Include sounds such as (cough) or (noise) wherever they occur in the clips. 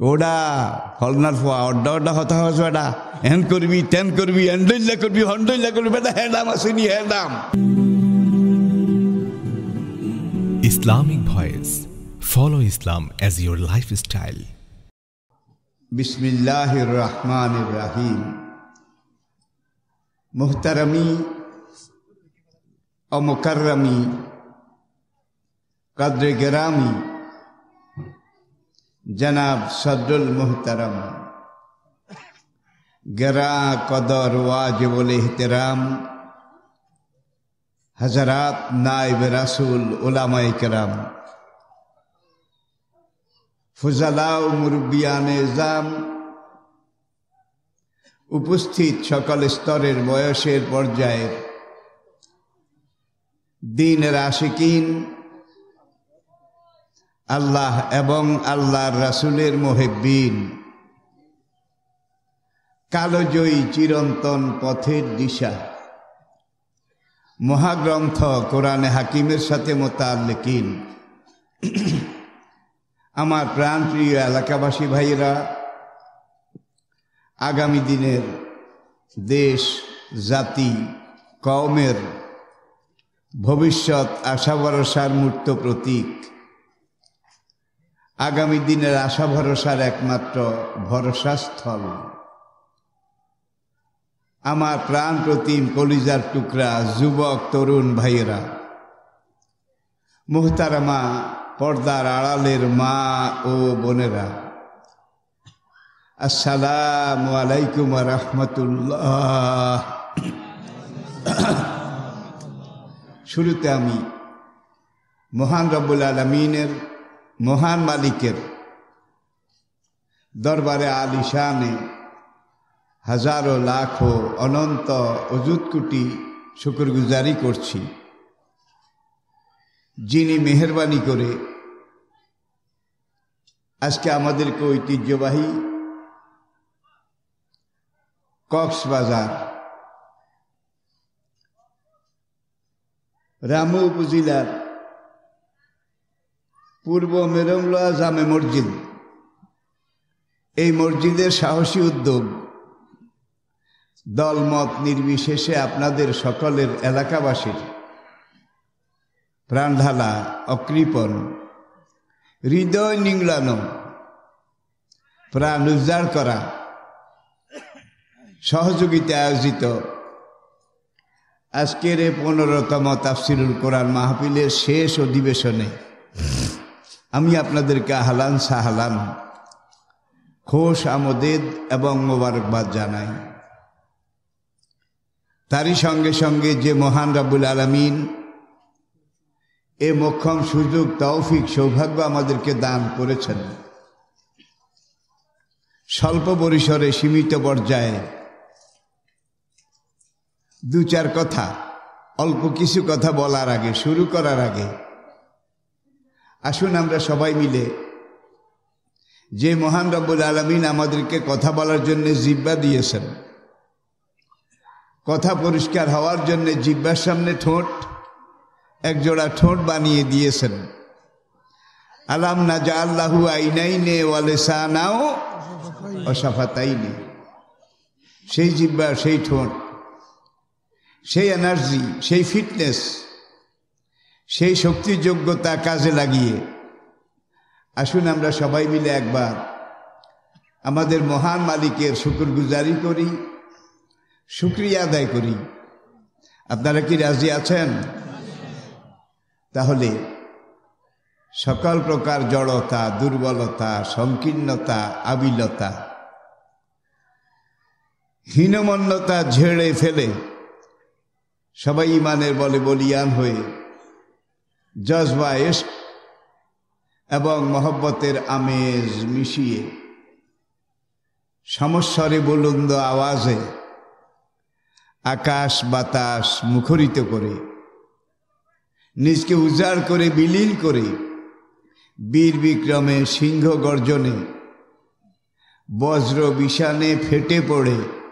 ওডা হলনার ফোয়া অড্ডা অড্ডা হতা হস বেটা হ্যান করবি ত্যান করবি হ্যান্ডল্লা করবি হন্ডল্লা করবি বেটা হ্যান্ডাম আসেনি হ্যান্ডাম Islamic Voice. Follow Islam as your lifestyle. বিসমিল্লাহির রহমানির রাহিম। মুহতারামি ও মুকাররামি। কাদরে গেরামি। জনাব সদরুল মুহতারাম। গেরা কদর ওয়াজিবুল ইহতেরাম। হজরাত নাইব রাসুল উলামাই কেরাম। ফুজালাও মুরব্বিয়ানে জাম। উপস্থিত সকল স্তরের বয়সের পর্যায়ের। দিনের আশিকিন আল্লাহ এবং আল্লাহর রাসুলের মোহেব্বিন। কালোজয়ী চিরন্তন পথের দিশা। মহাগ্রন্থ কোরআনে হাকিমের সাথে মোতাল্লিকিন। আমার প্রাণপ্রিয় এলাকাবাসী ভাইয়েরা, আগামী দিনের দেশ, জাতি, কওমের ভবিষ্যৎ আশা ভরসার মূর্ত প্রতীক। আগামী দিনের আশা ভরসার একমাত্র ভরসাস্থল। আমার প্রাণ প্রতিম কলিজার টুকরা যুবক, তরুণ ভাইয়েরা। মুহতারামা, পর্দার আড়ালের মা ও বোনেরা। আসসালাম আলাইকুম রহমতুল্লাহ। শুরুতে আমি মহান রব্বুল আলমিনের মহান মালিকের দরবারে আলিশানে হাজারো লাখো অনন্ত অজুত কোটি শুকরগুজারি করছি। যিনি মেহরবানি করে আজকে আমাদেরকে ঐতিহ্যবাহী কক্সবাজার, রামু উপজেলার পূর্ব মেরমলা জামে মসজিদ। এই মসজিদের সাহসী উদ্যোগ। দলমত নির্বিশেষে আপনাদের সকলের এলাকাবাসীর। প্রাণঢালা, অকৃপণ, হৃদয় নিংড়ানো, প্রাণ উজ্জাড় করা, সহযোগিতা আয়োজিত। আজকের এই পনেরোতম তাফসিরুল কোরআন মাহফিলের শেষ অধিবেশনে আমি আপনাদেরকে আহলান সাহালান খোশ আমদেদ এবং মোবারকবাদ জানাই। তারই সঙ্গে সঙ্গে যে মহান রাবুল আলমিন এ মক্ষম সুযোগ, তৌফিক, সৌভাগ্য আমাদেরকে দান করেছেন। স্বল্প পরিসরে সীমিত পর্যায়ে দু চার কথা, অল্প কিছু কথা বলার আগে, শুরু করার আগে আসুন আমরা সবাই মিলে যে মহান রব্বুল আলমিন আমাদেরকে কথা বলার জন্য জিব্বা দিয়েছেন। কথা পরিষ্কার হওয়ার জন্য জিব্বার সামনে ঠোঁট একজোড়া ঠোঁট বানিয়ে দিয়েছেন। আলাম না যা আল্লাহু আইনাই নে ওয়ালে সানাও অসাফাতাই নে সেই জিব্বা, সেই ঠোঁট, সেই এনার্জি, সেই ফিটনেস সেই শক্তি যোগ্যতা কাজে লাগিয়ে। আসুন আমরা সবাই মিলে একবার আমাদের মহান মালিকের শুকুর গুজারি করি, শুক্রিয়া আদায় করি। আপনারা কি রাজি আছেন? তাহলে সকল প্রকার জড়তা, দুর্বলতা, সংকীর্ণতা, আবিলতা, হীনমন্যতা ঝেড়ে ফেলে সবাই ইমানের বলে বলিয়ান হয়ে জজবা এস এবং মহব্বতের আমেজ মিশিয়ে সমস্বরে বলুন্দ আওয়াজে আকাশ বাতাস মুখরিত করে, নিজকে উজাড় করে, বিলীন করে, বীর বিক্রমে সিংহ গর্জনে, বজ্র বিষানে ফেটে পড়ে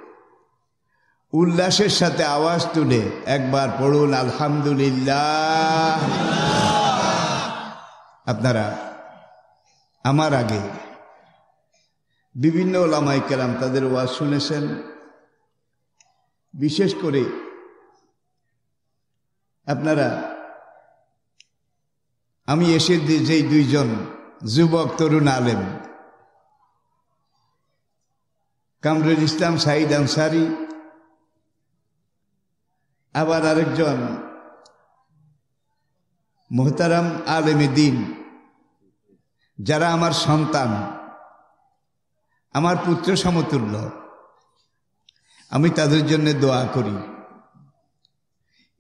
উল্লাসের সাথে আওয়াজ তুলে একবার পড়ুন, আলহামদুলিল্লাহ। আপনারা, আমার আগে বিভিন্ন ওলামাই কেরাম তাদের ওয়াজ শুনেছেন। বিশেষ করে আপনারা, আমি এসে যেই দুইজন যুবক, তরুণ আলেম। কামরুল ইসলাম সাইদ আনসারি আবার আরেকজন মোহতারাম আলেমে দিন যারা আমার সন্তান আমার পুত্র সমতুল্য আমি তাদের জন্য দোয়া করি।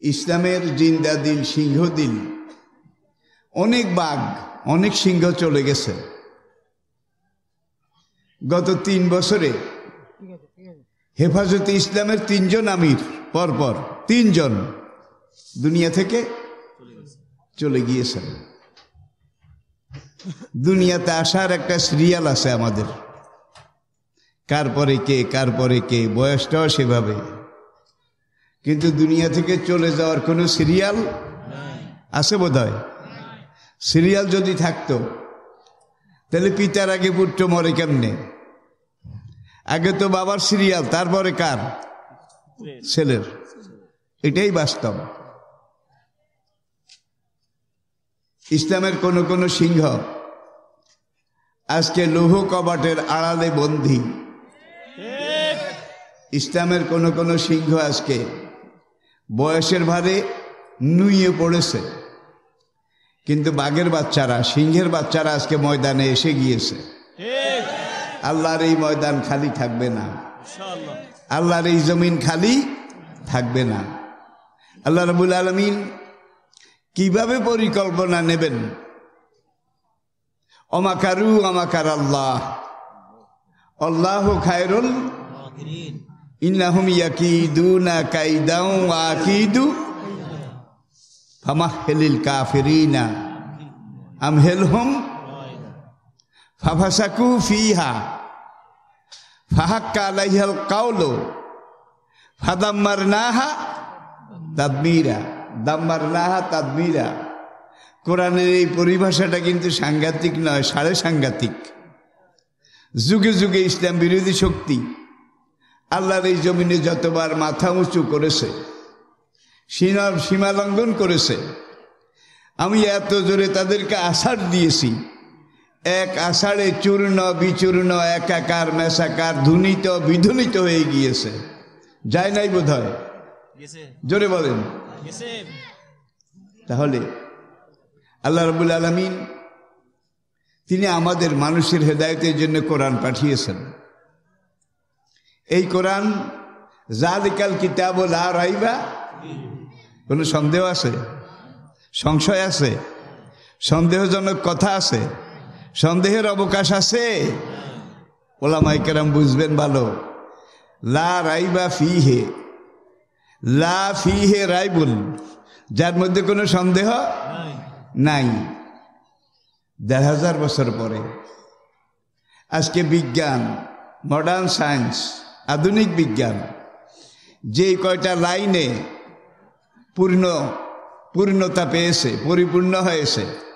ইসলামের জিন্দা দিল সিংহ দিল অনেক বাঘ অনেক সিংহ চলে গেছে। গত তিন বছরে হেফাজতে ইসলামের তিনজন আমির পরপর তিনজন দুনিয়া থেকে চলে গিয়েছেন। দুনিয়াতে আসার একটা সিরিয়াল আছে আমাদের। কার পরে কে, কার পরে কে, বয়সটাও সেভাবে। কিন্তু দুনিয়া থেকে চলে যাওয়ার কোনো সিরিয়াল আছে বোধ সিরিয়াল যদি থাকতো, তাহলে পিতার আগে পুত্র মরে কেমনে? আগে তো বাবার সিরিয়াল তারপরে কার? ছেলের। এটাই বাস্তব। ইসলামের কোন কোন সিংহ আজকে লৌহ কবাটের আড়ালে বন্দী। ইসলামের কোন কোন সিংহ আজকে বয়সের ভারে নুইয়ে পড়েছে। কিন্তু বাঘের বাচ্চারা, সিংহের বাচ্চারা আজকে ময়দানে এসে গিয়েছে। আল্লাহর এই ময়দান খালি থাকবে না। আল্লাহর এই জমিন খালি থাকবে না। আল্লাহ রবুল আলমিন কীভাবে পরিকল্পনা নেবেন? অমাকারু অমাকার আল্লাহ। আল্লাহ খায়রুল ইন্নাহুম কাইদাউ কাফিরিনা। আমহেলহুম ফাফাসাকু ফিহা। ফাহাক্কা আলাইহাল কাউলো ফাদাম্মারনাহা তাদমিরা, দাম্মারনাহা তাদমিরা। কোরআনের এই পরিভাষাটা কিন্তু সাংঘাতিক নয়, সাড়ে সাংঘাতিক। যুগে যুগে ইসলাম বিরোধী শক্তি আল্লাহর এই জমিনে যতবার মাথা উঁচু করেছে, সীমা লঙ্ঘন করেছে, আমি এত জোরে তাদেরকে আষাঢ় দিয়েছি। এক আষাঢ়ে চূর্ণ, বিচূর্ণ একাকার মেশাকার ধুনিত, বিধুনিত হয়ে গিয়েছে। যায় নাই বোধ জোরে বলেন। তাহলে আল্লাহ রবুল আলমিন, তিনি আমাদের মানুষের হেদায়তের জন্য কোরআন পাঠিয়েছেন। এই কোরআন জালিকাল কিতাব রাইবা, কোনো সন্দেহ আছে? সংশয় আছে? সন্দেহজনক কথা আছে? সন্দেহের অবকাশ আছে? ওলামাই কেরাম বুঝবেন ভালো। লা রাইবা ফি হে লা ফি হে রাইবুল যার মধ্যে কোনো সন্দেহ নাই। দেড় হাজার বছর পরে। আজকে বিজ্ঞান মডার্ন সায়েন্স আধুনিক বিজ্ঞান যে কয়টা লাইনে পূর্ণ, পূর্ণতা পেয়েছে, পরিপূর্ণ হয়েছে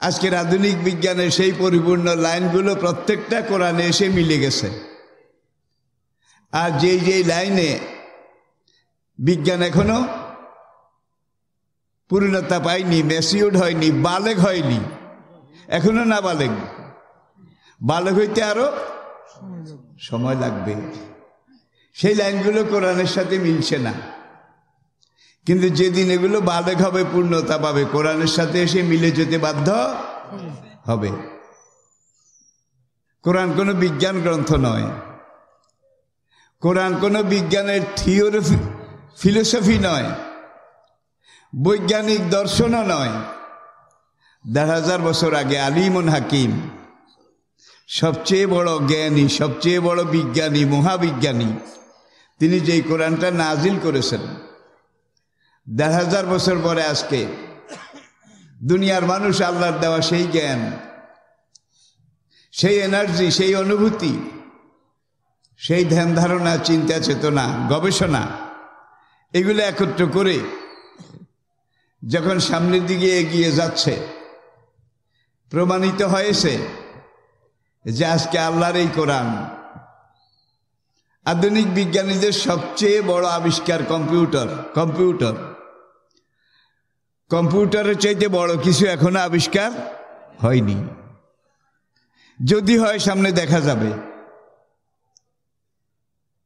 আজকের আধুনিক বিজ্ঞানের সেই পরিপূর্ণ লাইনগুলো প্রত্যেকটা কোরআনে এসে মিলে গেছে। আর যেই যেই লাইনে বিজ্ঞান এখনও পূর্ণতা পায়নি ম্যাসিউড হয়নি বালেক হয়নি, এখনও না বালেক বালেক হইতে আরও সময় লাগবে। সেই লাইনগুলো কোরআনের সাথে মিলছে না। কিন্তু যেদিন এগুলো বালেগ হবে, পূর্ণতা পাবে। কোরআনের সাথে এসে মিলে যেতে বাধ্য হবে। কোরআন কোনো বিজ্ঞান গ্রন্থ নয়। কোরআন কোনো বিজ্ঞানের থিওরি, ফিলোসফি নয়। বৈজ্ঞানিক দর্শনও নয়। দেড় হাজার বছর আগে আলিমন হাকিম, সবচেয়ে বড় জ্ঞানী, সবচেয়ে বড় বিজ্ঞানী, মহাবিজ্ঞানী, তিনি যেই কোরআনটা নাজিল করেছেন দেড় হাজার বছর পরে আজকে দুনিয়ার মানুষ আল্লাহর দেওয়া সেই জ্ঞান, সেই এনার্জি সেই অনুভূতি, সেই ধ্যান ধারণা, চিন্তা চেতনা, গবেষণা, এগুলো একত্র করে যখন সামনের দিকে এগিয়ে যাচ্ছে, প্রমাণিত হয়েছে যে আজকে আল্লাহর এই কোরআন আধুনিক বিজ্ঞানীদের সবচেয়ে বড় আবিষ্কার কম্পিউটার কম্পিউটার। কম্পিউটারের চাইতে বড় কিছু এখনও আবিষ্কার হয়নি। যদি হয়, সামনে দেখা যাবে।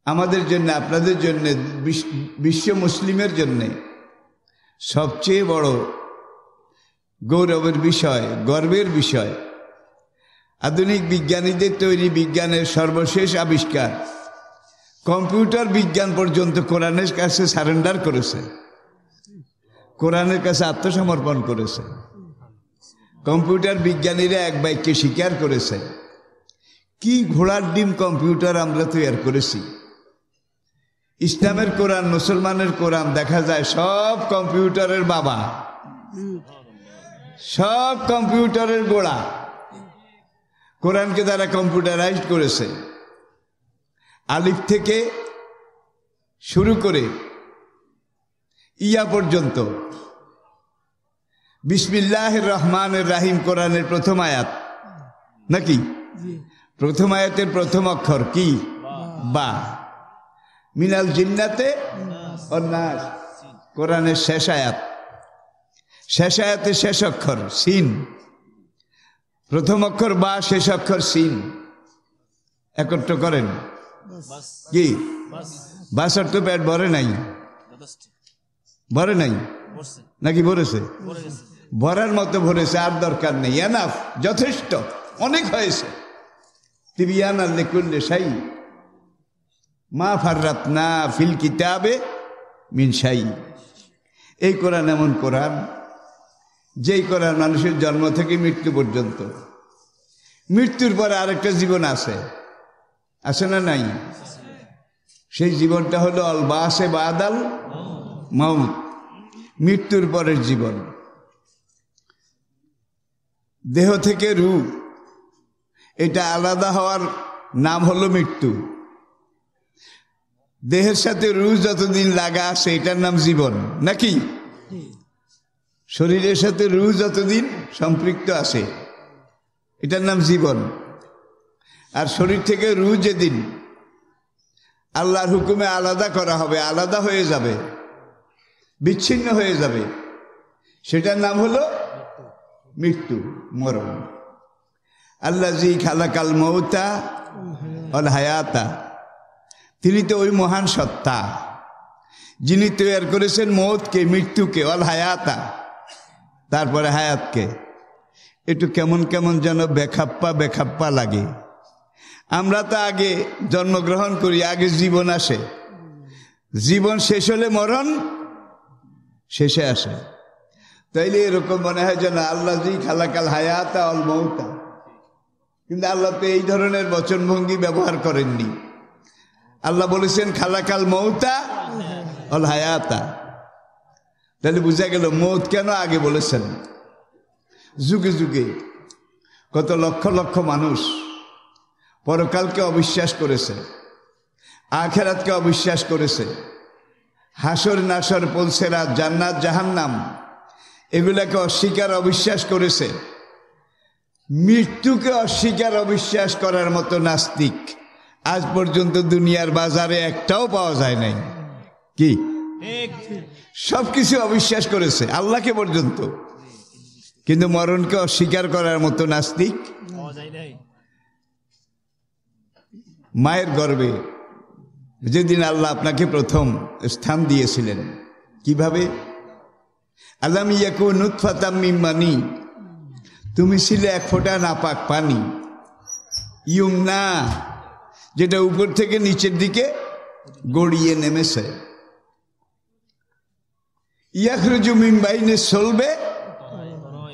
আমাদের জন্য, আপনাদের জন্য বিশ- বিশ্ব মুসলিমের জন্যে সবচেয়ে বড় গৌরবের বিষয়, গর্বের বিষয়, আধুনিক বিজ্ঞানীদের তৈরি বিজ্ঞানের সর্বশেষ আবিষ্কার। কম্পিউটার বিজ্ঞান পর্যন্ত কোরআনের কাছে সারেন্ডার করেছে। কোরআনের কাছে আত্মসমর্পণ করেছে। কম্পিউটার বিজ্ঞানীরা এক বাক্যে স্বীকার করেছে, কি ঘোড়ার ডিম কম্পিউটার আমরা তৈরি করেছি? ইসলামের কোরআন, মুসলমানের কোরআন, দেখা যায় সব কম্পিউটারের বাবা, সব কম্পিউটারের গোড়া কোরআনকে তারা কম্পিউটারাইজ করেছে। আলিফ থেকে শুরু করে ইয়া পর্যন্ত। বিসমিল্লাহ রহমানের রাহিম কোরআনের প্রথম আয়াত। নাকি? প্রথম আয়াতের প্রথম অক্ষর কি? বা। মিনাল জিন্নাতে অন্যাস কোরআনের শেষ আয়াত। শেষ আয়াতের শেষ অক্ষর সিন। প্রথম অক্ষর বা শেষ অক্ষর সিন। একত্র করেন। কি? বাস। অর্থ পেট ভরে নাই। ভরে নাই? নাকি ভরেছে? ভরার মতো ভরেছে আর দরকার নেই। এনাফ যথেষ্ট। অনেক হয়েছে। তিবিয়ান আর লেকুল্লে সাই মা ফাররাত না ফিল কিতাবে মিন সাই এই কোরআন এমন কোরআন যেই কোরআন মানুষের জন্ম থেকে মৃত্যু পর্যন্ত। মৃত্যুর পরে আরেকটা জীবন আছে। আছে না নাই? সেই জীবনটা হলো অলবাসে বাদাল মাউত, মৃত্যুর পরের জীবন। দেহ থেকে রু এটা আলাদা হওয়ার নাম হলো মৃত্যু। দেহের সাথে রু যতদিন লাগা এটার নাম জীবন, নাকি? শরীরের সাথে রু যতদিন সম্পৃক্ত আছে, এটার নাম জীবন। আর শরীর থেকে রু যেদিন, আল্লাহর হুকুমে আলাদা করা হবে, আলাদা হয়ে যাবে। বিচ্ছিন্ন হয়ে যাবে। সেটার নাম হলো মৃত্যু, মরণ। আল্লাহ জি খালাকাল মৌতা অল হায়াতা। তিনি তো ওই মহান সত্তা, যিনি তৈরি করেছেন মৌতকে মৃত্যুকে অল হায়াতা, তারপরে হায়াতকে। একটু কেমন কেমন যেন বেখাপ্পা বেখাপ্পা লাগে। আমরা তো আগে জন্মগ্রহণ করি, আগে জীবন আসে। জীবন শেষ হলে মরণ শেষে আসে। তাইলে এরকম মনে হয় যেন আল্লাহ জি খালাকাল হায়াতা অল মৌতা। কিন্তু আল্লাহ তো এই ধরনের বচনভঙ্গি ব্যবহার করেননি। আল্লাহ বলেছেন, খালাকাল মৌতা অল হায়াতা। তাহলে বুঝা গেল, মৌত কেন আগে বলেছেন? যুগে যুগে কত লক্ষ লক্ষ মানুষ পরকালকে অবিশ্বাস করেছে, আখেরাতকে অবিশ্বাস করেছে। হাসর নাসর পলসেরা জান্নাত জাহান্নাম। এগুলাকে অস্বীকার অবিশ্বাস করেছে। মৃত্যুকে অস্বীকার অবিশ্বাস করার মতো নাস্তিক আজ পর্যন্ত দুনিয়ার বাজারে একটাও পাওয়া যায় নাই। কি? সব কিছু অবিশ্বাস করেছে আল্লাহকে পর্যন্ত। কিন্তু মরণকে অস্বীকার করার মতো নাস্তিক মায়ের গর্বে যেদিন আল্লাহ আপনাকে প্রথম স্থান দিয়েছিলেন, কীভাবে? আলাম ইয়াকু নুৎফাতাম মিম্মানি, তুমি ছিলে এক ফোঁটা নাপাক পানি। ইউম না যেটা উপর থেকে নিচের দিকে গড়িয়ে নেমেছে। ইয়াখরুজু মিম চলবে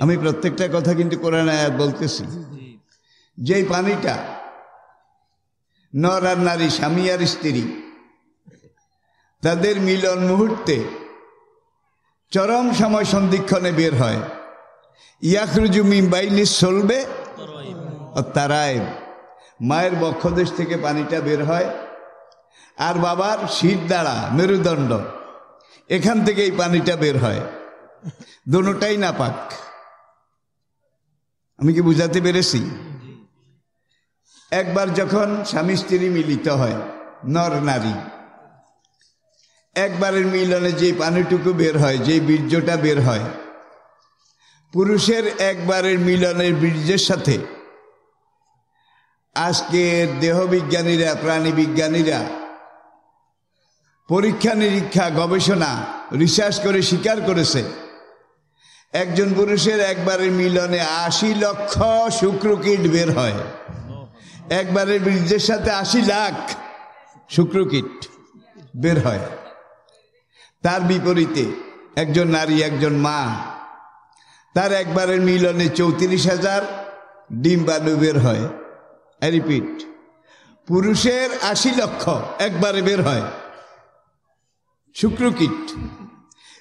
আমি প্রত্যেকটা কথা কিন্তু কোরআন আয়াত বলতেছি। যেই পানিটা নর আর নারী, স্বামী আর স্ত্রী। তাদের মিলন মুহূর্তে চরম সময় সন্ধিক্ষণে বের হয়। ইয়াকরুজু মিম্বাইনি চলবে ও তারায় মায়ের বক্ষদেশ থেকে পানিটা বের হয় আর বাবার শীত দ্বারা মেরুদণ্ড। এখান থেকে এই পানিটা বের হয়। দোনোটাই না পাক আমি কি বুঝাতে পেরেছি? একবার যখন স্বামী স্ত্রী মিলিত হয়, নর নারী। একবারের মিলনে যে পানিটুকু বের হয়, যে বীর্যটা বের হয়, পুরুষের একবারের মিলনের বীর্যের সাথে, আজকের দেহবিজ্ঞানীরা প্রাণী বিজ্ঞানীরা পরীক্ষা নিরীক্ষা গবেষণা, রিসার্চ করে স্বীকার করেছে, একজন পুরুষের একবারের মিলনে আশি লক্ষ শুক্রকীট বের হয়। একবারের বীর্যের সাথে আশি লাখ শুক্রকীট বের হয়। তার বিপরীতে একজন নারী, একজন মা, তার একবারের মিলনে চৌত্রিশ হাজার ডিম্বাণু বের হয়। রিপিট, পুরুষের আশি লক্ষ একবারে বের হয়। শুক্রকীট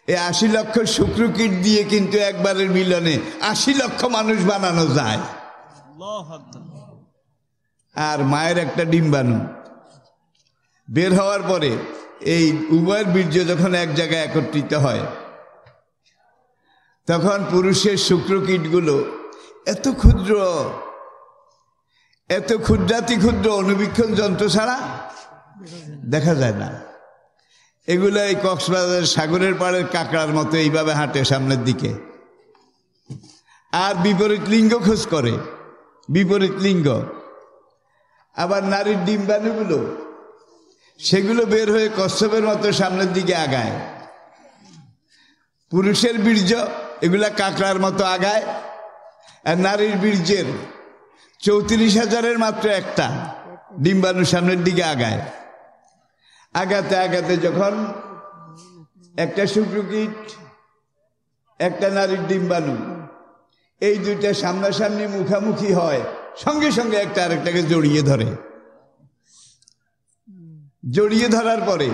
এই আশি লক্ষ শুক্রকীট দিয়ে কিন্তু একবারের মিলনে আশি লক্ষ মানুষ বানানো যায়। আর মায়ের একটা ডিম্বাণু বের হওয়ার পরে এই উভয়ের বীর্য যখন এক জায়গায় একত্রিত হয়, তখন পুরুষের শুক্রকীটগুলো এত ক্ষুদ্র, এত ক্ষুদ্রাতি ক্ষুদ্র অনুবীক্ষণ যন্ত্র ছাড়া দেখা যায় না। এগুলো এই কক্সবাজার সাগরের পাড়ের কাঁকড়ার মতো এইভাবে হাঁটে সামনের দিকে। আর বিপরীত লিঙ্গ খোঁজ করে। বিপরীত লিঙ্গ। আবার নারীর ডিম্বাণুগুলো, সেগুলো বের হয়ে কচ্ছপের মতো সামনের দিকে আগায়। পুরুষের বীর্য, এগুলা কাঁকড়ার মতো আগায়। আর নারীর বীর্যের চৌত্রিশ হাজারের মাত্র একটা ডিম্বাণু সামনের দিকে আগায়। আগাতে আগাতে যখন একটা শুক্রকীট একটা নারীর ডিম্বাণু, এই দুইটা সামনাসামনি মুখামুখি হয়। সঙ্গে সঙ্গে একটা আরেকটাকে জড়িয়ে ধরে। জড়িয়ে ধরার পরে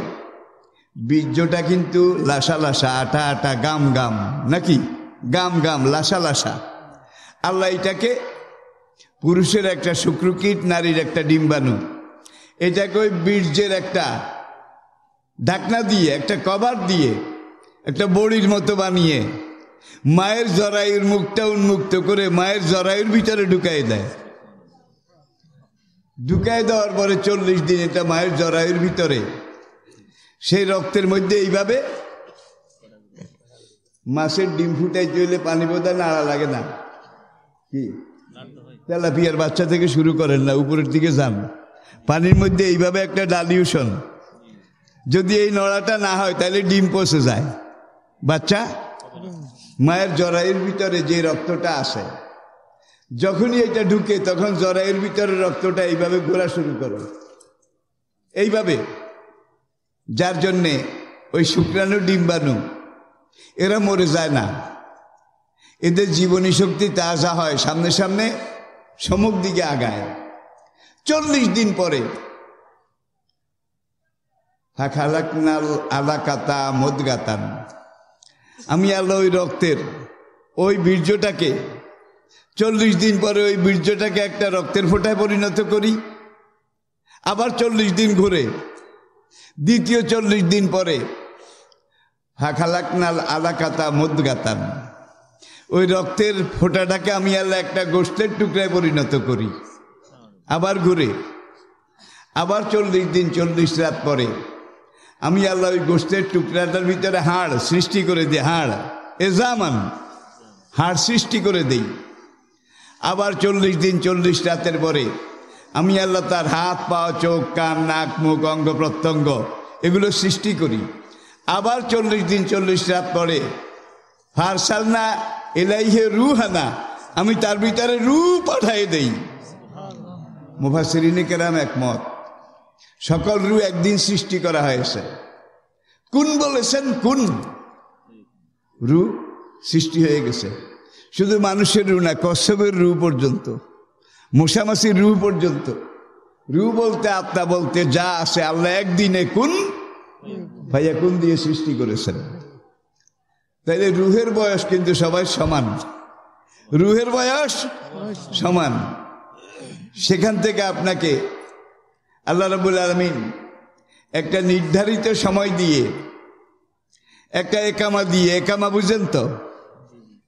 বীর্যটা কিন্তু লাসা লাসা, আটা আটা, গাম গাম, নাকি? গাম গাম, লাসা লাসা। আল্লাহ এটাকে পুরুষের একটা শুক্রকীট, নারীর একটা ডিম্বাণু। এটাকে ওই বীর্যের একটা ঢাকনা দিয়ে, একটা কভার দিয়ে, একটা বড়ির মতো বানিয়ে, মায়ের জরায়ুর মুখটা উন্মুক্ত করে মায়ের জরায়ুর ভিতরে ঢুকাই দেয়। ঢুকাই দেওয়ার পরে চল্লিশ দিন এটা মায়ের জরায়ুর ভিতরে। সেই রক্তের মধ্যে এইভাবে মাছের ডিম ফুটাই চলে, পানি বোধা নাড়া লাগে না। কি? তেলাপিয়ার বাচ্চা থেকে শুরু করেন না, উপরের দিকে যান। পানির মধ্যে এইভাবে একটা ডালিউশন। যদি এই নড়াটা না হয়, তাহলে ডিম পচে যায়। বাচ্চা, মায়ের জরায়ুর ভিতরে যে রক্তটা আসে যখনই এটা ঢুকে, তখন জরায়ুর ভিতরে রক্তটা এইভাবে ঘোরা শুরু করে। এইভাবে, যার জন্যে ওই শুক্রাণু, ডিম্বাণু, এরা মরে যায় না। এদের জীবনী শক্তি তাজা হয়, সামনে সামনে সমুখ দিকে আগায়। চল্লিশ দিন পরে, হাখালাকনাল আলাকাতা মদগাতান। আমি আলো ওই রক্তের, ওই বীর্যটাকে চল্লিশ দিন পরে ওই বীর্যটাকে একটা রক্তের ফোঁটায় পরিণত করি। আবার চল্লিশ দিন ঘুরে, দ্বিতীয় চল্লিশ দিন পরে, হাখালাকনাল আলাকাতা মদগাতান ওই রক্তের ফোঁটাটাকে আমি আল্লাহ একটা গোষ্ঠের টুকরায় পরিণত করি। আবার ঘুরে, আবার চল্লিশ দিন, চল্লিশ রাত পরে, আমি আল্লাহ ওই গোষ্ঠের টুকরাটার ভিতরে হাড় সৃষ্টি করে দিই, হাড়, এজামান, হাড় সৃষ্টি করে দেই। আবার চল্লিশ দিন, চল্লিশ রাতের পরে। আমি আল্লাহ তার হাত, পা, চোখ, কান, নাক, মুখ, অঙ্গ, প্রত্যঙ্গ এগুলো সৃষ্টি করি। আবার চল্লিশ দিন, চল্লিশ রাত পরে, ফারসালনা এলাইহে রুহানা, আমি তার ভিতরে রু পাঠাই দেই। মুফাসিরিনে কেরাম একমত। সকল রু একদিন সৃষ্টি করা হয়েছে। কোন বলেছেন, কোন? রু সৃষ্টি হয়ে গেছে। শুধু মানুষের রু না কশ্যপের রু পর্যন্ত মশামাসির রু পর্যন্ত। রু বলতে আত্মা বলতে যা আছে, আল্লাহ একদিনে কোন? ভাইয়া কোন দিয়ে সৃষ্টি করেছেন? তাইলে রুহের বয়স কিন্তু সবাই সমান। রুহের বয়স সমান। সেখান থেকে আপনাকে আল্লাহ রবুল আলমিন একটা নির্ধারিত সময় দিয়ে, একটা একামা দিয়ে, একামা বুঝেন তো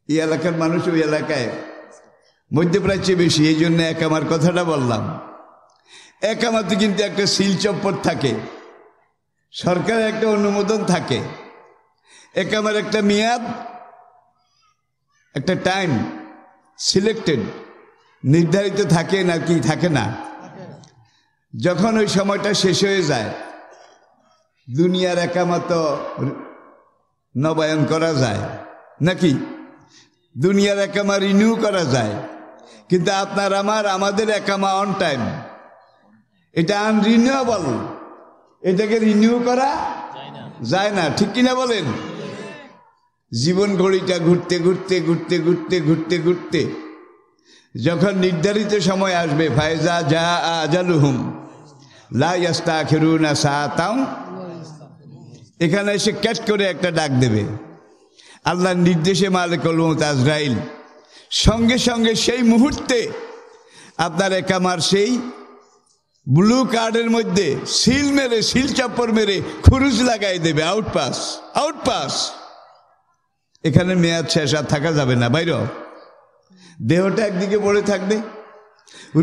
এই এলাকার মানুষ ওই এলাকায়। মধ্যপ্রাচ্যে বেশি, এই জন্য একামার কথাটা বললাম। একামাতে কিন্তু একটা সিল চপ্পর থাকে। সরকারের একটা অনুমোদন থাকে। একামার একটা মেয়াদ, একটা টাইম সিলেক্টেড, নির্ধারিত থাকে না কি থাকে না। যখন ওই সময়টা শেষ হয়ে যায়, দুনিয়ার একামত নবায়ন করা যায়। নাকি? দুনিয়ার একামা রিনিউ করা যায়। কিন্তু আপনার আমার, আমাদের একামা অন টাইম এটা আনরিনিউয়েবল এটাকে রিনিউ করা যায় না। ঠিক কিনা বলেন? জীবন ঘড়িটা ঘুরতে ঘুরতে ঘুরতে ঘুরতে ঘুরতে ঘুরতে। যখন নির্ধারিত সময় আসবে ফায়জা যা আজালুহুম, লা ইয়াস্তা খেরুনা সাহাতাম এখানে এসে ক্যাট করে একটা ডাক দেবে। আল্লাহর নির্দেশে মালিকুল মত আজরাইল। সঙ্গে সঙ্গে সেই মুহূর্তে আপনার একামার সেই ব্লু কার্ডের মধ্যে সিল মেরে, সিল চাপ্পর মেরে খুরুজ লাগাই দেবে আউটপাস আউটপাস এখানে মেয়াদ শেষ আর থাকা যাবে না, বাইর দেহটা একদিকে পড়ে থাকবে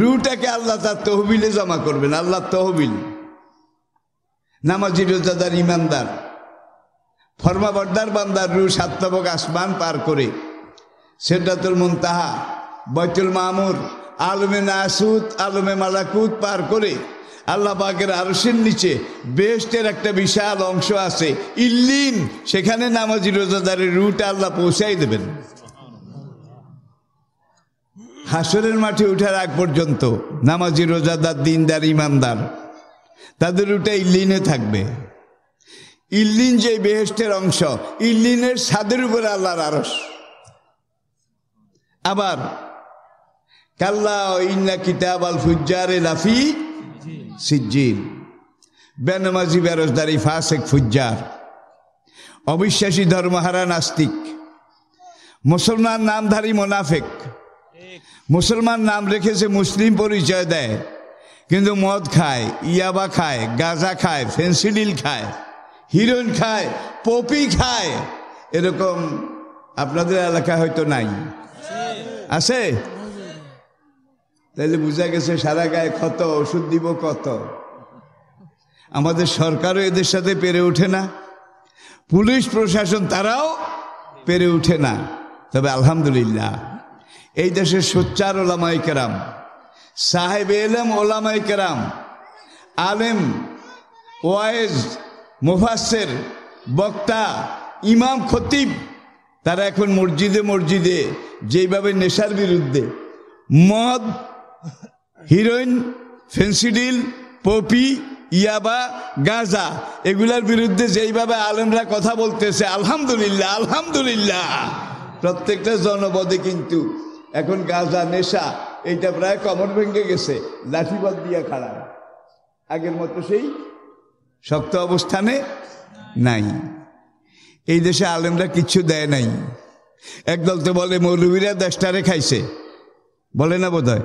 রুটাকে আল্লাহ তার তহবিলে জমা করবেন আল্লাহ তহবিল। নামাজি রোজাদার ইমানদার। ফরমাবর্দার বান্দার রু সাত্তবক আসমান পার করে। সেটাতুল মুনতাহা বৈতুল মামুর, আলমে নাসুদ আলমে মালাকুত পার করে আল্লাহ পাকের আরসের নিচে বেস্টের একটা বিশাল অংশ আছে। ইল্লিন, সেখানে নামাজি রোজাদারের রুট আল্লাহ পৌঁছাই দেবেন। হাসরের মাঠে উঠার আগ পর্যন্ত নামাজি রোজাদার দিনদার ইমানদার। তাদের রুটে ইল্লিনে থাকবে। ইল্লিন যে বেহেস্টের অংশ, ইল্লিনের ছাদের উপরে আল্লাহর আরস আবার, কাল্লা ইন্না কিতাব আল ফুজ্জারে লাফি সিজ্জিন। বেনমাজি বেরোজদারি ফাসেক ফুজ্জার। অবিশ্বাসী ধর্মহারা নাস্তিক। মুসলমান নামধারী মোনাফেক। মুসলমান নাম রেখেছে মুসলিম পরিচয় দেয়। কিন্তু মদ খায়, ইয়াবা খায়, গাঁজা খায়, ফেন্সিডিল খায়। হিরোইন খায়, পপি খায়, এরকম আপনাদের এলাকায় হয়তো নাই। আছে? তাহলে বোঝা গেছে সারা গায়ে ক্ষত ওষুধ দিব কত। আমাদের সরকারও এদের সাথে পেরে ওঠে না। পুলিশ, প্রশাসন তারাও পেরে ওঠে না। তবে আলহামদুলিল্লাহ, এই দেশের সোচ্চার ওলামাই কেরাম, সাহেব এলম ওলামাই কেরাম, আলেম, ওয়াইজ মুফাসের বক্তা ইমাম খতিব, তারা এখন মসজিদে মসজিদে যেইভাবে নেশার বিরুদ্ধে মদ, হিরোইন, ফেন্সিডিল, পপি, ইয়াবা, গাজা, এগুলার বিরুদ্ধে যেইভাবে আলেমরা কথা বলতেছে, আলহামদুলিল্লাহ আলহামদুলিল্লাহ, প্রত্যেকটা জনপদে কিন্তু এখন গাজা, নেশা, এইটা প্রায় কমর ভেঙে গেছে, লাঠিবাদ দিয়া খাড়া। আগের মতো সেই শক্ত অবস্থানে নাই। এই দেশে আলেমরা কিচ্ছু দেয় নাই। একদল তো বলে মৌলবীরা দেশটারে খাইছে। বলে না বোধ হয়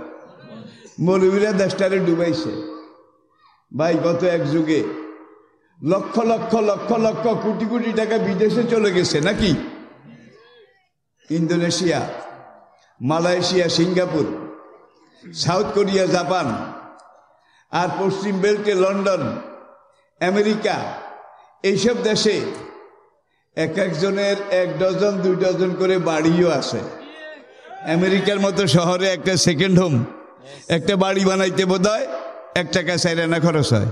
মৌলবীরা দেশটারে ডুবাইছে। ভাই, গত এক যুগে লক্ষ লক্ষ লক্ষ লক্ষ কোটি কোটি টাকা বিদেশে চলে গেছে নাকি? Indonesia, Malaysia, Singapore, South Korea, Japan, আর পশ্চিম বেল্টে লন্ডন আমেরিকা এইসব দেশে এক একজনের এক ডজন দুই ডজন করে বাড়িও আছে। আমেরিকার মতো শহরে একটা সেকেন্ড হোম একটা বাড়ি বানাইতে বোধ হয় এক টাকা সাইরানা খরচ হয়।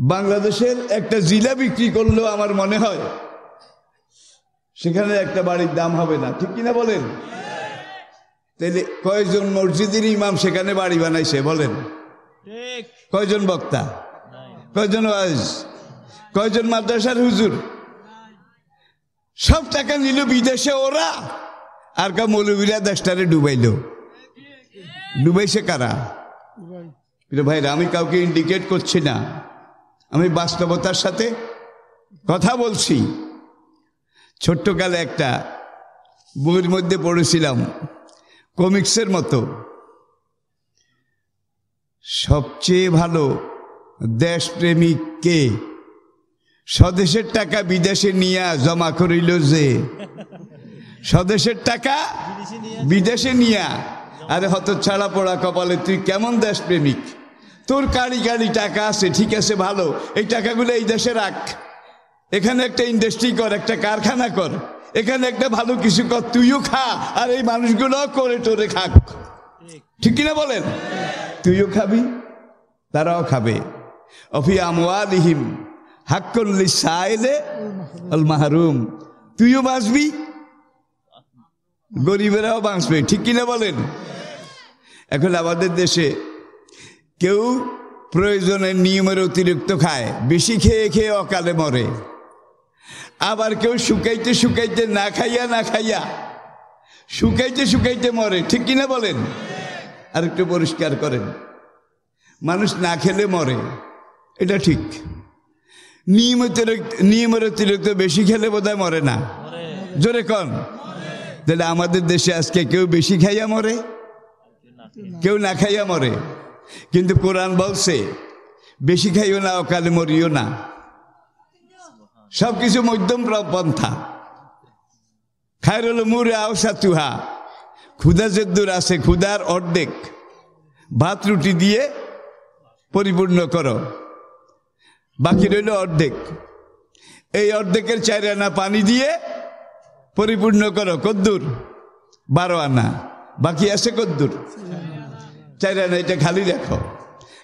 বাংলাদেশের একটা জিলা বিক্রি করলেও আমার মনে হয় সেখানে একটা বাড়ির দাম হবে না। ঠিক কিনা বলেন? তাইলে কয়জন মসজিদের ইমাম সেখানে বাড়ি বানাইছে বলেন? ঠিক। কয়জন বক্তা? কয়জন ওয়াজ? কয়জন মাদ্রাসার হুজুর? সব টাকা নিল বিদেশে ওরা, আর কা মৌলবীরা দেশটারে ডুবাইল। ডুবাইছে কারা? ভাই আমি কাউকে ইন্ডিকেট করছি না। আমি বাস্তবতার সাথে কথা বলছি। ছোট্টকালে একটা বইয়ের মধ্যে পড়েছিলাম, কমিক্সের মতো। সবচেয়ে ভালো দেশপ্রেমিক কে স্বদেশের টাকা বিদেশে নিয়ে জমা করিল যে। স্বদেশের টাকা বিদেশে নিয়া। আরে হত ছাড়া পড়া কপালে, তুই কেমন দেশপ্রেমিক? তোর কারি কারি টাকা আছে, ঠিক আছে, ভালো। এই টাকাগুলো এই দেশে রাখ। এখানে একটা ইন্ডাস্ট্রি কর, একটা কারখানা কর। এখানে একটা ভালো কিছু কর, তুইও খা, আর এই মানুষগুলো করে টোরে খাক। ঠিক কিনা বলেন? তুইও খাবি, তারাও খাবে। অফি আমওয়ালিহিম হাক্কুল্লি সাইলে আল মাহরুম। তুইও বাঁচবি? গরিবেরাও বাঁচবে। ঠিক কিনা বলেন? এখন আমাদের দেশে কেউ প্রয়োজনের নিয়মের অতিরিক্ত খায়, বেশি খেয়ে খেয়ে অকালে মরে। আবার কেউ শুকাইতে শুকাইতে না খাইয়া না খাইয়া শুকাইতে শুকাইতে মরে। ঠিক কিনা বলেন? আর একটু পরিষ্কার করেন। মানুষ না খেলে মরে। এটা ঠিক। নিয়ম নিয়মের অতিরিক্ত বেশি খেলে বোধহয় মরে না। জোরে কন। তাহলে আমাদের দেশে আজকে কেউ বেশি খাইয়া মরে? কেউ না খাইয়া মরে। কিন্তু কোরআন বলছে, বেশি খাইও না, অকালে মরিও না। সব কিছু মধ্যম পন্থা। খায়রুল মুরে আওসা তুহা। ক্ষুদা যেদ্দুর আছে ক্ষুদার অর্ধেক। ভাত রুটি দিয়ে পরিপূর্ণ করো। বাকি রইল অর্ধেক। এই অর্ধেকের চার আনা পানি দিয়ে পরিপূর্ণ করো, কদ্দুর। বারো আনা। বাকি আছে কদ্দুর। চার আনা, এটা খালি রাখো।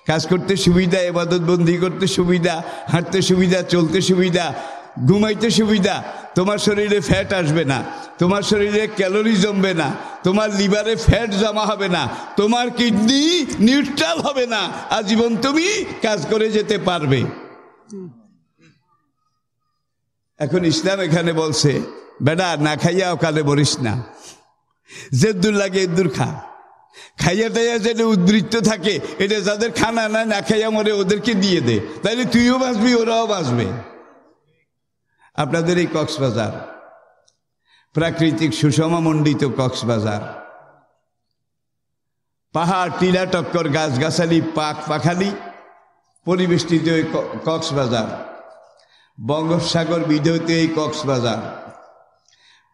কাজ করতে সুবিধা, এবাদত বন্দি করতে সুবিধা, হাঁটতে সুবিধা, চলতে সুবিধা, ঘুমাইতে সুবিধা। তোমার শরীরে ফ্যাট আসবে না, তোমার শরীরে ক্যালোরি জমবে না, তোমার লিভারে ফ্যাট জমা হবে না, তোমার কিডনি নিউট্রাল হবে না। আজীবন তুমি কাজ করে যেতে পারবে। এখন ইসলাম এখানে বলছে বেটা না খাইয়া ওকালে বলিস না। যেদুর লাগে এদুর খা। খাইয়া টাইয়া যেটা উদ্বৃত্ত থাকে, এটা যাদের খানা না না খাইয়া মরে, ওদেরকে দিয়ে দে। তাইলে তুইও বাঁচবি, ওরাও বাঁচবে। আপনাদের এই কক্সবাজার, প্রাকৃতিক সুষমা সুষমামণ্ডিত কক্সবাজার। পাহাড়, টিলা, টক্কর, গাছগাছালি, পাক পাখালি পরিবেষ্টিত ওই কক্সবাজার। বঙ্গোপসাগর বিধৌত এই কক্সবাজার।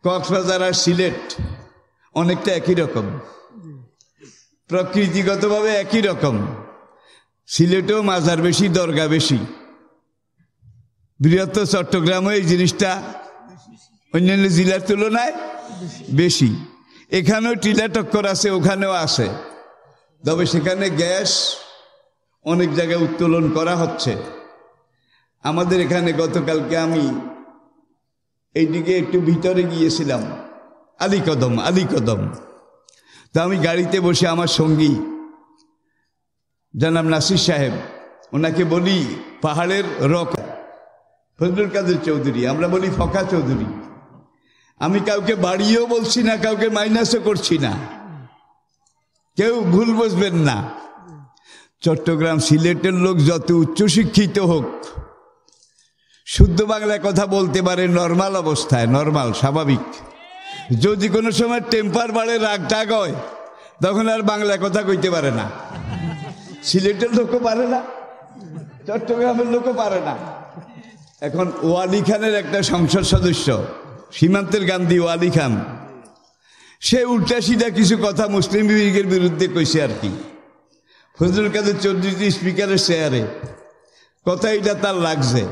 কক্সবাজার আর সিলেট অনেকটা একই রকম। প্রকৃতিগতভাবে একই রকম। সিলেটেও মাজার বেশি, দরগা বেশি। বৃহত্তর চট্টগ্রামও এই জিনিসটা অন্যান্য জেলার তুলনায় বেশি। এখানেও টিলা টক্কর আছে, ওখানেও আছে। তবে সেখানে গ্যাস অনেক জায়গায় উত্তোলন করা হচ্ছে। আমাদের এখানে গতকালকে আমি এইদিকে একটু ভিতরে গিয়েছিলাম। আলিকদম আলিকদম তো আমি গাড়িতে বসে আমার সঙ্গী জানাম নাসির সাহেব, ওনাকে বলি পাহাড়ের রক। ফজলুল কাদের চৌধুরী, আমরা বলি ফকা চৌধুরী। আমি কাউকে বাড়িয়েও বলছি না, কাউকে মাইনাসও করছি না। কেউ ভুল বুঝবেন না। চট্টগ্রাম সিলেটের লোক যত উচ্চশিক্ষিত হোক, শুদ্ধ বাংলায় কথা বলতে পারে নর্মাল অবস্থায়, নর্মাল, স্বাভাবিক। যদি কোনো সময় টেম্পার বাড়ে, রাগ টাগ হয়, তখন আর বাংলায় কথা কইতে পারে না। সিলেটের লোকও পারে না, চট্টগ্রামের লোকও পারে না। এখন ওয়ালি খানের একটা সংসদ সদস্য, সীমান্তের গান্ধী ওয়ালি খান, সে উল্টা সিধা কিছু কথা মুসলিম লীগের বিরুদ্ধে কইছে আর কি। ফজলুল কাদের চৌধুরী স্পিকারের শেয়ারে। কথা এটা তার লাগছে।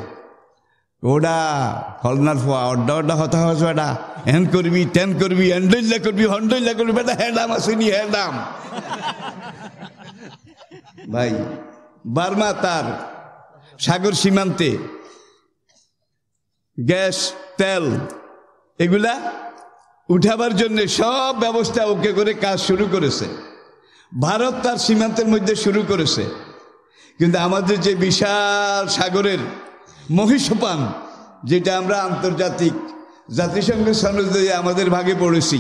ওটা ফলনার ফোয়া, অড্ডা অড্ডা, হতা হস বেটা হ্যান করবি ত্যান করবি হ্যান্ডল্লা করবি হন্ডল্লা করবি, বেটা হ্যাডাম আসেনি হ্যাডাম ভাই, বার্মা তার সাগর সীমান্তে গ্যাস, তেল এগুলা উঠাবার জন্য সব ব্যবস্থা ওকে করে কাজ শুরু করেছে। ভারত তার সীমান্তের মধ্যে শুরু করেছে। কিন্তু আমাদের যে বিশাল সাগরের মহিষপান, যেটা আমরা আন্তর্জাতিক জাতিসংঘ সনদে আমাদের ভাগে পড়েছি,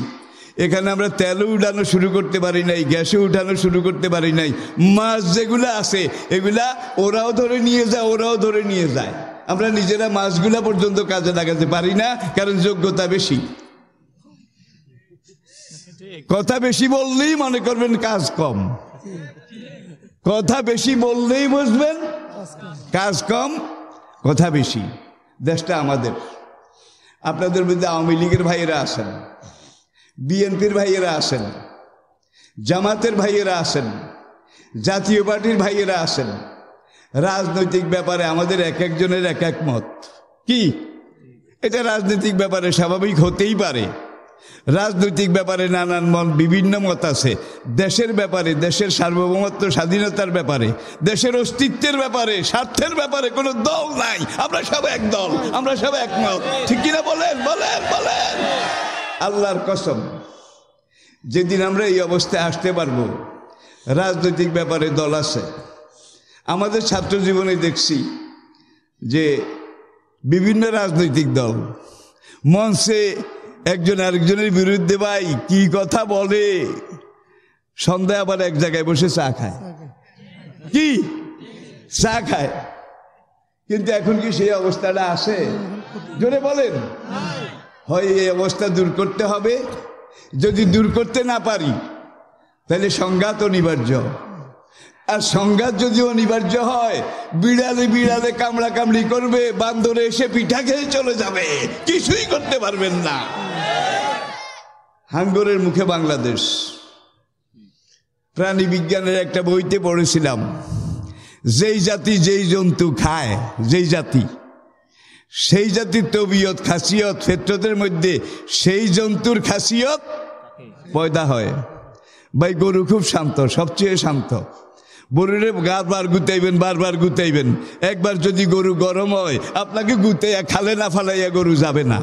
এখানে আমরা তেলও উঠানো শুরু করতে পারি নাই, গ্যাসও উঠানো শুরু করতে পারি নাই, মাছ যেগুলো আছে, এগুলা ওরাও ধরে নিয়ে যায়, ওরাও ধরে নিয়ে যায়। আমরা নিজেরা মাছগুলা পর্যন্ত কাজে লাগাতে পারি না, কারণ যোগ্যতা বেশি। কথা বেশি বললেই মনে করবেন কাজ কম। কথা বেশি বললেই বুঝবেন কাজ কম, কথা বেশি। দেশটা আমাদের। আপনাদের মধ্যে আওয়ামী লীগের ভাইয়েরা আছেন, বিএনপির ভাইয়েরা আছেন, জামাতের ভাইয়েরা আছেন, জাতীয় পার্টির ভাইয়েরা আছেন। রাজনৈতিক ব্যাপারে আমাদের এক একজনের এক এক মত। কি? এটা রাজনৈতিক ব্যাপারে স্বাভাবিক হতেই পারে। রাজনৈতিক ব্যাপারে নানান মন, বিভিন্ন মত আছে। দেশের ব্যাপারে, দেশের সার্বভৌমত্ব, স্বাধীনতার ব্যাপারে, দেশের অস্তিত্বের ব্যাপারে, স্বার্থের ব্যাপারে কোনো দল নাই। আমরা সব এক দল, আমরা সব একমত ঠিক কিনা বলেন? বলেন বলেন। আল্লাহর কসম, যেদিন আমরা এই অবস্থায় আসতে পারব, রাজনৈতিক ব্যাপারে দল আছে। আমাদের ছাত্র জীবনে দেখছি যে বিভিন্ন রাজনৈতিক দল মঞ্চে একজন আরেকজনের বিরুদ্ধে ভাই কি কথা বলে? সন্ধ্যায় আবার এক জায়গায় বসে চা খায়। কি? চা খায়। কিন্তু এখন কি সেই অবস্থাটা আছে? জোরে বলেন। হয় এই অবস্থা দূর করতে হবে। যদি দূর করতে না পারি, তাহলে সংঘাত অনিবার্য। আর সংঘাত যদি অনিবার্য হয় বিড়ালে বিড়ালে কামড়া কামড়ি করবে বান্দরে এসে পিঠা খেয়ে চলে যাবে। কিছুই করতে পারবেন না। হাঙ্গরের মুখে বাংলাদেশ। প্রাণী বিজ্ঞানের একটা বইতে পড়েছিলাম যেই জাতি যেই জন্তু খায় যেই জাতি সেই জাতির তবিয়ত খাসিয়ত ফেত্রতের মধ্যে সেই জন্তুর খাসিয়ত পয়দা হয়। ভাই গরু খুব শান্ত সবচেয়ে শান্ত। গরুরে বারবার গুতাইবেন বারবার গুতাইবেন। একবার যদি গরু গরম হয়, আপনাকে গুতাইয়া খালে না ফালাইয়া গরু যাবে না।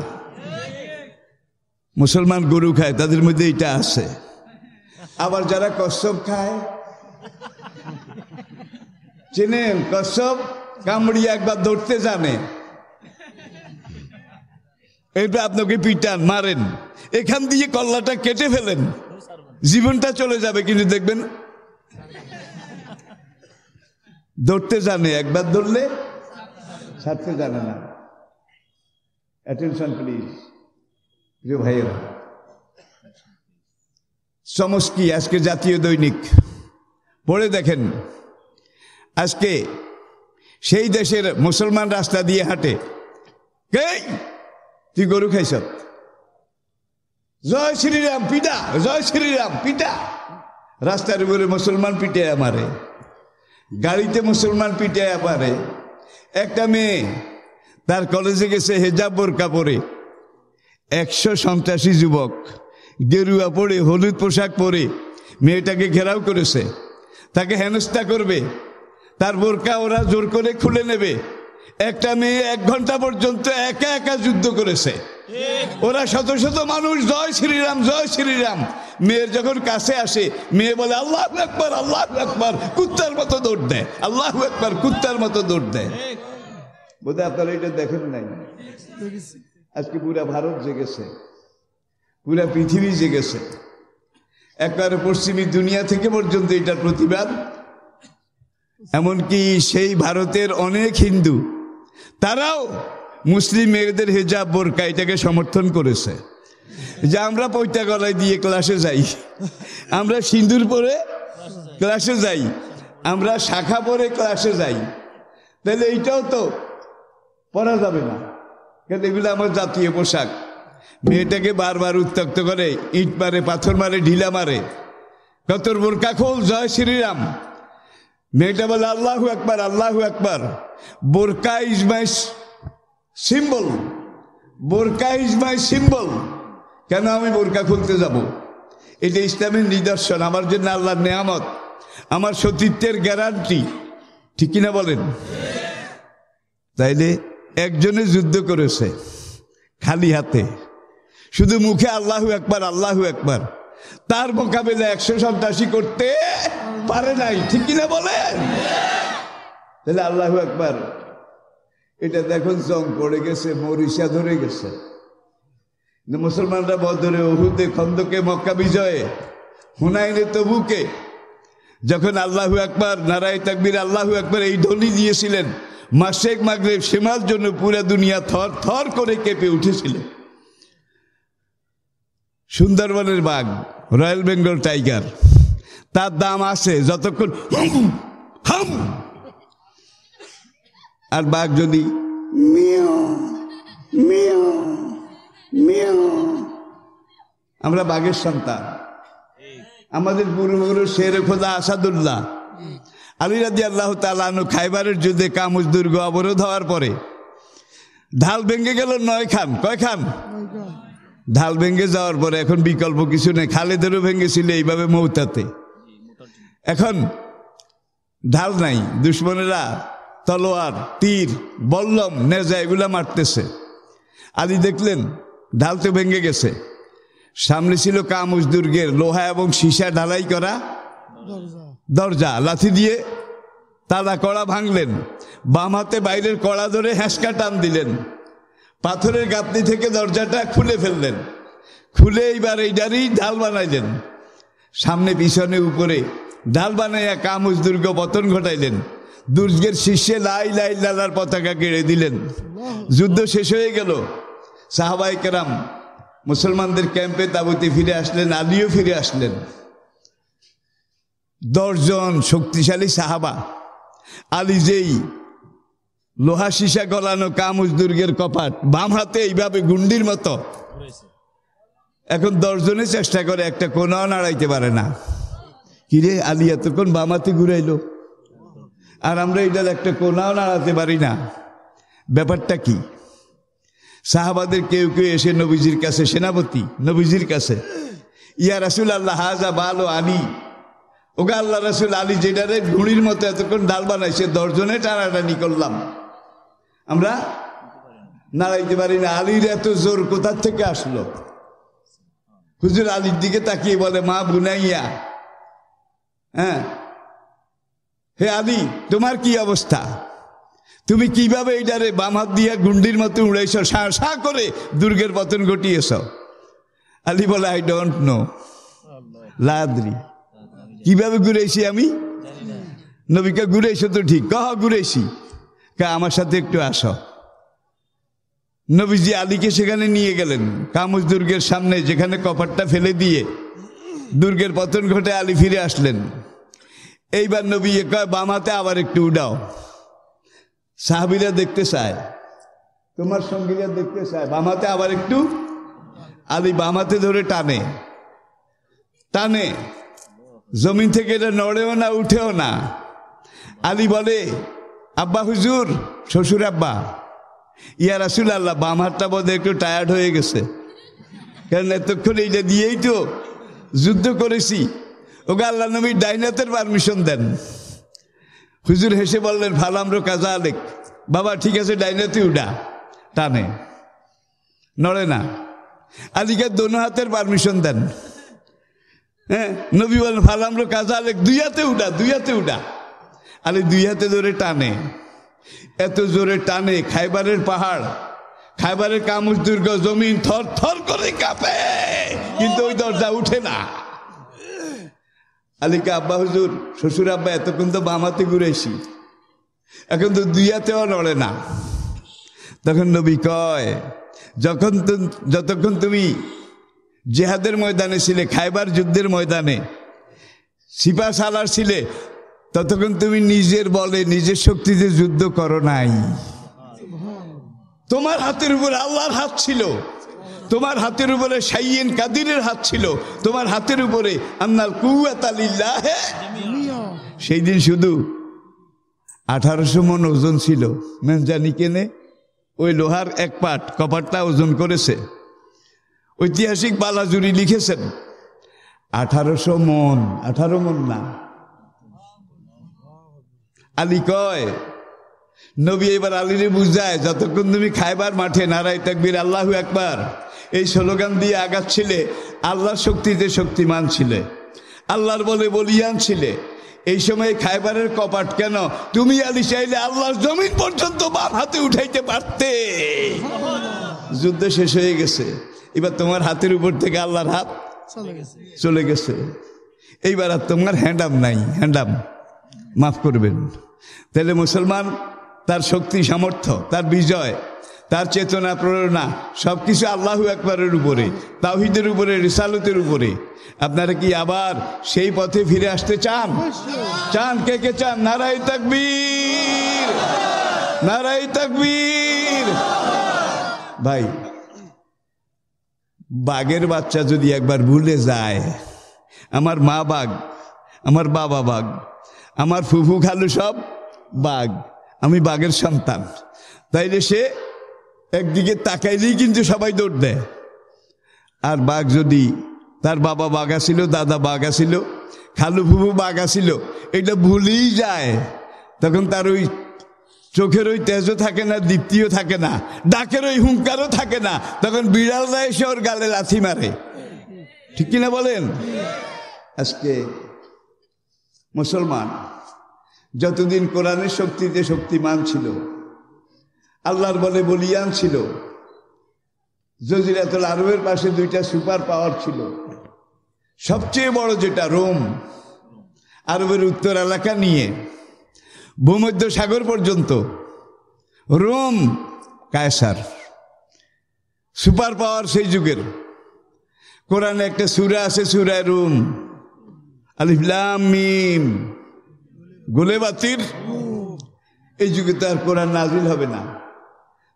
মুসলমান গরু খায়, তাদের মধ্যে এটা আছে। আবার যারা কশ্যপ খায়, চেনেন কশ্যপ কামড়িয়ে একবার ধরতে জানে। এটা আপনাকে পিটান, মারেন। এখান দিয়ে কল্লাটা কেটে ফেলেন। জীবনটা চলে যাবে, কিন্তু দেখবেন ধরতে জানে, একবার ধরলে ছাড়তে জানে না। অ্যাটেনশন প্লিজ প্রিয় ভাইয়েরা চমস্কি আজকে জাতীয় দৈনিক। পড়ে দেখেন, আজকে সেই দেশের মুসলমান রাস্তা দিয়ে হাঁটে। কে তুই গরু খাইছ? জয় শ্রীরাম পিতা জয় শ্রীরাম পিতা রাস্তার উপরে মুসলমান পিটে আমারে। গাড়িতে মুসলমান পিটে আমারে একটা মেয়ে তার কলেজে গেছে হেজাব বোরকা পরে। একশো সন্ত্রাসী যুবক গেরুয়া পরে, হলুদ পোশাক পরে মেয়েটাকে ঘেরাও করেছে। তাকে হেনস্থা করবে। তার বোরকা ওরা জোর করে খুলে নেবে। একটা মেয়ে এক ঘণ্টা পর্যন্ত একা একা যুদ্ধ করেছে। ওরা শত শত মানুষ, জয় শ্রীরাম জয় শ্রীরাম। মেয়ের যখন কাছে আসে, মেয়ে বলে, আল্লাহ একবার আল্লাহ একবার কুত্তার মতো দৌড় দেয়। আল্লাহ একবার কুত্তার মতো দৌড় দেয়। বোধহয় আপনারা এটা দেখেন নাই। আজকে পুরা ভারত জেগেছে। পুরা পৃথিবী জেগেছে। একবারে পশ্চিমী দুনিয়া থেকে পর্যন্ত এটার প্রতিবাদ। এমনকি সেই ভারতের অনেক হিন্দু, তারাও মুসলিম মেয়েদের হেজাব, বোরকা এটাকে সমর্থন করেছে। যে আমরা পৈতা গলায় দিয়ে ক্লাসে যাই। আমরা সিন্দুর পরে ক্লাসে যাই। আমরা শাখা পরে ক্লাসে যাই। তাহলে এইটাও তো পরা যাবে না। কেন এগুলো আমার জাতীয় পোশাক। মেয়েটাকে বারবার উত্তক্ত করে, ইট মারে, পাথর মারে, ঢিলা মারে। কতর বোরকা খোল, জয় শ্রীরাম। মেয়েটা বলে, আল্লাহ একবার আল্লাহ একবার বোরকা ইজ মাই সিম্বল। বোরকা ইজ মাই সিম্বল। কেন আমি বোরকা খুলতে যাব? এটা ইসলামের নিদর্শন, আমার জন্য আল্লাহর নেয়ামত, আমার সতীত্বের গ্যারান্টি ঠিক কিনা বলেন? তাইলে একজনে যুদ্ধ করেছে, খালি হাতে। শুধু মুখে আল্লাহ একবার আল্লাহ একবার তার মোকাবেলা একশো সন্ত্রাসী করতে পারে নাই, ঠিক কিনা বলেন? তাহলে আল্লাহ একবার এটা দেখুন জং পড়ে গেছে মরিষা ধরে গেছে। কিন্তু মুসলমানরা বদরে ওহুদে খন্দকে মক্কা বিজয়ে হুনাইনে তবুকে যখন আল্লাহু একবার নারায় তাকবির আল্লাহু একবার এই ধ্বনি দিয়েছিলেন মাসেক মাগরেব সীমার জন্য পুরো দুনিয়া থর থর করে কেঁপে উঠেছিল। সুন্দরবনের বাঘ রয়্যাল বেঙ্গল টাইগার তার দাম আছে যতক্ষণ হুম, আর বাঘ যদি মিয়াও মিয়াও। আমরা বাঘের সন্তান। আমাদের পূর্বগুরু শের খোদা আসাদুল্লাহ। আলী রাজি আল্লাহ তালানু খাইবারের যুদ্ধে কামুজ দুর্গ অবরোধ হওয়ার পরে ঢাল ভেঙে গেল নয় খান। কয় খান? ঢাল ভেঙে যাওয়ার পরে এখন বিকল্প কিছু নেই। খালেদেরও ভেঙেছিল এইভাবে মৌতাতে। এখন ঢাল নাই। দুশ্মনেরা তলোয়ার, তীর, বল্লম, নেজা এগুলা মারতেছে। আলী দেখলেন ঢাল তো ভেঙে গেছে। সামনে ছিল কামুজ দুর্গের লোহা এবং সীসা ঢালাই করা দরজা। লাথি দিয়ে তালা কড়া ভাঙলেন। বাম হাতে বাইরের কড়া ধরে হ্যাঁসকা টান দিলেন। পাথরের গাঁথনি থেকে দরজাটা খুলে ফেললেন। খুলে এইবার এইটারই ঢাল বানাইলেন। সামনে পিছনে উপরে ঢাল বানাইয়া কামুজ দুর্গ পতন ঘটাইলেন। দুর্গের শীর্ষে লাই লাই লালার পতাকা কেড়ে দিলেন। যুদ্ধ শেষ হয়ে গেল। সাহাবাই কেরাম মুসলমানদের ক্যাম্পে তাবুতে ফিরে আসলেন, আলিও ফিরে আসলেন। দশজন শক্তিশালী সাহাবা, আলী যেই লোহা সীসা গলানো কামুজ দুর্গের কপাট, বাম হাতে এইভাবে গুন্ডির মতো। এখন দশজনে চেষ্টা করে একটা কোনাও নাড়াইতে পারে না। কিরে আলী এতক্ষণ বাম হাতে ঘুরাইলো? আর আমরা এটার একটা কোনাও নাড়াতে পারি না। ব্যাপারটা কি? সাহাবাদের কেউ কেউ এসে নবীজির কাছে, সেনাপতি, নবীজির কাছে, ইয়া রাসুল আল্লাহ হাজা বালো আলী। ওগা আল্লাহ রাসুল আলী যেটারে ঘুড়ির মতো এতক্ষণ ডাল বানাইছে, দশজনে টানাটানি করলাম। আমরা নাড়াইতে পারি না, আলীর এত জোর কোথার থেকে আসলো? হুজুর আলীর দিকে তাকিয়ে বলে, মা বুনাইয়া। হ্যাঁ। হে আলী, তোমার কি অবস্থা? তুমি কীভাবে এইটারে বাম হাত দিয়া গুন্ডির মতো উড়াইছ? সা সা করে দুর্গের পতন ঘটিয়েছ। আলী বলে আই ডোন্ট নো লাদ্রি। কীভাবে ঘুরেছি আমি? নবীকে ঘুরেছো তো ঠিক। কহ ঘুরেছি কা, আমার সাথে একটু আসো। নবীজি আলীকে সেখানে নিয়ে গেলেন। কামুজ দুর্গের সামনে, যেখানে কপারটা ফেলে দিয়ে দুর্গের পতন ঘটে আলী ফিরে আসলেন। এইবার নবী বামাতে আবার একটু উডাও। সাহাবিরা দেখতে চায়, তোমার সঙ্গীরা দেখতে চায়। বামাতে আবার একটু আলী বামাতে ধরে টানে। টানে। জমিন থেকে এটা নড়েও না, উঠেও না। আলী বলে, আব্বা হুজুর, শ্বশুর আব্বা, ইয়া রাসুল আল্লাহ বাম হাতটা বোধ একটু টায়ার্ড হয়ে গেছে। কারণ এতক্ষণ এইটা দিয়েই তো যুদ্ধ করেছি। ওকে আল্লাহ নবী ডাইনাতের পারমিশন দেন। হুজুর হেসে বললেন ফালামরো কাজা আলেক। বাবা, ঠিক আছে ডাইনাতে উডা টানে। নড়ে না। আলিকে দোনো হাতের পারমিশন দেন। হ্যাঁ? নবী বলেন ফালামরো কাজা আলেক, দুই হাতে উডা দুই হাতে উডা আলি দুই হাতে ধরে টানে। এত জোরে টানে, খাইবারের পাহাড়, খাইবারের কামুজ দুর্গ, জমিন থর থর করে কাঁপে। কিন্তু ওই দরজা উঠে না। আলীকে আব্বা হুজুর, শ্বশুর আব্বা এতক্ষণ তো বামাতে ঘুরেছি এখন তো দুই হাতেও নড়ে না। তখন নবী কয়, যখন যতক্ষণ তুমি জেহাদের ময়দানে ছিলে, খাইবার যুদ্ধের ময়দানে, সিপা সালার ছিলে, ততক্ষণ তুমি নিজের বলে, নিজের শক্তিতে যুদ্ধ করো নাই। তোমার হাতের উপরে আল্লাহর হাত ছিল। তোমার হাতের উপরে সাইয়েন কাদিরের হাত ছিল। তোমার হাতের উপরে আন্নাল কুয়াতালিল্লাহ সেই দিন শুধু আঠারোশো মন ওজন ছিল। জানি কেনে ওই লোহার এক পাট কপাটটা ওজন করেছে। ঐতিহাসিক বালাজুরি লিখেছেন, আঠারোশো মন, আঠারো মন না। আলী কয়, নবী এবার আলীরে বুঝায়, যতক্ষণ তুমি খাইবার মাঠে নারাই তাকবীর, আল্লাহু একবার এই স্লোগান দিয়ে আগাচ্ছিলে আল্লাহর শক্তিতে শক্তিমান ছিলে। আল্লাহর বলে বলিয়ান ছিলে। এই সময় খাইবারের কপাট কেন? তুমি আলী চাইলে আল্লাহর জমিন পর্যন্ত বাম হাতে উঠাইতে পারতে। যুদ্ধ শেষ হয়ে গেছে। এবার তোমার হাতের উপর থেকে আল্লাহর হাত চলে গেছে। এইবার আর তোমার হ্যান্ডাম নাই। হ্যান্ডাম মাফ করবেন। তাহলে মুসলমান তার শক্তি সামর্থ্য তার বিজয় তার চেতনা প্রেরণা সব কিছু আল্লাহু একবারের উপরে তাহিদের উপরে, রিসালতের উপরে। আপনারা কি আবার সেই পথে ফিরে আসতে চান? চান কে কে চান? নারাই তাকবীর। নারাই তাকবীর। ভাই, বাঘের বাচ্চা যদি একবার ভুলে যায়, আমার মা বাঘ, আমার বাবা বাঘ, আমার ফুফু খালু সব বাঘ, আমি বাঘের সন্তান। তাইলে সে একদিকে তাকাইলেই কিন্তু সবাই দৌড় দেয়। আর বাঘ যদি, তার বাবা বাঘা ছিল দাদা বাঘা ছিল খালু ফুফু বাঘা ছিল এটা ভুলেই যায়। তখন তার ওই চোখের ওই তেজও থাকে না, দীপ্তিও থাকে না, ডাকের ওই হুঙ্কারও থাকে না। তখন বিড়াল বিড়ালরা এসে ওর গালে লাথি মারে। ঠিক কিনা বলেন? আজকে মুসলমান, যতদিন কোরআনের শক্তিতে শক্তিমান ছিল আল্লাহর বলে বলিয়ান ছিল। জজিরাতুল আরবের পাশে দুইটা সুপার পাওয়ার ছিল। সবচেয়ে বড় যেটা রোম, আরবের উত্তর এলাকা নিয়ে, ভূমধ্য সাগর পর্যন্ত, রোম কায়সার। সুপার পাওয়ার সেই যুগের। কোরআনে একটা সুরা আছে সুরায় রোম। আলিফলাম মিম। গোলে বাতির। এই যুগে তো আর কোরআন নাজিল হবে না।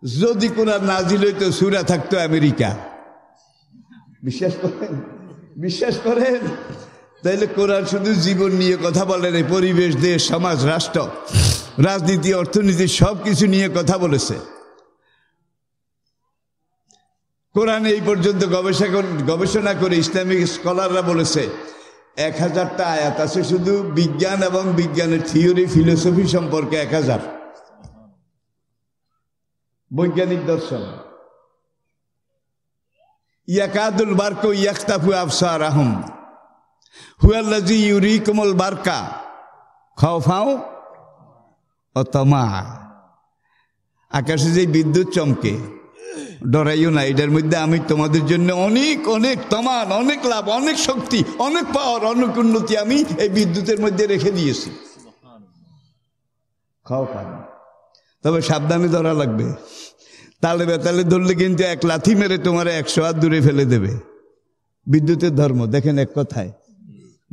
যদি কোরআন নাজিল হইতো, সুরা থাকতো আমেরিকা। বিশ্বাস করেন? বিশ্বাস করেন? তাইলে কোরআন শুধু জীবন নিয়ে কথা বলে রে পরিবেশ, দেশ, সমাজ, রাষ্ট্র, রাজনীতি, অর্থনীতি সব কিছু নিয়ে কথা বলেছে। কোরআন এই পর্যন্ত গবেষণা গবেষণা করে ইসলামিক স্কলাররা বলেছে, এক হাজারটা আয়াত আছে শুধু বিজ্ঞান এবং বিজ্ঞানের থিওরি, ফিলোসফি সম্পর্কে এক হাজার। বৈজ্ঞানিক দর্শন। ইয়াকাদুল বার্ক ইয়াক্তাফু আফসার আহম হুয়াল্লাজি ইউরিকুমুল বার্কা। খাও ও তমা আকাশে যে বিদ্যুৎ চমকে ডরাইও না এটার মধ্যে আমি তোমাদের জন্য অনেক অনেক তমান অনেক লাভ অনেক শক্তি অনেক পাওয়ার অনেক উন্নতি আমি এই বিদ্যুতের মধ্যে রেখে দিয়েছি। খাও খান তবে সাবধানে ধরা লাগবে। তালে বেতালে ধরলে কিন্তু এক লাথি মেরে তোমার একশো হাত দূরে ফেলে দেবে। বিদ্যুতের ধর্ম, দেখেন এক কথায়।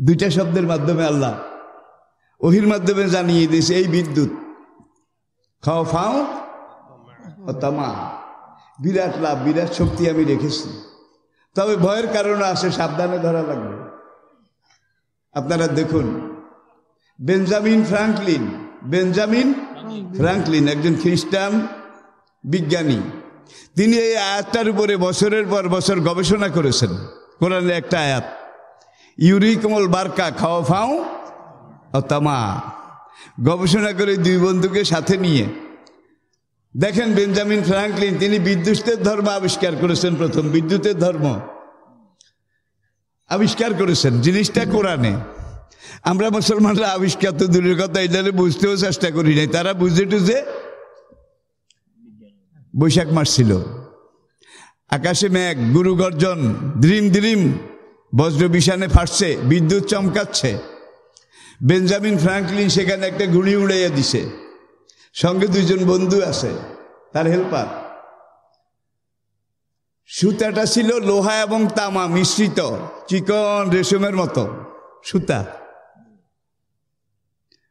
দুইটা শব্দের মাধ্যমে আল্লাহ ওহির মাধ্যমে জানিয়ে দিয়েছে, এই বিদ্যুৎ, খাও, ফাও তামা। বিরাট লাভ, বিরাট শক্তি আমি রেখেছি। তবে ভয়ের কারণে আসে সাবধানে ধরা লাগবে। আপনারা দেখুন, বেঞ্জামিন ফ্রাঙ্কলিন বেঞ্জামিন ফ্রাঙ্কলিন, একজন খ্রিস্টান বিজ্ঞানী। তিনি এই আয়াতটার উপরে বছরের পর বছর গবেষণা করেছেন। কোরআনে একটা আয়াত। ইউরিকমল বার্কা খাওয়া ফাও তামা। গবেষণা করে দুই বন্ধুকে সাথে নিয়ে। দেখেন বেঞ্জামিন ফ্রাঙ্কলিন, তিনি বিদ্যুতের ধর্ম আবিষ্কার করেছেন প্রথম, বিদ্যুতের ধর্ম আবিষ্কার করেছেন, জিনিসটা কোরআনে। আমরা মুসলমানরা আবিষ্কার তো দূরের কথা এটা বুঝতেও চেষ্টা করি নাই। তারা বুঝে টুঝে বৈশাখ মাস ছিল। আকাশে মেঘ, গুরু গর্জন, দ্রিম দ্রিম, বজ্র বিষানে ফাটছে, বিদ্যুৎ চমকাচ্ছে। বেঞ্জামিন ফ্রাঙ্কলিন সেখানে একটা ঘুড়ি উড়াইয়া দিছে। সঙ্গে দুইজন বন্ধু আছে, তার হেল্পার। সুতাটা ছিল লোহা এবং তামা মিশ্রিত, চিকন রেশমের মতো, সুতা।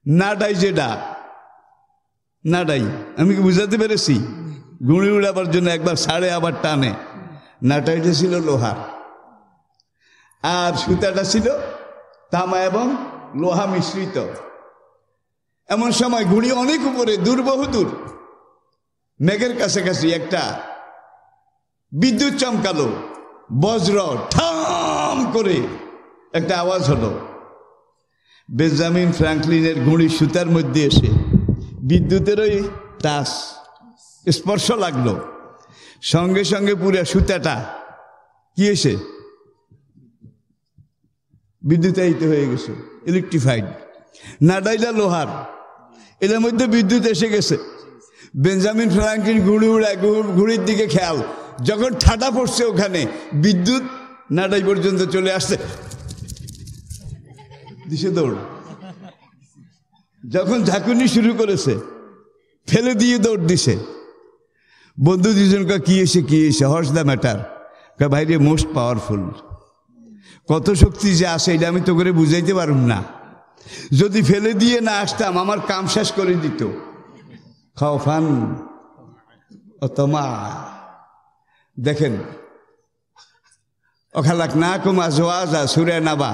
নাডাই যেটা নাডাই, আমি কি বুঝাতে পেরেছি? গুঁড়ি উড়াবার জন্য একবার সাড়ে আবার টানে। নাটাইটা ছিল লোহার। আর সুতাটা ছিল তামা এবং লোহা মিশ্রিত। এমন সময় ঘুড়ি অনেক উপরে, দূর বহুদূর মেঘের কাছাকাছি একটা বিদ্যুৎ চমকালো, বজ্র ঠাম করে একটা আওয়াজ হলো। বেঞ্জামিন ফ্রাঙ্কলিনের ঘুড়ি সুতার মধ্যে এসে বিদ্যুতের ওই স্পর্শ লাগল। সঙ্গে সঙ্গে পুরো সুতাটা কি এসে বিদ্যুতায়িত হয়ে গেছে ইলেকট্রিফাইড নাডাইলা লোহার, এদের মধ্যে বিদ্যুৎ এসে গেছে। বেঞ্জামিন ফ্রাঙ্কিন ঘুড়ি উড়ায় ঘুড়ির দিকে খেয়াল। যখন ঠাটা পড়ছে ওখানে, বিদ্যুৎ নাডাই পর্যন্ত চলে আসছে। দিশে দৌড়। যখন ঝাঁকুনি শুরু করেছে, ফেলে দিয়ে দৌড় দিছে। বন্ধু দুজনকে কি এসে কি এসে? হর্স দ্য ম্যাটার ভাইরে মোস্ট পাওয়ারফুল কত শক্তি যে আসে, এটা আমি তো করে বুঝাইতে পারুম না। যদি ফেলে দিয়ে না আসতাম, আমার কাম শেষ করে দিত। খাও ফান অতমা দেখেন, অখালাক না কুমা জোয়াজা সুরে নাবা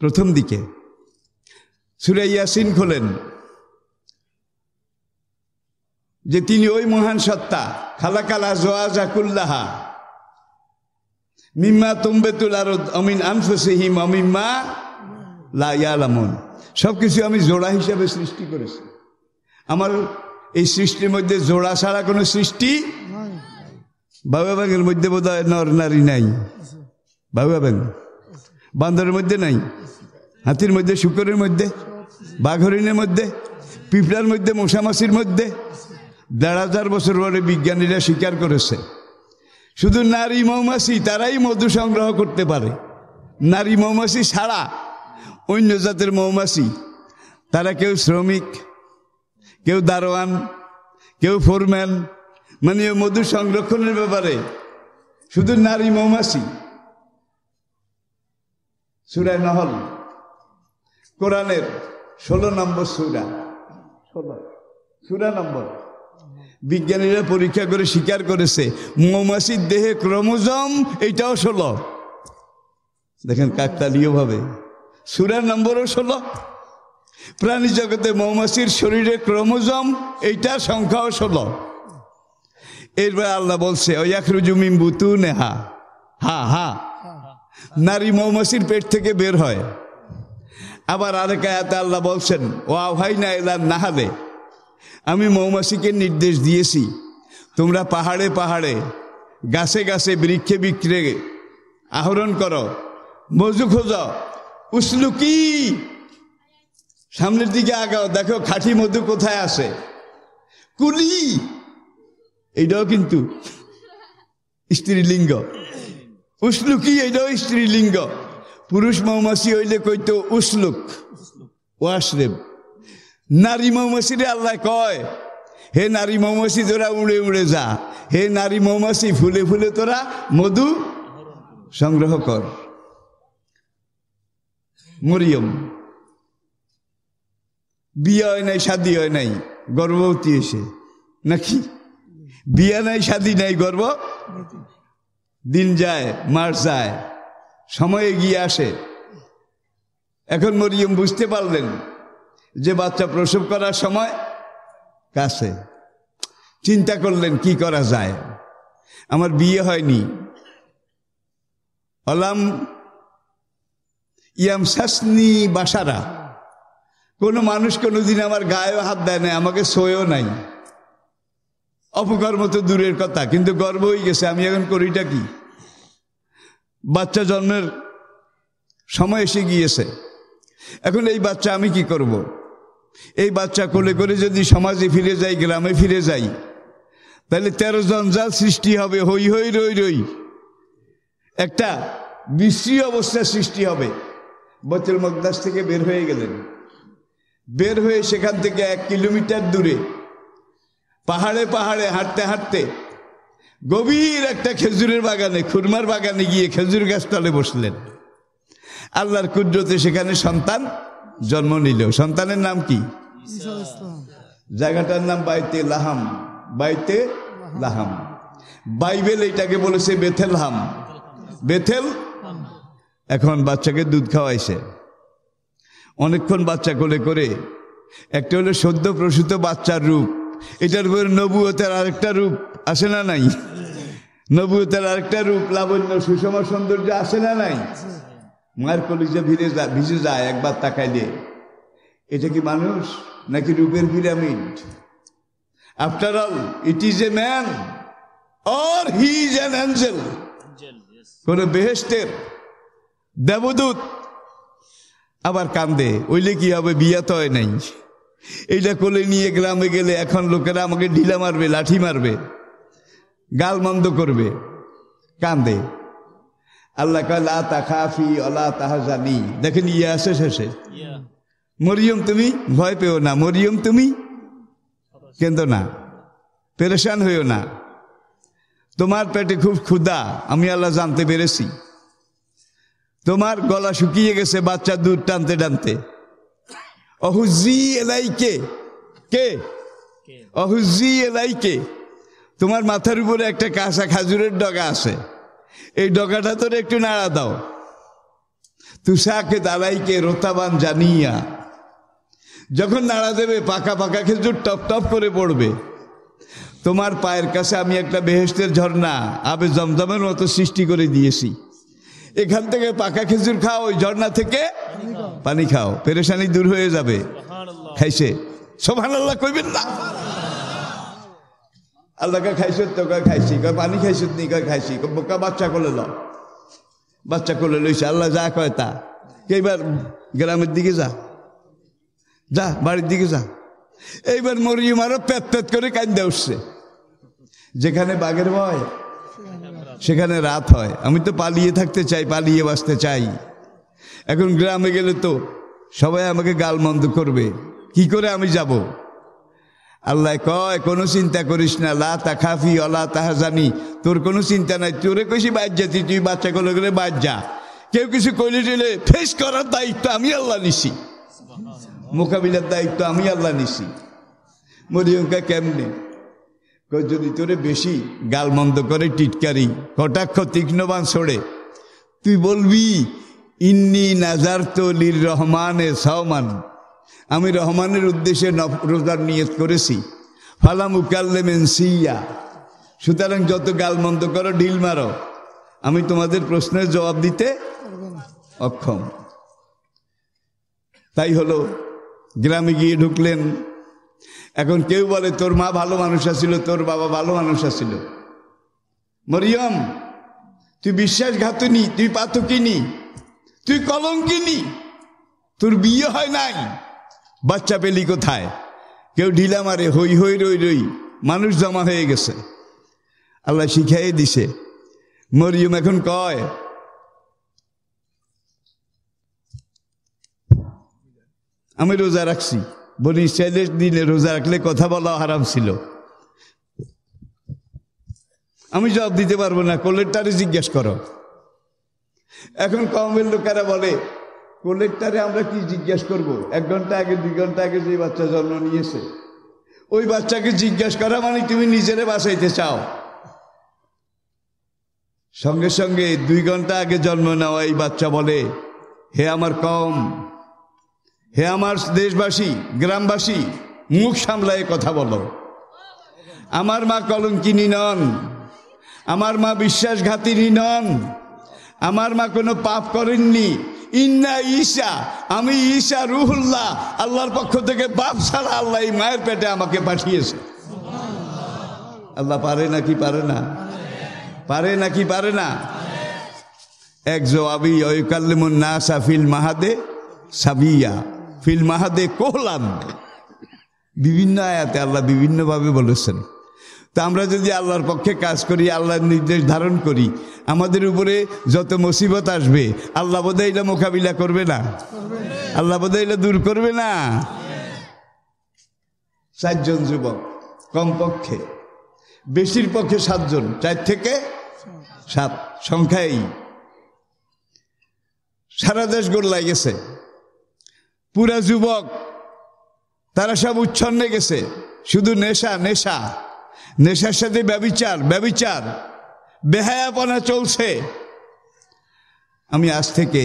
প্রথম দিকে। সুরা ইয়াসিন খোলেন। যে তিনি ওই মহান সত্তা। খালাকালা জোয়া জাকুল্লাহা মিম্মা তুম্বেতুল আর অমিন আনফুসিহিম অমিম্মা লা ইয়ালামুন। সব কিছু আমি জোড়া হিসাবে সৃষ্টি করেছি। আমার এই সৃষ্টির মধ্যে জোড়া ছাড়া কোনো সৃষ্টি বাবা ব্যাঙের মধ্যে বোধ হয় নর নারী নাই। বাবা ব্যাঙ বান্দরের মধ্যে নাই। হাতির মধ্যে শুকরের মধ্যে বাঘরিনের মধ্যে পিঁপড়ার মধ্যে মশামাছির মধ্যে দেড় হাজার বছর পরে বিজ্ঞানীরা স্বীকার করেছে। শুধু নারী মৌমাছি তারাই মধু সংগ্রহ করতে পারে। নারী মৌমাছি ছাড়া অন্য জাতের মৌমাছি তারা কেউ শ্রমিক কেউ দারোয়ান কেউ ফোরম্যান মানে মধু সংরক্ষণের ব্যাপারে শুধু নারী মৌমাছি। সুরায় নহল কোরআনের ষোলো নম্বর সুরা। ষোলো। সুরা নম্বর। বিজ্ঞানীরা পরীক্ষা করে স্বীকার করেছে, মৌমাছির দেহে ক্রোমোজম এইটাও ষোলো। দেখেন কাকতালীয় ভাবে। সুরার নম্বরও ষোলো। প্রাণী জগতে মৌমাছির শরীরে ক্রোমোজম এইটার সংখ্যাও ষোলো। এরপর আল্লাহ বলছে ওয়াকরুজুমিম বুতু নেহা হা হা। নারী মৌমাছির পেট থেকে বের হয়। আবার আরেক আয়াতে আল্লাহ বলছেন ও আহাই না এলার নাহালে। আমি মৌমাছিকে নির্দেশ দিয়েছি। তোমরা পাহাড়ে পাহাড়ে, গাছে গাছে বৃক্ষে বিক্রে আহরণ করো। মজু খোঁজ উসলুকি সামনের দিকে আগাও। দেখো খাঁটি মধু কোথায় আছে। কুলি! এইটাও কিন্তু স্ত্রীলিঙ্গ। উসলুকি এইটাও স্ত্রীলিঙ্গ। পুরুষ মৌমাছি হইলে কইতো উসলুক ওয়াশরেব নারী মৌমাছিরে আল্লাহ কয়, হে নারী মৌমাছি, তোরা উড়ে উড়ে যা। হে নারী মৌমাছি, ফুলে ফুলে তোরা মধু সংগ্রহ কর। মরিয়ম। বিয়ে হয় নাই, শাদি হয় নাই, গর্ভবতী এসে নাকি? বিয়ে নাই, শাদি নাই গর্ব দিন যায়, মাস যায়, সময়ে গিয়ে আসে। এখন মরিয়ম বুঝতে পারলেন যে বাচ্চা প্রসব করার সময় কাছে। চিন্তা করলেন, কি করা যায়? আমার বিয়ে হয়নি। অলাম ইয়াম শাসনি বাসারা। কোনো মানুষ কোনোদিন আমার গায়েও হাত দেয় নাই, আমাকে সয়েও নাই। অপকর্ম তো দূরের কথা, কিন্তু গর্ব হয়ে গেছে, আমি এখন করিটা কি? বাচ্চা জন্মের সময় এসে গিয়েছে। এখন এই বাচ্চা আমি কি করব। এই বাচ্চা কোলে করে যদি সমাজে ফিরে যাই, গ্রামে ফিরে যাই, তাহলে তেরো জন জঞ্জাল সৃষ্টি হবে, হই হই, রই রই। একটা বিশ্রী অবস্থার সৃষ্টি হবে। বচল মকদাস থেকে বের হয়ে গেলেন। বের হয়ে সেখান থেকে এক কিলোমিটার দূরে, পাহাড়ে পাহাড়ে হাঁটতে হাঁটতে গভীর একটা খেজুরের বাগানে, খুরমার বাগানে গিয়ে খেজুর গাছ তলে বসলেন। আল্লাহর কুদরতে সেখানে সন্তান জন্ম নিল। সন্তানের নাম কি? জায়গাটার নাম বাইতে লাহাম। বাইতে লাহাম। বাইবেল এটাকে বলেছে বেথেলহাম বেথেল? এখন বাচ্চাকে দুধ খাওয়াইছে। অনেকক্ষণ বাচ্চা কোলে করে। একটা হলো সদ্য প্রসূত বাচ্চার রূপ। এটার উপরে নবুয়তের আরেকটা রূপ আসে না নাই? নবুয়তের আরেকটা রূপ লাবণ্য সুষম সৌন্দর্য আসে না নাই? মায়ের কলিজা ভিড়ে যা ভিজে যায় একবার তাকাইলে। এটা কি মানুষ নাকি রূপের pyramid? After all it is a man or he is an angel কোন বেহেস্টের দেবদূত আবার কান্দে ওইলে কি হবে? বিয়া তো হয় নাই। এইটা কোলে নিয়ে গ্রামে গেলে এখন লোকেরা আমাকে ঢিলা মারবে লাঠি মারবে গাল মন্দ করবে কান্দে। আল্লাহ কালা তাকাফি অলা তাহাজানি। দেখেন ইয়ে আসে শেষে মরিয়ম তুমি ভয় পেও না। মরিয়ম তুমি কেন্দ্র না। পেরেশান হইও না। তোমার পেটে খুব ক্ষুধা আমি আল্লাহ জানতে পেরেছি। তোমার গলা শুকিয়ে গেছে বাচ্চা দুধ টানতে টানতে। অহুজি এলাইকে কে? কে? অহুজি এলাইকে তোমার মাথার উপরে একটা কাঁচা খাজুরের ডগা আছে। এই ডগাটা তোর একটু নাড়া দাও। তুষাকে দালাইকে রোতাবান জানিয়া যখন নাড়া দেবে, পাকা পাকা খেজুর টপ টপ করে পড়বে। তোমার পায়ের কাছে আমি একটা বেহেস্তের ঝর্ণা, আবে জমজমের মতো সৃষ্টি করে দিয়েছি। এখান থেকে পাকা খেজুর খাও, ওই ঝর্ণা থেকে পানি খাও। পেরেশানি দূর হয়ে যাবে। খাইছে। সোভান আল্লাহ কইবেন না। আল্লাহকে খাইছো তো কয় খাইছি, কয় পানি খাইছো, নি কয় খাইছি বোকা বাচ্চা কোলে লও বাচ্চা কোলে লইছে, আল্লাহ যা কয় তা। এইবার গ্রামের দিকে যা। যা, বাড়ির দিকে যা। এইবার মরিয়ম আরও প্যাত প্যাত করে কান্দে উঠছে। যেখানে বাঘের ভয়, সেখানে রাত হয়। আমি তো পালিয়ে থাকতে চাই, পালিয়ে বাঁচতে চাই। এখন গ্রামে গেলে তো সবাই আমাকে গালমন্দ করবে। কি করে আমি যাব? আল্লাহ কয়, কোনো চিন্তা করিস না, লা তা খাফি অলা তাহা জানি তোর কোনো চিন্তা নাই, তোরে কইছি বাদ যা, তুই বাচ্চা গুলো গেলে বাদ যা। কেউ কিছু কইলে টিলে ফেস করার দায়িত্ব আমি আল্লাহ নিছি। মোকাবিলার দায়িত্ব আমি আল্লাহ নিছি। মরিয়ঙ্কা কেমনে? যদি তোরে বেশি গালমন্দ করে, টিটকারি, কটাক্ষ তীক্ষ্ণবান ছড়ে, তুই বলবি, ইন্নি নাজার তলির রহমানে সাওমান। আমি রহমানের উদ্দেশ্যে রোজার নিয়ত করেছি। ফালাম উকাল্লেমেন সিয়া। সুতরাং যত গালমন্দ করো ঢিল মারো। আমি তোমাদের প্রশ্নের জবাব দিতে অক্ষম। তাই হলো, গ্রামে গিয়ে ঢুকলেন। এখন কেউ বলে, তোর মা ভালো মানুষ আছিল, তোর বাবা ভালো মানুষ আছিল। মরিয়ম, তুই বিশ্বাসঘাতনি, তুই পাতকিনি, তুই কলঙ্কিনি, তোর বিয়ে হয় নাই। বাচ্চা পেলি কোথায়? কেউ ঢিলা মারে, হই হই, রই রই, মানুষ জমা হয়ে গেছে। আল্লাহ শিখাই দিছে, মরিয়ম এখন কয়? আমি রোজা রাখছি। বনি ইসরায়েলের দিনে রোজা রাখলে কথা বলা হারাম ছিল। আমি জবাব দিতে পারব না, কোলেরটারে জিজ্ঞেস করো। এখন কমের লোকেরা বলে কোলেরটারে আমরা কি জিজ্ঞেস করব? এক ঘণ্টা আগে, দুই ঘণ্টা আগে যে বাচ্চা জন্ম নিয়েছে। ওই বাচ্চাকে জিজ্ঞেস করা মানে তুমি নিজেরে বাঁচাইতে চাও। সঙ্গে সঙ্গে দুই ঘণ্টা আগে জন্ম নেওয়া এই বাচ্চা বলে, হে আমার কম, হে আমার দেশবাসী, গ্রামবাসী, মুখ সামলায় কথা বলো। আমার মা কলঙ্কিনী নন, আমার মা বিশ্বাসঘাতিনী নন, আমার মা কোনো পাপ করেননি ইন্না ঈশা, আমি ঈশা রুহুল্লাহ, আল্লাহর পক্ষ থেকে বাপ ছাড়া আল্লাহ এই মায়ের পেটে আমাকে পাঠিয়েছে। আল্লাহ পারে নাকি পারে না? পারে নাকি পারে না? এক জবাবি ওয়কাল্লিমুন নাসা ফিল মাহাদে সাবিয়া, ফিল মাহাদে কোহলান বিভিন্ন আয়াতে আল্লাহ বিভিন্নভাবে বলেছেন। তো আমরা যদি আল্লাহর পক্ষে কাজ করি, আল্লাহর নির্দেশ ধারণ করি, আমাদের উপরে যত মুসিবত আসবে, আল্লাহ বোধহয় এটা মোকাবিলা করবে না। আল্লাহ বোধহয় এটা দূর করবে না। চারজন যুবক, কমপক্ষে বেশির পক্ষে সাতজন, চার থেকে সাত, সংখ্যাই। সারা দেশ গোল্লাই গেছে। পুরা যুবক, তারা সব উচ্ছন্নে গেছে। শুধু নেশা নেশা। নেশার সাথে ব্যবিচার ব্যবিচার। বেহায়াপনা চলছে। আমি আজ থেকে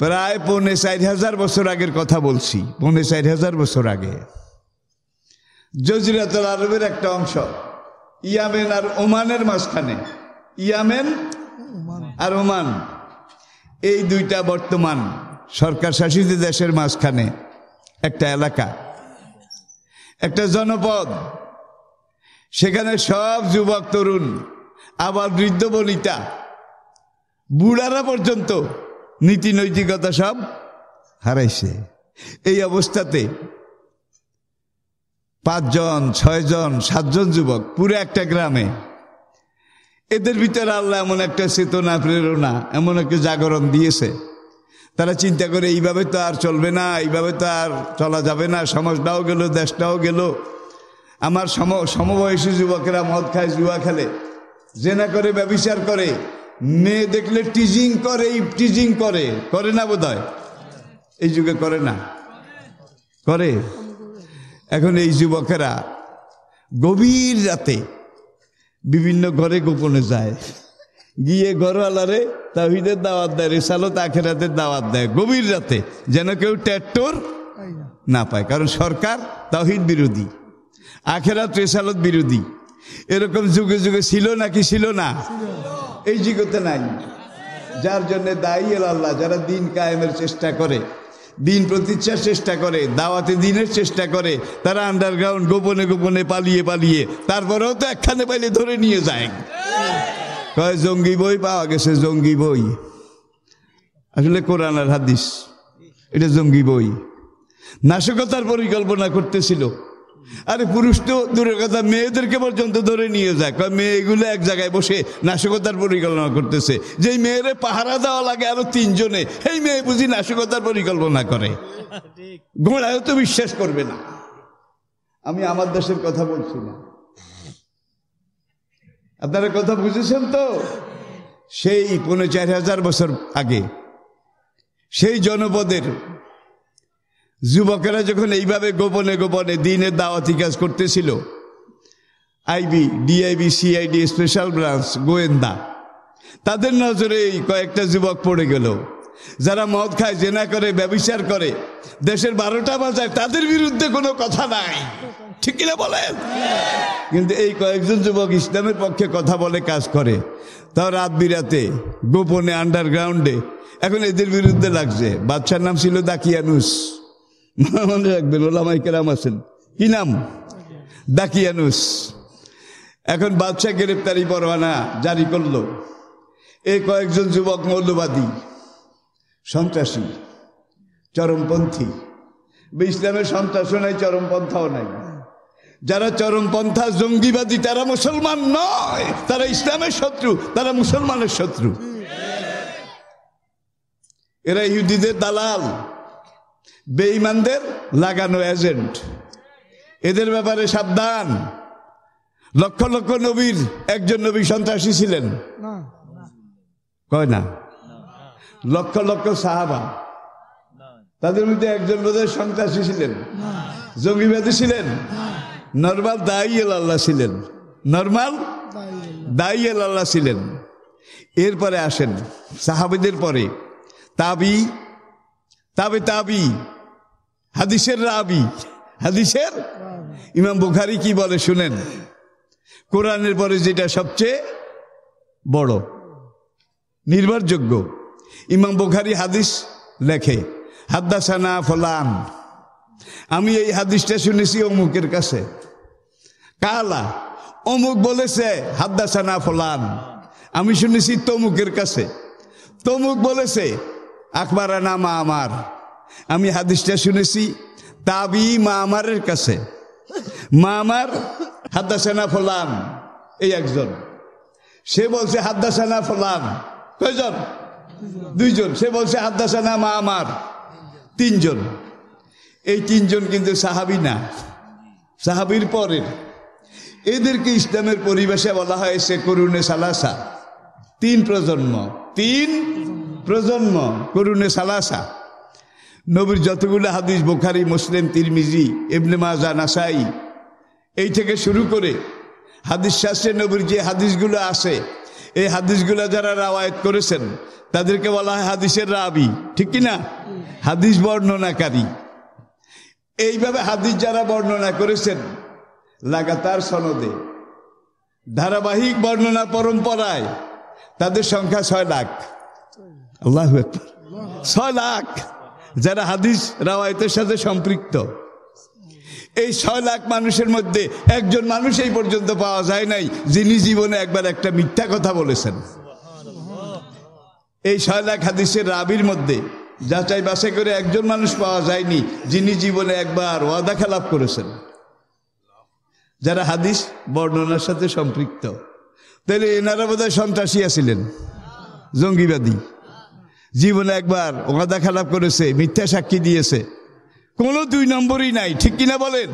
প্রায় পৌনে চার হাজার বছর আগের কথা বলছি, পৌনে চার হাজার বছর আগে। জজিরাতুল আরবের একটা অংশ, ইয়ামেন আর ওমানের মাঝখানে। ইয়ামেন আর ওমান। এই দুইটা বর্তমান সরকার শাসিত দেশের মাঝখানে একটা এলাকা, একটা জনপদ। সেখানে সব যুবক তরুণ, আবার বৃদ্ধ বনিতা, বুড়ারা পর্যন্ত নীতি নৈতিকতা সব হারাইছে। এই অবস্থাতে পাঁচজন, ছয়জন, সাতজন যুবক পুরো একটা গ্রামে, এদের ভিতরে আল্লাহ এমন একটা চেতনা, প্রেরণা, এমন একটা জাগরণ দিয়েছে। তারা চিন্তা করে, এইভাবে তো আর চলবে না, এইভাবে তো আর চলা যাবে না, সমাজটাও গেল, দেশটাও গেল। আমার সম সমবয়সী যুবকেরা মদ খায় জুয়া খেলে। জেনা করে ব্যবিচার করে। মেয়ে দেখলে টিজিং করে টিজিং করে। করে না বোধ এই যুগে করে না। করে। এখন এই যুবকেরা গভীর রাতে বিভিন্ন ঘরে গোপনে যায়। গিয়ে ঘরওয়ালারে তাহিদের দাওয়াত দেয় রেসালত আখেরাতের দাওয়াত দেয়। গভীর রাতে যেন কেউ ট্যাট্টোর না। পায়। কারণ সরকার তাহিদ বিরোধী। আখেরাত রেসালত বিরোধী। এরকম যুগে যুগে ছিল নাকি ছিল না? এই যুগতে নাই। যার জন্যে দায়ী এল আল্লাহ, যারা দিন কায়েমের চেষ্টা করে, দিন প্রতিষ্ঠার চেষ্টা করে, দাওয়াতে দিনের চেষ্টা করে, তারা আন্ডারগ্রাউন্ড গোপনে গোপনে পালিয়ে পালিয়ে, তারপরেও তো একখানে পাইলে ধরে নিয়ে যায়। কয়, জঙ্গি বই পাওয়া গেছে, জঙ্গি বই। আসলে কোরআন আর হাদিস, এটা জঙ্গি বই। নাশকতার পরিকল্পনা করতেছিল। আরে পুরুষ তো দূরের কথা, মেয়েদেরকে পর্যন্ত ধরে নিয়ে যায় কয় মেয়েগুলো এক জায়গায় বসে নাশকতার পরিকল্পনা করতেছে। যেই মেয়েরে পাহারা দেওয়া লাগে আরও তিনজনে এই মেয়ে বুঝি নাশকতার পরিকল্পনা করে। ঘোড়ায় তো বিশ্বাস করবে না। আমি আমার দেশের কথা বলছি না। আপনারা কথা বুঝেছেন তো? সেই পৌনে চার হাজার বছর আগে, সেই জনপদের যুবকেরা যখন এইভাবে গোপনে গোপনে দিনের দাওয়াতি কাজ করতেছিল, IB, DIB, CID, special branch, গোয়েন্দা, তাদের নজরে এই কয়েকটা যুবক পড়ে গেল। যারা মদ খায়, জেনা করে, ব্যবিচার করে, দেশের বারোটা বাজায় তাদের বিরুদ্ধে কোনো কথা নাই। ঠিক কিনা বলেন? কিন্তু এই কয়েকজন যুবক ইসলামের পক্ষে কথা বলে, কাজ করে। তাও রাত বিরাতে গোপনে আন্ডারগ্রাউন্ডে এখন এদের বিরুদ্ধে লাগছে। বাচ্চার নাম ছিল দাকিয়ানুস। (laughs) মনে রাখবেন, ওলামাই কেরাম আছেন। কি নাম? দাকিয়ানুস এখন বাদশাহ গ্রেপ্তারি পরোয়ানা জারি করল। এই কয়েকজন যুবক মৌলবাদী, সন্ত্রাসী, চরমপন্থী। ইসলামের সন্ত্রাসও নাই, চরমপন্থাও নাই। যারা চরমপন্থা, জঙ্গিবাদী, তারা মুসলমান নয়। তারা ইসলামের শত্রু, তারা মুসলমানের শত্রু। এরা ইহুদিদের দালাল। বেঈমানদের লাগানো এজেন্ট। এদের ব্যাপারে সাবধান। লক্ষ লক্ষ নবীর একজন নবী সন্ত্রাসী ছিলেন। কয় না? লক্ষ লক্ষ সাহাবা। তাদের মধ্যে একজন বোধহয় সন্ত্রাসী ছিলেন। জঙ্গিবাদী ছিলেন। নর্মাল দায়ী আল্লাহ ছিলেন। নর্মাল দায়ী আল্লাহ ছিলেন। এরপরে আসেন সাহাবিদের পরে। তাবি তাবে তাবি, হাদিসের রাবি, হাদিসের ইমাম বুখারি কি বলে শুনেন? কোরআনের পরে যেটা সবচেয়ে বড়, নির্ভরযোগ্য, ইমাম বুখারি হাদিস লেখে, হাদ্দাসানা ফলান। আমি এই হাদিসটা শুনেছি অমুকের কাছে। কালা, অমুক বলেছে হাদ্দাসানা ফলান। আমি শুনেছি তমুকের কাছে। তমুক বলেছে আকবরা না মা আমার। আমি হাদিসটা শুনেছি, তাবি মা আমারের কাছে। মা আমার, হাদ্দাসানা ফলান, এই একজন। সে বলছে, হাদ্দাসানা ফলান। কয়জন? দুইজন। সে বলছে, হাদ্দাসানা মা আমার। তিনজন। এই তিনজন কিন্তু সাহাবি না। সাহাবির পরের। এদেরকে ইসলামের পরিবেশে বলা হয়েছে করুণে সালাসা। তিন প্রজন্ম। তিন প্রজন্ম, করুণে সালাসা। নবীর যতগুলো হাদিস, বোখারি, মুসলিম, তিরমিজি, ইবনে মাজা নাসাই, এই থেকে শুরু করে হাদিস শাস্ত্রে নবীর যে হাদিসগুলো আছে, এই হাদিসগুলো যারা রাওয়ায়ত করেছেন, তাদেরকে বলা হয় হাদিসের রাবি। ঠিক কি না? হাদিস বর্ণনাকারী। এইভাবে হাদিস যারা বর্ণনা করেছেন, লাগাতার সনদে। ধারাবাহিক বর্ণনা পরম্পরায় তাদের সংখ্যা ছয় লাখ। আল্লাহ ছয় লাখ, যারা হাদিস রাওয়ায়তের সাথে সম্পৃক্ত। এই ছয় লাখ মানুষের মধ্যে একজন মানুষ এই পর্যন্ত পাওয়া যায় নাই, যিনি জীবনে একবার একটা মিথ্যা কথা বলেছেন। এই ছয় লাখ হাদিসের রাবির মধ্যে যাচাই বাছাই করে একজন মানুষ পাওয়া যায়নি, যিনি জীবনে একবার ওয়াদা খেলাপ করেছেন। যারা হাদিস বর্ণনার সাথে সম্পৃক্ত। তাহলে এনারা বোধহয় সন্ত্রাসী আছিলেন, জঙ্গিবাদী। জীবনে একবার ওয়াদা খেলাপ করেছে, মিথ্যা সাক্ষী দিয়েছে। কোনো দুই নম্বরই নাই, ঠিক কিনা বলেন?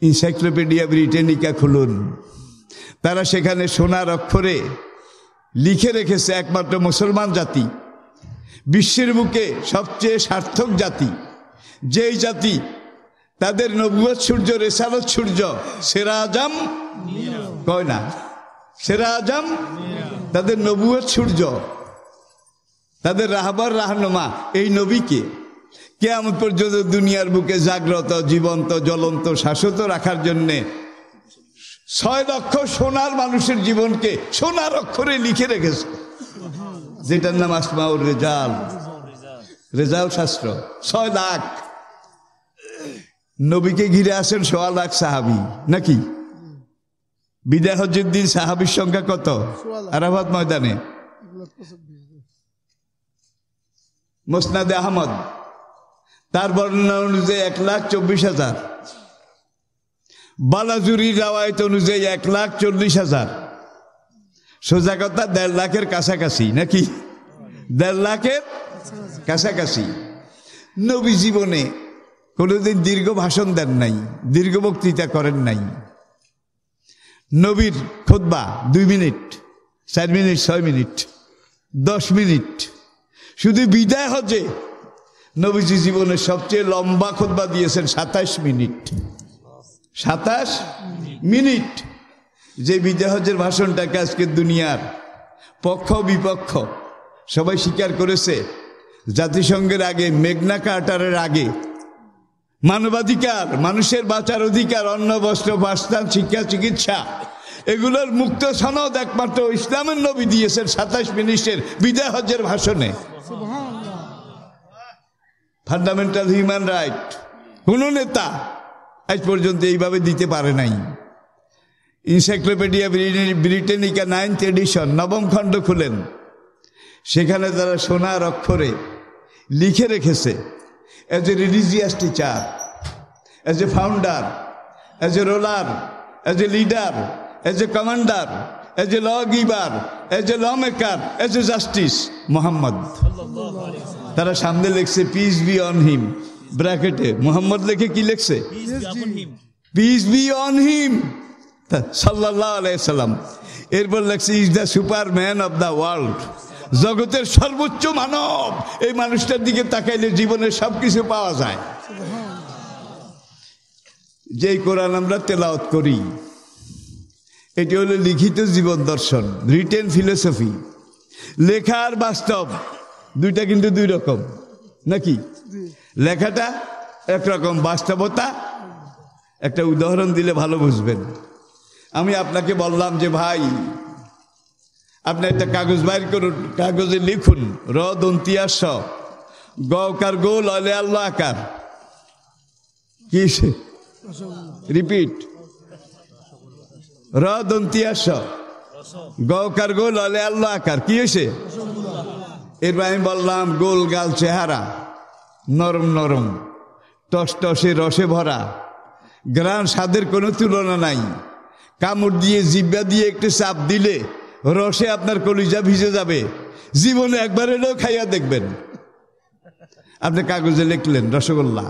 ইনসাইক্লোপিডিয়া ব্রিটেনিকা খুলুন। তারা সেখানে সোনার অক্ষরে লিখে রেখেছে একমাত্র মুসলমান জাতি। বিশ্বের বুকে সবচেয়ে সার্থক জাতি। যেই জাতি তাদের নবুয়ত সূর্য, রেসালত সূর্য, সেরা আজম? কয় না? সেরা আজম? তাদের নবুয়ত সূর্য। তাদের রাহবার, রাহনুমা, এই নবীকে কে? কেয়ামত পর্যন্ত দুনিয়ার বুকে জাগ্রত, জীবন্ত, জ্বলন্ত, শাশ্বত রাখার জন্যে ছয় লক্ষ সোনার মানুষের জীবনকে সোনার অক্ষরে লিখে রেখেছে। যেটার নাম আসমাউর রেজাল। রেজাল শাস্ত্র, ছয় লাখ। নবীকে ঘিরে আসেন সোয়া লাখ সাহাবি, নাকি? বিদায় হজুদ্দিন সাহাবির সংখ্যা কত? আরাফাত ময়দানে। মোসনাদে আহমদ। তার বর্ণনা অনুযায়ী এক লাখ চব্বিশ হাজার। বালাজুরি রাওয়ায়ত অনুযায়ী এক লাখ চল্লিশ হাজার। সোজা কথা, দেড় লাখের কাছাকাছি, নাকি? দেড় লাখের কাছাকাছি। নবী জীবনে কোনোদিন দীর্ঘ ভাষণ দেন নাই, দীর্ঘ বক্তৃতা করেন নাই। নবীর খোদবা দুই মিনিট, চার মিনিট, ছয় মিনিট, দশ মিনিট। শুধু বিদায় হজে নবীজি জীবনের সবচেয়ে লম্বা খোদবা দিয়েছেন সাতাশ মিনিট। সাতাশ মিনিট। যে বিদায় হজের ভাষণটাকে আজকে দুনিয়ার পক্ষ বিপক্ষ সবাই স্বীকার করেছে, জাতিসংঘের আগে, মেঘনা কার্টারের আগে। মানবাধিকার, মানুষের বাঁচার অধিকার, অন্ন, বস্ত্র, বাসস্থান, শিক্ষা, চিকিৎসা এগুলোর মুক্ত সনদ একমাত্র ইসলামের নবী দিয়েছেন সাতাশ মিনিটের বিদায় হজের ভাষণে। ফান্ডামেন্টাল হিউম্যান রাইট কোন নেতা আজ পর্যন্ত এইভাবে দিতে পারে নাই। ইনসাইক্লোপিডিয়া ব্রিটেনিকা নাইনথ এডিশন নবম খণ্ড খুলেন। সেখানে তারা সোনার অক্ষরে লিখে রেখেছে as a religious teacher as a founder as a ruler as a leader as a commander as a law giver as a law maker as a justice Muhammad. তারা সামনে লিখছে পিস বি অন হিম ব্র্যাকেটে। মোহাম্মদ লেখে কি লিখছে? Peace be on him সাল্লাহ আলাইসাল্লাম এরপর লেখছে is the superman of the world জগতের সর্বোচ্চ মানব। এই মানুষটার দিকে তাকাইলে জীবনে সব কিছু পাওয়া যায়। যেই কোরআন আমরা তেলাওয়াত করি। এটি হলো লিখিত জীবন দর্শন রিটেন ফিলোসফি লেখা আর বাস্তব, দুইটা কিন্তু দুই রকম, নাকি? লেখাটা একরকম বাস্তবতা, একটা উদাহরণ দিলে ভালো বুঝবেন। আমি আপনাকে বললাম যে, ভাই, আপনি একটা কাগজ বাইর করুন, কাগজে লিখুন র দন্তিয়াস গকার গোল, অলে আল্লাহ আকার। কি রিপিট। র দন্তিয়াস গকার গোল অলে আল্লাহ আকার। কি হয়েছে? এরপর আমি বললাম, গোল গাল চেহারা, নরম নরম, টস টসে রসে ভরা। গ্রান স্বাদের কোনো তুলনা নাই। কামড় দিয়ে, জিব্বা দিয়ে একটু চাপ দিলে রসে আপনার কলিজা ভিজে যাবে। জীবনে একবার এলেও খাইয়া দেখবেন। আপনি কাগজে লিখলেন, রসগোল্লা।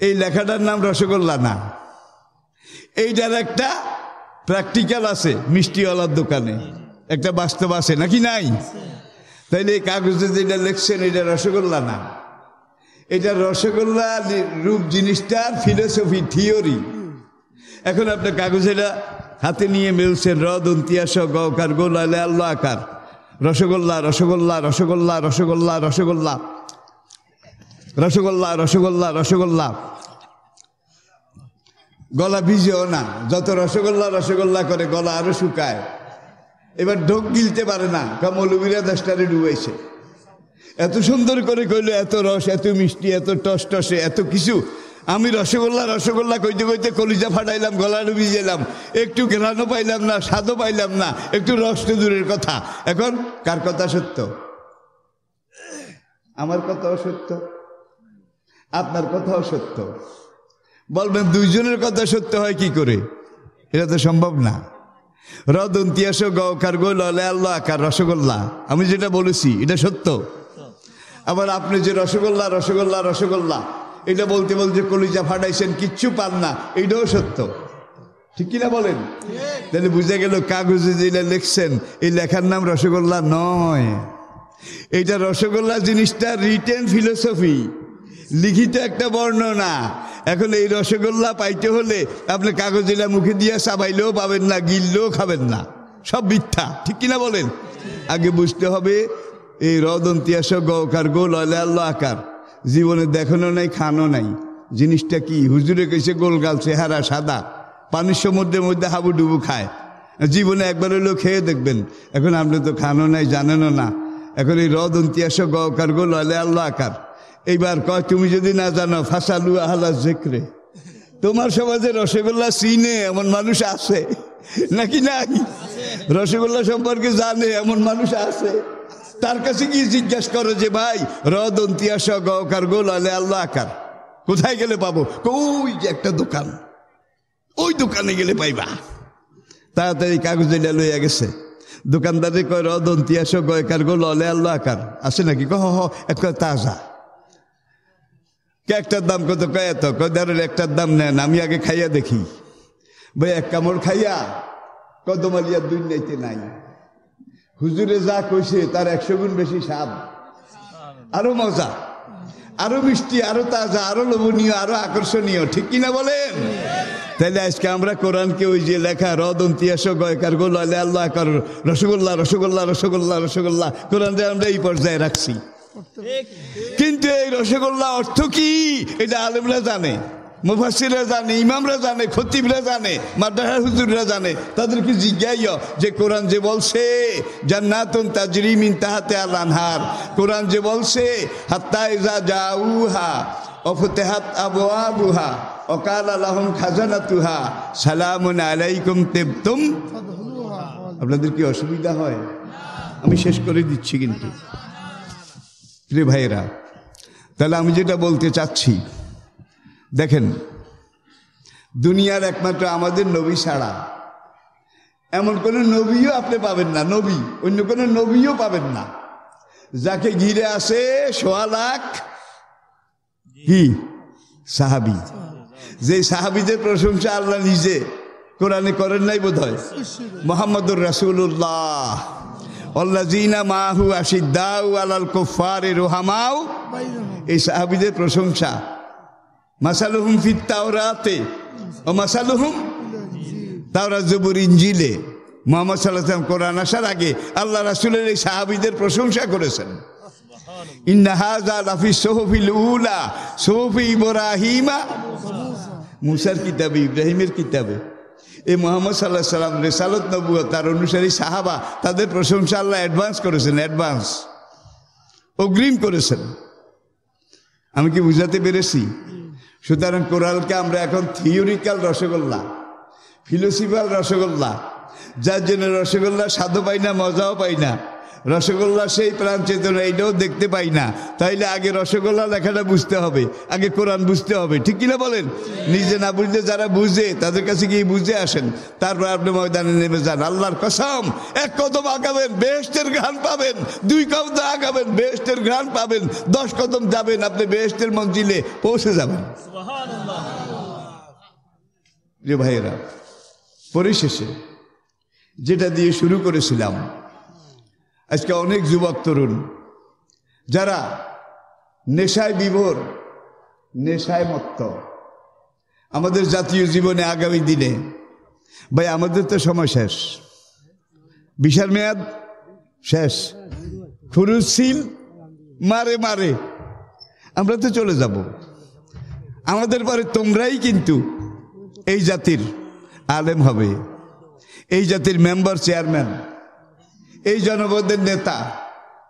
এই লেখাটার নাম রসগোল্লা না। এইটার একটা প্র্যাকটিক্যাল আছে, মিষ্টিওয়ালার দোকানে। একটা বাস্তব আছে, নাকি নাই? তাইলে এই কাগজে যেটা লিখছেন, এটা রসগোল্লা না। এটা রসগোল্লা রূপ জিনিসটার ফিলোসফি থিওরি এখন আপনার কাগজেরা হাতে নিয়ে মেলছেন র দন্তিয়াস গকার গোল, আলে আল্লাহ আকার। রসগোল্লা রসগোল্লা রসগোল্লা রসগোল্লা রসগোল্লা। রসগোল্লা রসগোল্লা রসগোল্লা। গলা ভিজেও না। যত রসগোল্লা রসগোল্লা করে, গলা আরও শুকায়। এবার ঢোক গিলতে পারে না কমলুবিরা দশটারে ডুবাইছে। এত সুন্দর করে কইলো, এত রস, এত মিষ্টি, এত টস টসে, এত কিছু। আমি রসগোল্লা রসগোল্লা কইতে কইতে কলিজা ফাটাইলাম, গলা ডুবি গেলাম একটু ঘেরানো পাইলাম না, স্বাদও পাইলাম না, একটু রস তো দূরের কথা। এখন কার কথা সত্য? আমার কথাও সত্য, আপনার কথাও সত্য। বলবেন, দুইজনের কথা সত্য হয় কি করে? এটা তো সম্ভব না। রদন্তিয়াস গকার গোল অলে আল্লাহ, আকার, রসগোল্লা। আমি যেটা বলেছি, এটা সত্য। আবার আপনি যে রসগোল্লা রসগোল্লা রসগোল্লা, এটা বলতে বলতে কলিজা ফাটাইছেন, কিচ্ছু পান না এইটাও সত্য। ঠিক কিনা বলেন? তাহলে বুঝে গেল কাগজে যেটা লিখছেন, এই লেখার নাম রসগোল্লা নয়। এইটা রসগোল্লা জিনিসটা রিটেন ফিলোসফি লিখিত একটা বর্ণনা। এখন এই রসগোল্লা পাইতে হলে আপনি কাগজিলা মুখে দিয়ে চাবাইলেও পাবেন না, গিললেও খাবেন না। সব মিথ্যা, ঠিক কিনা বলেন? আগে বুঝতে হবে, এই রদন্তিয়াস গকার গোল অলে আল্লাহ আকার। জীবনে দেখানো নাই, খানো নাই। জিনিসটা কি? হুজুরে কইছে গোলগাল চেহারা সাদা। পানির সমুদ্রের মধ্যে হাবুডুবু খায়। জীবনে একবার হলেও খেয়ে দেখবেন। এখন আপনি তো খানো নাই, জানেনও না। এখন এই রদ অন্তিয়াস গকার গো ললে আল্লাহ আকার। এইবার কয়, তুমি যদি না জানো, ফাঁসালু আহলা জেকরে। তোমার সমাজে রসগোল্লা চিনে, এমন মানুষ আছে? নাকি নাই? রসগোল্লা সম্পর্কে জানে, এমন মানুষ আছে? তার কাছে কি জিজ্ঞাসা করো যে, ভাই রদ অন্তিয়াস গকার গো ললে আল্লাহ আকার কোথায় গেলে পাবো? ওই যে একটা দোকান? ওই দোকানে গেলে পাইবা। তাড়াতাড়ি কাগজ লইয়া গেছে। দোকানদারে কয় রদন্তি আসো গয়কার গো ললে আল্লাহ আকার আছে নাকি? কহ, হ এক তাজা। একটার দাম কত? কয় এত? ধরেন একটার দাম নেন, আমি আগে খাইয়া দেখি। ভাই এক কামড় খাইয়া কদমালিয়া দুই নাইতে নাই। হুজুরে যা কইছে, তার একশো গুণ বেশি সাপ আরও মজা, আরও মিষ্টি, আরও তাজা, আরও লোভনীয়, আরও আকর্ষণীয়, ঠিক কিনা বলেন? তাহলে আজকে আমরা কোরআনকে ওই যে লেখা, রদ, অন্তিয়াস গয়কার গোল আলে আল্লাহ কর রসগোল্লা রসগোল্লা রসগোল্লা রসগোল্লা কোরআন আমরা এই পর্যায়ে রাখছি। কিন্তু এই রসগোল্লা অর্থ কি? এটা আলেমরা জানে মুফাসিরা জানে, ইমামরা জানে, খতিবরা জানে মাদ্রাসা হুজুররা জানে। তাদেরকে জিজ্ঞাই যে কোরআন যে বলছে, জান্নাতুন তাজরিমিন তাহাতে আল আনহার। কোরআন যে বলছে, হাত্তা ইজা জাউহা, অফতেহাত আবু আবুহা অকাল আলহম খাজানাতুহা, সালামুন আলাইকুম তেবতুম। আপনাদের কি অসুবিধা হয়? আমি শেষ করে দিচ্ছি কিন্তু। প্রিয় ভাইয়েরা তাহলে আমি যেটা বলতে চাচ্ছি দেখেন দুনিয়ার একমাত্র আমাদের নবী ছাড়া এমন কোনো নবীও আপনি পাবেন না নবী অন্য কোনো নবীও পাবেন না। যাকে ঘিরে আসে সোয়া লাখ কি? সাহাবি। যে সাহাবিদের প্রশংসা আল্লাহ নিজে কোরআনে করেন নাই বোধ হয় মোহাম্মদুর রাসুল্লাহ অল্লাজিনা মাহু আশিদ্দাউ আলাল কুফারে রোহামাও এই সাহাবিদের প্রশংসা। মাসালুহুম ফিত তাওরাতে। ও মাসালুহুম তাওরা জবুর ইঞ্জিলে মোহাম্মদ সাল্লাম কোরআন আসার আগে আল্লাহ রাসুলের এই সাহাবিদের প্রশংসা করেছেন। ইব্রাহিমা। মুসার কিতাবে, ইব্রাহিমের কিতাবে। এই মোহাম্মদ সাল্লাহ সাল্লাম রেসালত নবুয় তার অনুসারী সাহাবা তাদের প্রশংসা আল্লাহ অ্যাডভান্স করেছেন অ্যাডভান্স অগ্রিম করেছেন। আমি কি বুঝাতে পেরেছি? সুতরাং কোরআনকে আমরা এখন থিওরিক্যাল রসগোল্লা ফিলোসিফাল রসগোল্লা, যার জন্য রসগোল্লা স্বাদও পাই না, মজাও পাই না। রসগোল্লা সেই প্রাণ চেতনা এইটাও দেখতে পাই না। তাইলে আগে রসগোল্লা লেখাটা বুঝতে হবে, আগে কোরআন বুঝতে হবে, ঠিক কিনা বলেন? নিজে না বুঝলে যারা বুঝে, তাদের কাছে গিয়ে বুঝে আসেন। তারপর আপনি ময়দানে নেমে যান, আল্লাহর কসম, এক কদম আগাবেন বেহেস্টের ঘ্রাণ পাবেন, দুই কদম আগাবেন বেহেস্টের ঘ্রাণ পাবেন, দশ কদম যাবেন, আপনি বেহেস্টের মঞ্জিলে পৌঁছে যাবেন। ভাইয়েরা, পরিশেষে যেটা দিয়ে শুরু করেছিলাম আজকে অনেক যুবক তরুণ, যারা নেশায় বিভোর, নেশায় মত্ত। আমাদের জাতীয় জীবনে আগামী দিনে, ভাই, আমাদের তো সময় শেষ। বিশাল মেয়াদ শেষ। খুরুজ সিল মারে মারে। আমরা তো চলে যাব। আমাদের পরে তোমরাই কিন্তু এই জাতির আলেম হবে। এই জাতির মেম্বার, চেয়ারম্যান। এই জনপদের নেতা,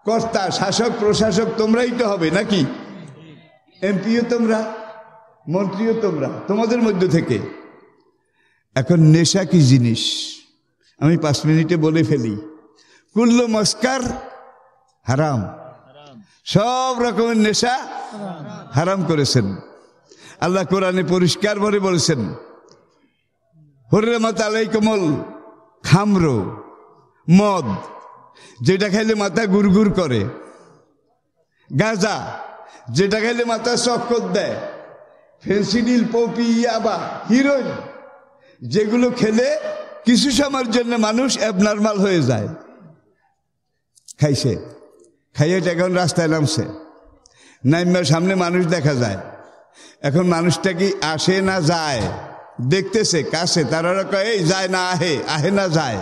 কর্তা, শাসক, প্রশাসক তোমরাই তো হবে, নাকি? এমপিও তোমরা, মন্ত্রীও তোমরা, তোমাদের মধ্য থেকে। এখন নেশা কি জিনিস? আমি পাঁচ মিনিটে বলে ফেলি। কুল্ল মস্কার, হারাম। সব রকমের নেশা হারাম করেছেন। আল্লাহ কোরআনে পরিষ্কার করে বলেছেন হরেমত আলাইকমল খামরো, মদ যেটা খাইলে মাথা গুড়গুড় করে। গাঁজা, যেটা খাইলে মাথা চক্কর দেয়। ফেন্সিডিল পপি, ইয়াবা, হিরোইন, যেগুলো খেলে কিছু সময়ের জন্য মানুষ অ্যাবনর্মাল হয়ে যায়। খাইছে। খাইয়ে এখন রাস্তায় নামছে। নাইমার সামনে মানুষ দেখা যায়। এখন মানুষটা কি আসে না যায়? দেখতেছে, কাছে। তারা কয়, এই যায় না, আহে। আহে না, যায়।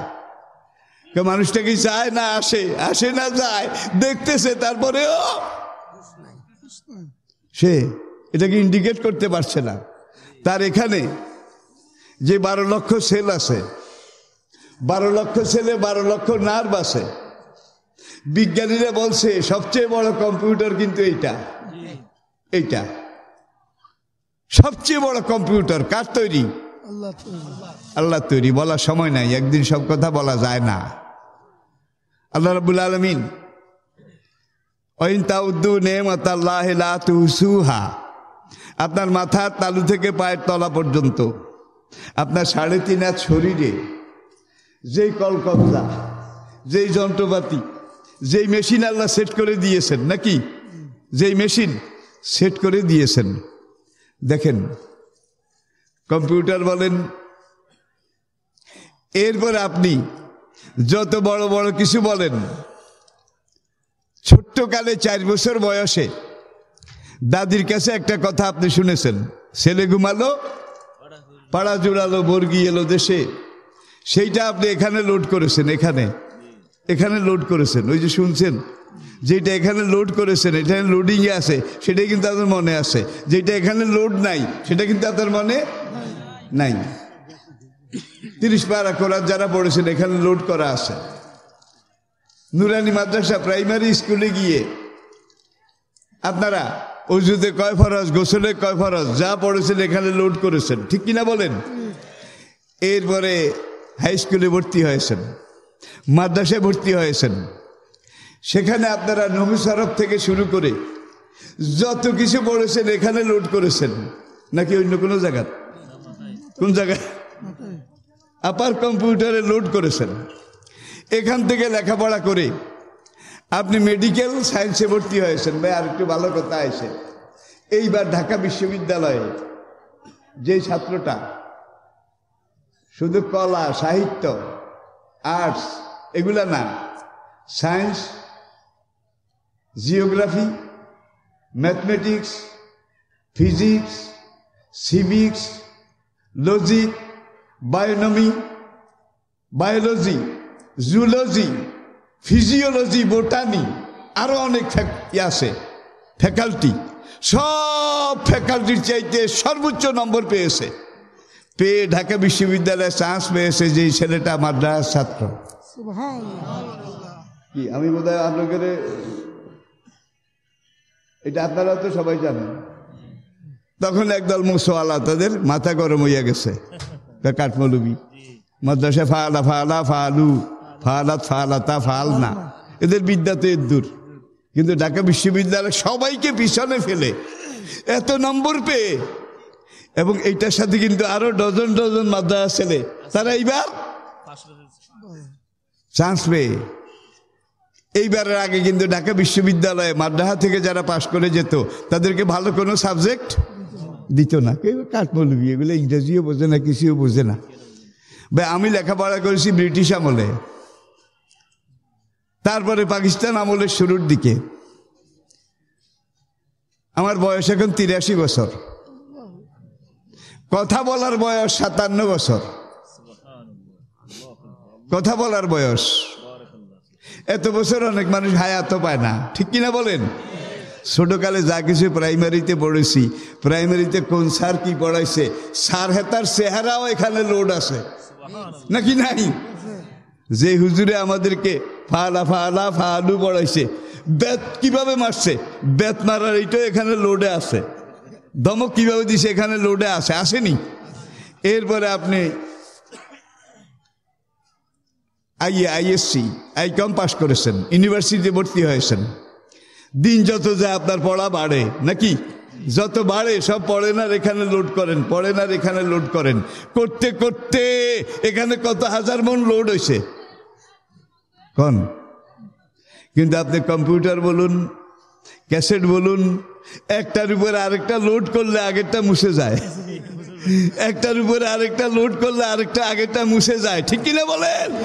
মানুষটা কি যায় না আসে। আসে না যায়। দেখতেছে তারপরে ও! সে এটাকে ইন্ডিকেট করতে পারছে না। তার এখানে যে বারো লক্ষ সেল আছে বারো লক্ষ সেলে বারো লক্ষ নার্ভ আছে। বিজ্ঞানীরা বলছে সবচেয়ে বড় কম্পিউটার কিন্তু এইটা। এইটা। সবচেয়ে বড় কম্পিউটার কার তৈরি? আল্লাহ তৈরি। আল্লাহ তৈরি। বলার সময় নাই। একদিন সব কথা বলা যায় না। আল্লাহ রাবুল আলমিন। ওইন্তাউদ্দু নেমত আল্লাহ লা তুহসুহা আপনার মাথার তালু থেকে পায়ের তলা পর্যন্ত, আপনার সাড়ে তিন হাত শরীরে যেই কলকবজা, যেই যন্ত্রপাতি, যেই মেশিন আল্লাহ সেট করে দিয়েছেন, নাকি? যেই মেশিন সেট করে দিয়েছেন। দেখেন, কম্পিউটার বলেন, এরপর আপনি যত বড় বড় কিছু বলেন, ছোট্টকালে চার বছর বয়সে দাদির কাছে একটা কথা আপনি শুনেছেন, ছেলে ঘুমালো, পাড়া জোড়ালো, বর্গি এলো দেশে, সেইটা আপনি এখানে লোড করেছেন, এখানে এখানে লোড করেছেন, ওই যে শুনছেন, যেটা এখানে লোড করেছেন, এখানে লোডিংয়ে আছে, সেটাই কিন্তু আপনার মনে আছে, যেটা এখানে লোড নাই, সেটা কিন্তু আপনার মনে নাই। তিরিশ পারা করার যারা পড়েছেন, এখানে লোড করা আছে। নুরানি মাদ্রাসা প্রাইমারি স্কুলে গিয়ে, আপনারা অজুতে কয় ফরজ, গোসলে কয় ফরজ, যা পড়েছেন এখানে লোড করেছেন, ঠিক কিনা বলেন? এরপরে হাই স্কুলে ভর্তি হয়েছেন, মাদ্রাসায় ভর্তি হয়েছেন। সেখানে আপনারা নবী সরফ থেকে শুরু করে যত কিছু পড়েছেন, এখানে লোড করেছেন। নাকি অন্য কোনো জায়গা কোন জায়গায় আপার কম্পিউটারে লোড করেছেন। এখান থেকে লেখাপড়া করে আপনি মেডিকেল সায়েন্সে ভর্তি হয়েছেন। ভাই, আর একটু ভালো কথা আছে। এইবার ঢাকা বিশ্ববিদ্যালয়ে যে ছাত্রটা, শুধু কলা, সাহিত্য, আর্টস, এগুলা না, science, geography, mathematics, physics, civics, logic bionomy biology zoology physiology botany আরও অনেক আছে ফ্যাকাল্টি। সব ফ্যাকাল্টির চাইতে সর্বোচ্চ নম্বর পেয়েছে। পেয়ে ঢাকা বিশ্ববিদ্যালয়ে চান্স পেয়েছে যে ছেলেটা মাদ্রাস ছাত্র। কি আমি বোধ হয় আপনাদের এটা আপনারা তো সবাই জানেন। তখন একদল মুসোয়ালা তাদের মাথা গরম হইয়া গেছে। কাঠমলুবি মাদ্রাসা ফালা ফালা ফালু ফালাত ফালাতা ফাল না এদের বিদ্যা তো দূর। কিন্তু ঢাকা বিশ্ববিদ্যালয় সবাইকে পিছনে ফেলে। এত নম্বর পেয়ে। এবং এইটার সাথে কিন্তু আরও ডজন ডজন মাদ্রাসা ছেলে। তারা এইবার চান্স পেয়ে। এইবারের আগে কিন্তু ঢাকা বিশ্ববিদ্যালয়ে মাদ্রাসা থেকে যারা পাশ করে যেত, তাদেরকে ভালো কোনো সাবজেক্ট দিত না। কেউ কাঠ বলবি? এগুলো ইংরেজিও বোঝে না, কিছুও বোঝে না। ভাই আমি লেখাপড়া করেছি ব্রিটিশ আমলে। তারপরে পাকিস্তান আমলের শুরুর দিকে। আমার বয়স এখন তিরাশি বছর। কথা বলার বয়স সাতান্ন বছর। কথা বলার বয়স। এত বছর অনেক মানুষ হায়াত পায় না। ঠিক কিনা বলেন? ছোটকালে যা কিছু প্রাইমারিতে পড়েছি প্রাইমারিতে কোন স্যার কি পড়াইছে স্যার হেতার চেহারাও এখানে লোড আছে। নাকি নাই? যে হুজুরে আমাদেরকে ফালা ফালা ফালু পড়াইছে, বেত কীভাবে মারছে? বেত মারার এইটাও এখানে লোডে আছে। ধমক কীভাবে দিছে এখানে লোডে আছে, আসেনি। এরপরে আপনি আইএ, আইএসসি, আইকম পাস করেছেন ইউনিভার্সিটিতে ভর্তি হয়েছেন। দিন যত যায় আপনার পড়া বাড়ে, নাকি? যত বাড়ে, সব পড়েন আর এখানে লোড করেন পড়েন আর এখানে লোড করেন। করতে করতে এখানে কত হাজার মন লোড হয়েছে কন? কিন্তু আপনি কম্পিউটার বলুন, ক্যাসেট বলুন, একটার উপরে আরেকটা লোড করলে আগেরটা মুছে যায়। একটার উপরে আরেকটা লোড করলে আরেকটা আগেরটা মুছে যায়। ঠিক কিনা বলেন?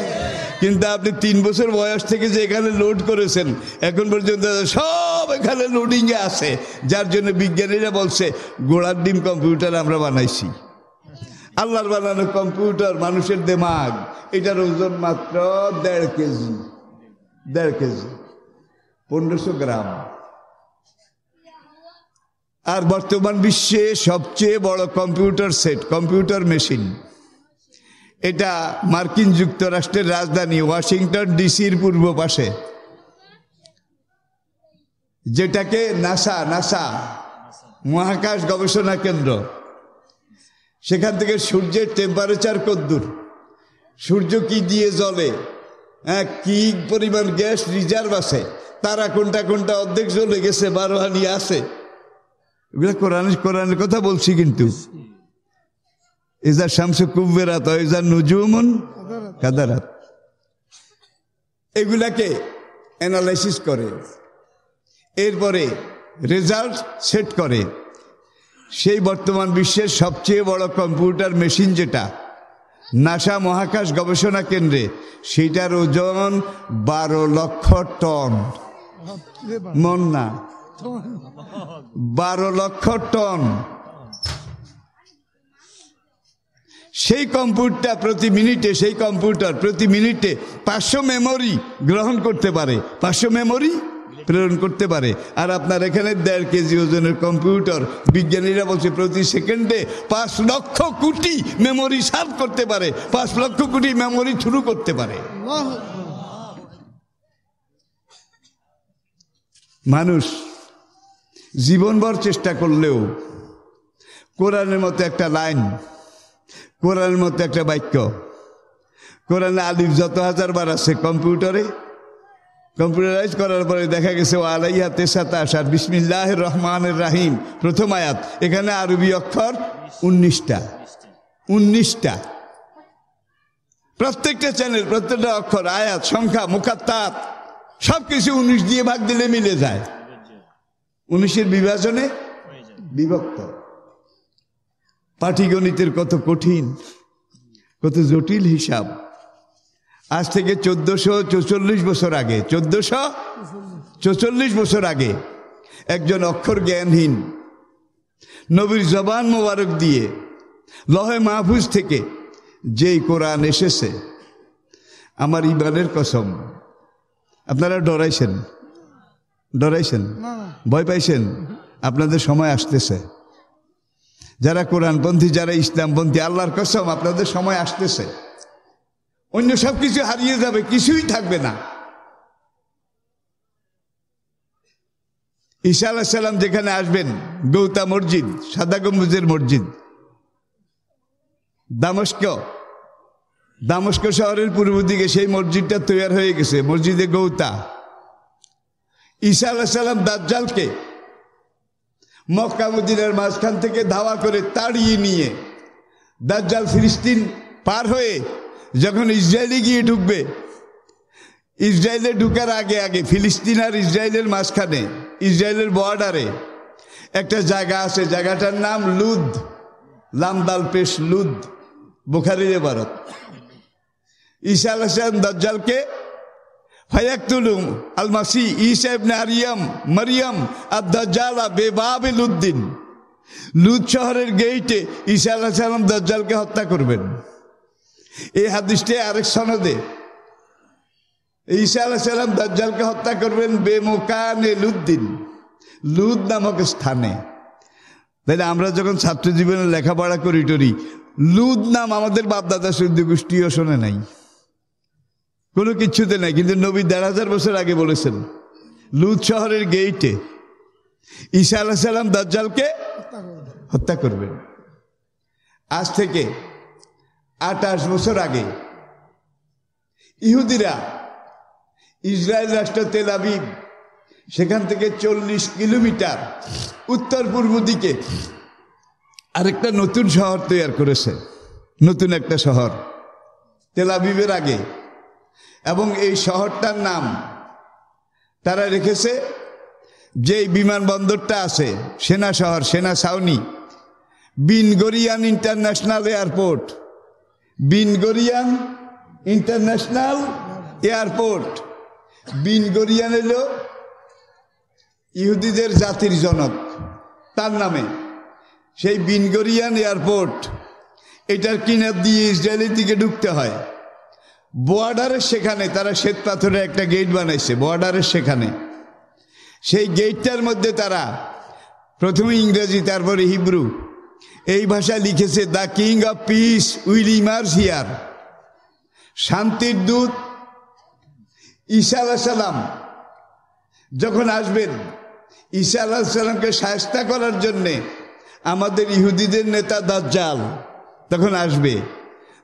কিন্তু আপনি তিন বছর বয়স থেকে যে এখানে লোড করেছেন, এখন পর্যন্ত সব এখানে লোডিংয়ে আছে। যার জন্য বিজ্ঞানীরা বলছে, গোড়ার ডিম কম্পিউটার আমরা বানাইছি। আল্লাহর বানানো কম্পিউটার মানুষের দেমাগ। এটার ওজন মাত্র দেড় কেজি। দেড় কেজি। পনেরোশো গ্রাম। আর বর্তমান বিশ্বে সবচেয়ে বড় কম্পিউটার সেট, কম্পিউটার মেশিন। এটা মার্কিন যুক্তরাষ্ট্রের রাজধানী ওয়াশিংটন ডিসির পূর্ব পাশে। যেটাকে নাসা নাসা, মহাকাশ গবেষণা কেন্দ্র। সেখান থেকে সূর্যের টেম্পারেচার কদ্দূর সূর্য কি দিয়ে জ্বলে? হ্যাঁ কি পরিমাণ গ্যাস রিজার্ভ আছে? তারা কোনটা কোনটা অর্ধেক জ্বলে গেছে, বারো হানি আছে এগুলো কোরআন কোরআনের কথা বলছি কিন্তু। ইজা শামসু কুব্বেরাত ইজা নুজুমন কাদারাত। এগুলাকে অ্যানালাইসিস করে। এরপরে রেজাল্ট সেট করে। সেই বর্তমান বিশ্বের সবচেয়ে বড় কম্পিউটার মেশিন যেটা নাসা মহাকাশ গবেষণা কেন্দ্রে সেটার ওজন বারো লক্ষ টন। মন না। বারো লক্ষ টন। সেই কম্পিউটার প্রতি মিনিটে, সেই কম্পিউটার প্রতি মিনিটে পাঁচশো মেমোরি গ্রহণ করতে পারে। পাঁচশো মেমোরি প্রেরণ করতে পারে। আর আপনার এখানে দেড় কেজি ওজনের কম্পিউটার বিজ্ঞানীরা বলছে, প্রতি সেকেন্ডে পাঁচ লক্ষ কোটি মেমোরি সার্ভ করতে পারে। পাঁচ লক্ষ কোটি মেমোরি শুরু করতে পারে। মানুষ জীবনভর চেষ্টা করলেও কোরআনের মতো একটা লাইন, কোরআনের মতো একটা বাক্য, কোরআনে আলিফ যত হাজার বার আছে কম্পিউটারে, কম্পিউটারাইজ করার পরে দেখা গেছে ও আলাইয়া তেসাতাশ আর বিসমিল্লাহ রহমানের রাহিম। প্রথম আয়াত, এখানে আরবি অক্ষর উনিশটা উনিশটা। প্রত্যেকটা চ্যানেল, প্রত্যেকটা অক্ষর, আয়াত, সংখ্যা, মুখাত্তাত সব কিছু উনিশ দিয়ে ভাগ দিলে মিলে যায়। উনিশের বিভাজনে বিভক্ত। পাটিগণিতের কত কঠিন, কত জটিল হিসাব। আজ থেকে চোদ্দশো চৌচল্লিশ বছর আগে, চোদ্দশো চৌচল্লিশ বছর আগে একজন অক্ষর জ্ঞানহীন নবীর জবান মোবারক দিয়ে লহে মাহফুজ থেকে যেই কোরআন এসেছে, আমার ইবানের কসম। আপনারা ডরাইছেন। ডরাইছেন ভয় পাইছেন? আপনাদের সময় আসতেছে। যারা কোরআনপন্থী যারা ইসলামপন্থী আল্লাহর কসম আপনাদের সময় আসতেছে। অন্য সব কিছু হারিয়ে যাবে কিছুই থাকবে না। ঈশা আলাহ সাল্লাম যেখানে আসবেন গৌতা মসজিদ সাদা গম্বুজের মসজিদ দামস্ক দামস্ক শহরের পূর্ব দিকে সেই মসজিদটা তৈরি হয়ে গেছে মসজিদে গৌতা। ঈসা আলাহ সাল্লাম দাজ্জালকে মক্কা মদিনার মাঝখান থেকে ধাওয়া করে তাড়িয়ে নিয়ে দাজ্জাল ফিলিস্তিন পার হয়ে যখন ইসরায়েলে গিয়ে ঢুকবে, ইসরায়েলে ঢুকার আগে আগে ফিলিস্তিন আর ইসরায়েলের মাঝখানে, ইসরায়েলের বর্ডারে একটা জায়গা আছে, জায়গাটার নাম লুদ, লামদাল পেশ লুদ, বুখারির ভারত ঈসা আলাহ দাজ্জালকে ফায়াক্তুলুম আল মাসি ঈসা ইবনে আরিয়াম মারিয়াম আর দাজ্জালা বেবাবিল উদ্দিন লুদ শহরের গেইটে ঈসা আলাহ সাল্লাম দাজ্জালকে হত্যা করবেন এই হাদিসটি আরেক সনদে ঈসা আলাহ সাল্লাম দাজ্জালকে হত্যা করবেন বেমোকানে লুদ্দিন লুদ নামক স্থানে তাহলে আমরা যখন ছাত্র জীবনে লেখাপড়া করি টরি লুদ নাম আমাদের বাপদাদা সৈদ্য গোষ্ঠীও শোনে নাই কোনো কিছুতে নাই, কিন্তু নবী দেড় হাজার বছর আগে বলেছেন লুদ শহরের গেইটে ঈসা আলাহ সাল্লাম দাজ্জালকে হত্যা করবেন। আজ থেকে আঠাশ বছর আগে ইহুদিরা ইসরায়েল রাষ্ট্র তেল আবিব, সেখান থেকে চল্লিশ কিলোমিটার উত্তর পূর্ব দিকে আরেকটা নতুন শহর তৈরি করেছে। নতুন একটা শহর। তেল আবিবের আগে এবং এই শহরটার নাম তারা রেখেছে যে বিমানবন্দরটা আছে, সেনা শহর, সেনা ছাউনি Ben Gurion international airport Ben Gurion international airport Ben Gurion এলো ইহুদিদের জাতির জনক, তার নামে। সেই বিনগরিয়ান এয়ারপোর্ট, এটার কিনার দিয়ে ইসরায়েলের দিকে ঢুকতে হয়। বর্ডারের সেখানে তারা শ্বেত পাথরের একটা গেট বানাইছে বর্ডারের সেখানে। সেই গেটটার মধ্যে তারা, প্রথমে ইংরেজি, তারপরে হিব্রু। এই ভাষা লিখেছে, the king of peace will emerge here. শান্তির দূত ঈসা আলাহ সালাম যখন আসবেন, ঈসা আলাহ সাল্লামকে সাহস্তা করার জন্যে আমাদের ইহুদিদের নেতা দাজ্জাল তখন আসবে।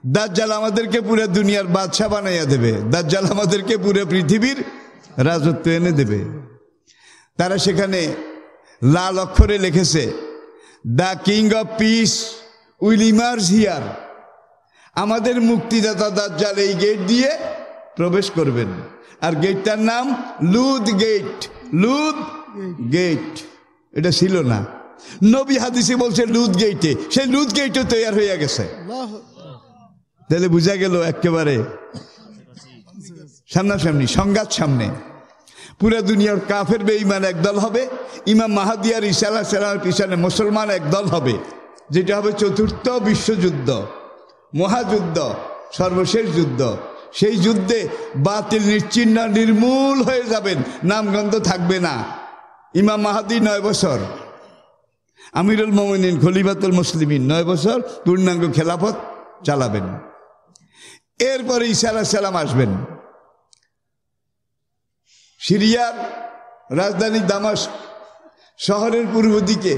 দাজ্জাল আমাদেরকে পুরো দুনিয়ার বাদশাহ বানাইয়া দেবে। দাজ্জাল আমাদেরকে পুরো পৃথিবীর রাজত্ব এনে দেবে। তারা সেখানে লাল অক্ষরে লিখেছে, the king of peace will emerge here. আমাদের মুক্তিদাতা দাজ্জাল এই গেট দিয়ে প্রবেশ করবেন। আর গেটটার নাম লুদ গেট। Lud gate. এটা ছিল না। নবী হাদিসে বলছে লুদ গেটে। সেই লুদ গেটও তৈরি হয়ে গেছে। তাহলে বোঝা গেল একেবারে। সামনাসামনি, সংঘাত সামনে। পুরো দুনিয়ার কাফের বেঈমান একদল হবে, ইমাম মাহাদিয়ার ইসালা সালামের পিছনে মুসলমান একদল হবে। যেটা হবে চতুর্থ বিশ্বযুদ্ধ, মহাযুদ্ধ, সর্বশেষ যুদ্ধ। সেই যুদ্ধে বাতিল, নিশ্চিহ্ন, নির্মূল হয়ে যাবেন, নামগন্ধ থাকবে না। ইমাম মাহাদি নয় বছর। আমিরুল মোমিনিন, খলিফাতুল মুসলিমিন নয় বছর পূর্ণাঙ্গ খেলাফত চালাবেন। এরপরে ঈসা সালাম আসবেন। সিরিয়ার রাজধানী দামাস্ক শহরের পূর্ব দিকে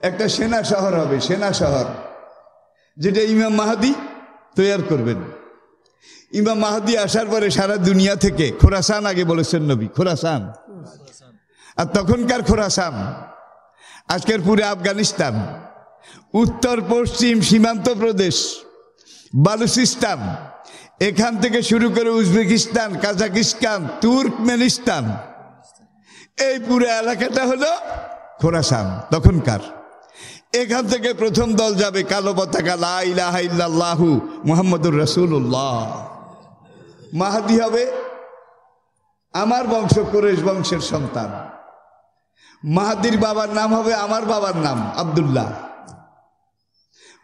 একটা সেনা শহর হবে, সেনা শহর, যেটা ইমাম মাহাদি তৈয়ার করবেন। ইমাম মাহাদি আসার পরে সারা দুনিয়া থেকে খোরাসান আগে বলেছেন নবী, খোরাসান। আর তখনকার খোরাসান, আজকের পুরে আফগানিস্তান, উত্তর পশ্চিম সীমান্ত প্রদেশ, বালুচিস্তান এখান থেকে শুরু করে উজবেকিস্তান, কাজাকিস্তান, তুর্কমেনিস্তান। এই পুরো এলাকাটা হলো খোরাসান, তখনকার। এখান থেকে প্রথম দল যাবে কালো পতাকা মুহাম্মদুর রাসূলুল্লাহ। মাহাদি হবে আমার বংশ, কুরেশ বংশের সন্তান। মাহাদির বাবার নাম হবে আমার বাবার নাম, আবদুল্লাহ।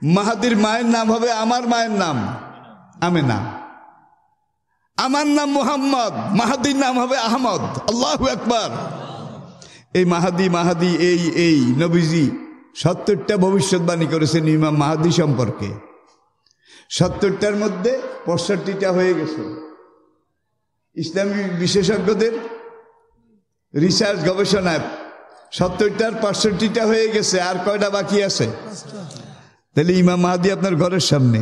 মাহাদির মায়ের নাম হবে আমার মায়ের নাম, আমেনা। আমার নাম মুহাম্মদ, মাহাদির নাম হবে আহমদ। আল্লাহ একবার এই মাহাদি মাহাদি, এই এই, নবীজি সত্তরটা ভবিষ্যৎবাণী করেছেন ইমাম মাহাদি সম্পর্কে। সত্তরটার মধ্যে পঁয়ষট্টিটা হয়ে গেছে। ইসলামী বিশেষজ্ঞদের রিসার্চ গবেষণায় সত্তরটার পঁয়ষট্টিটা হয়ে গেছে, আর কয়টা বাকি আছে? তাহলে ইমাম মাহাদি আপনার ঘরের সামনে।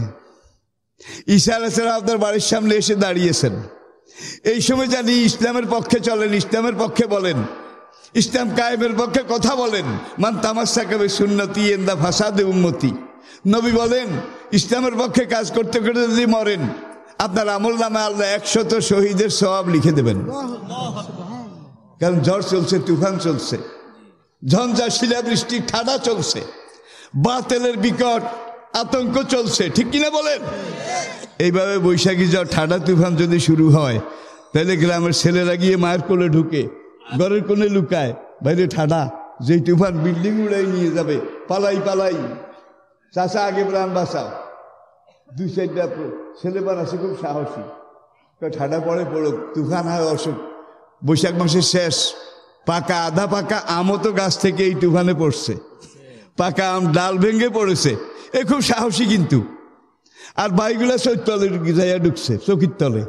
ঈসা আলাইসালাম আপনার বাড়ির সামনে এসে দাঁড়িয়েছেন। এই সময় জানি ইসলামের পক্ষে চলেন, ইসলামের পক্ষে বলেন। ইসলাম কায়েমের পক্ষে কথা বলেন। মান তামাশা কবে সুন্নতি এন্দা ফাসাদে উন্মতি নবী বলেন, ইসলামের পক্ষে কাজ করতে করতে যদি মরেন, আপনার আমল নামে আল্লাহ একশত শহীদের সবাব লিখে দেবেন। কারণ ঝড় চলছে, তুফান চলছে। ঝঞ্ঝা শিলাবৃষ্টি ঠাডা চলছে। বাতেলের বিকট আতঙ্ক চলছে, ঠিক কিনা বলেন? এইভাবে বৈশাখী ঝড় ঠাডা তুফান যদি শুরু হয়, তাহলে গ্রামের ছেলেরা গিয়ে মায়ের কোলে ঢুকে, ঘরের কোণে লুকায়, বাইরে ঠাডা যে তুফান বিল্ডিং উড়াই নিয়ে যাবে, পালাই পালাই। চাষা আগে প্রাণ বাঁচাও। দুই চারটা ছেলে আছে, খুব সাহসী। ঠাডা পড়ে পড়ুক, তুফান হয় অসুখ। বৈশাখ মাসের শেষ, পাকা আধা পাকা আমও তো গাছ থেকে এই তুফানে পড়ছে। পাকা আম ডাল ভেঙে পড়েছে। এ খুব সাহসী কিন্তু। আর বাইগুলা চৈতলে যাইয়া ঢুকছে, চকির তলে।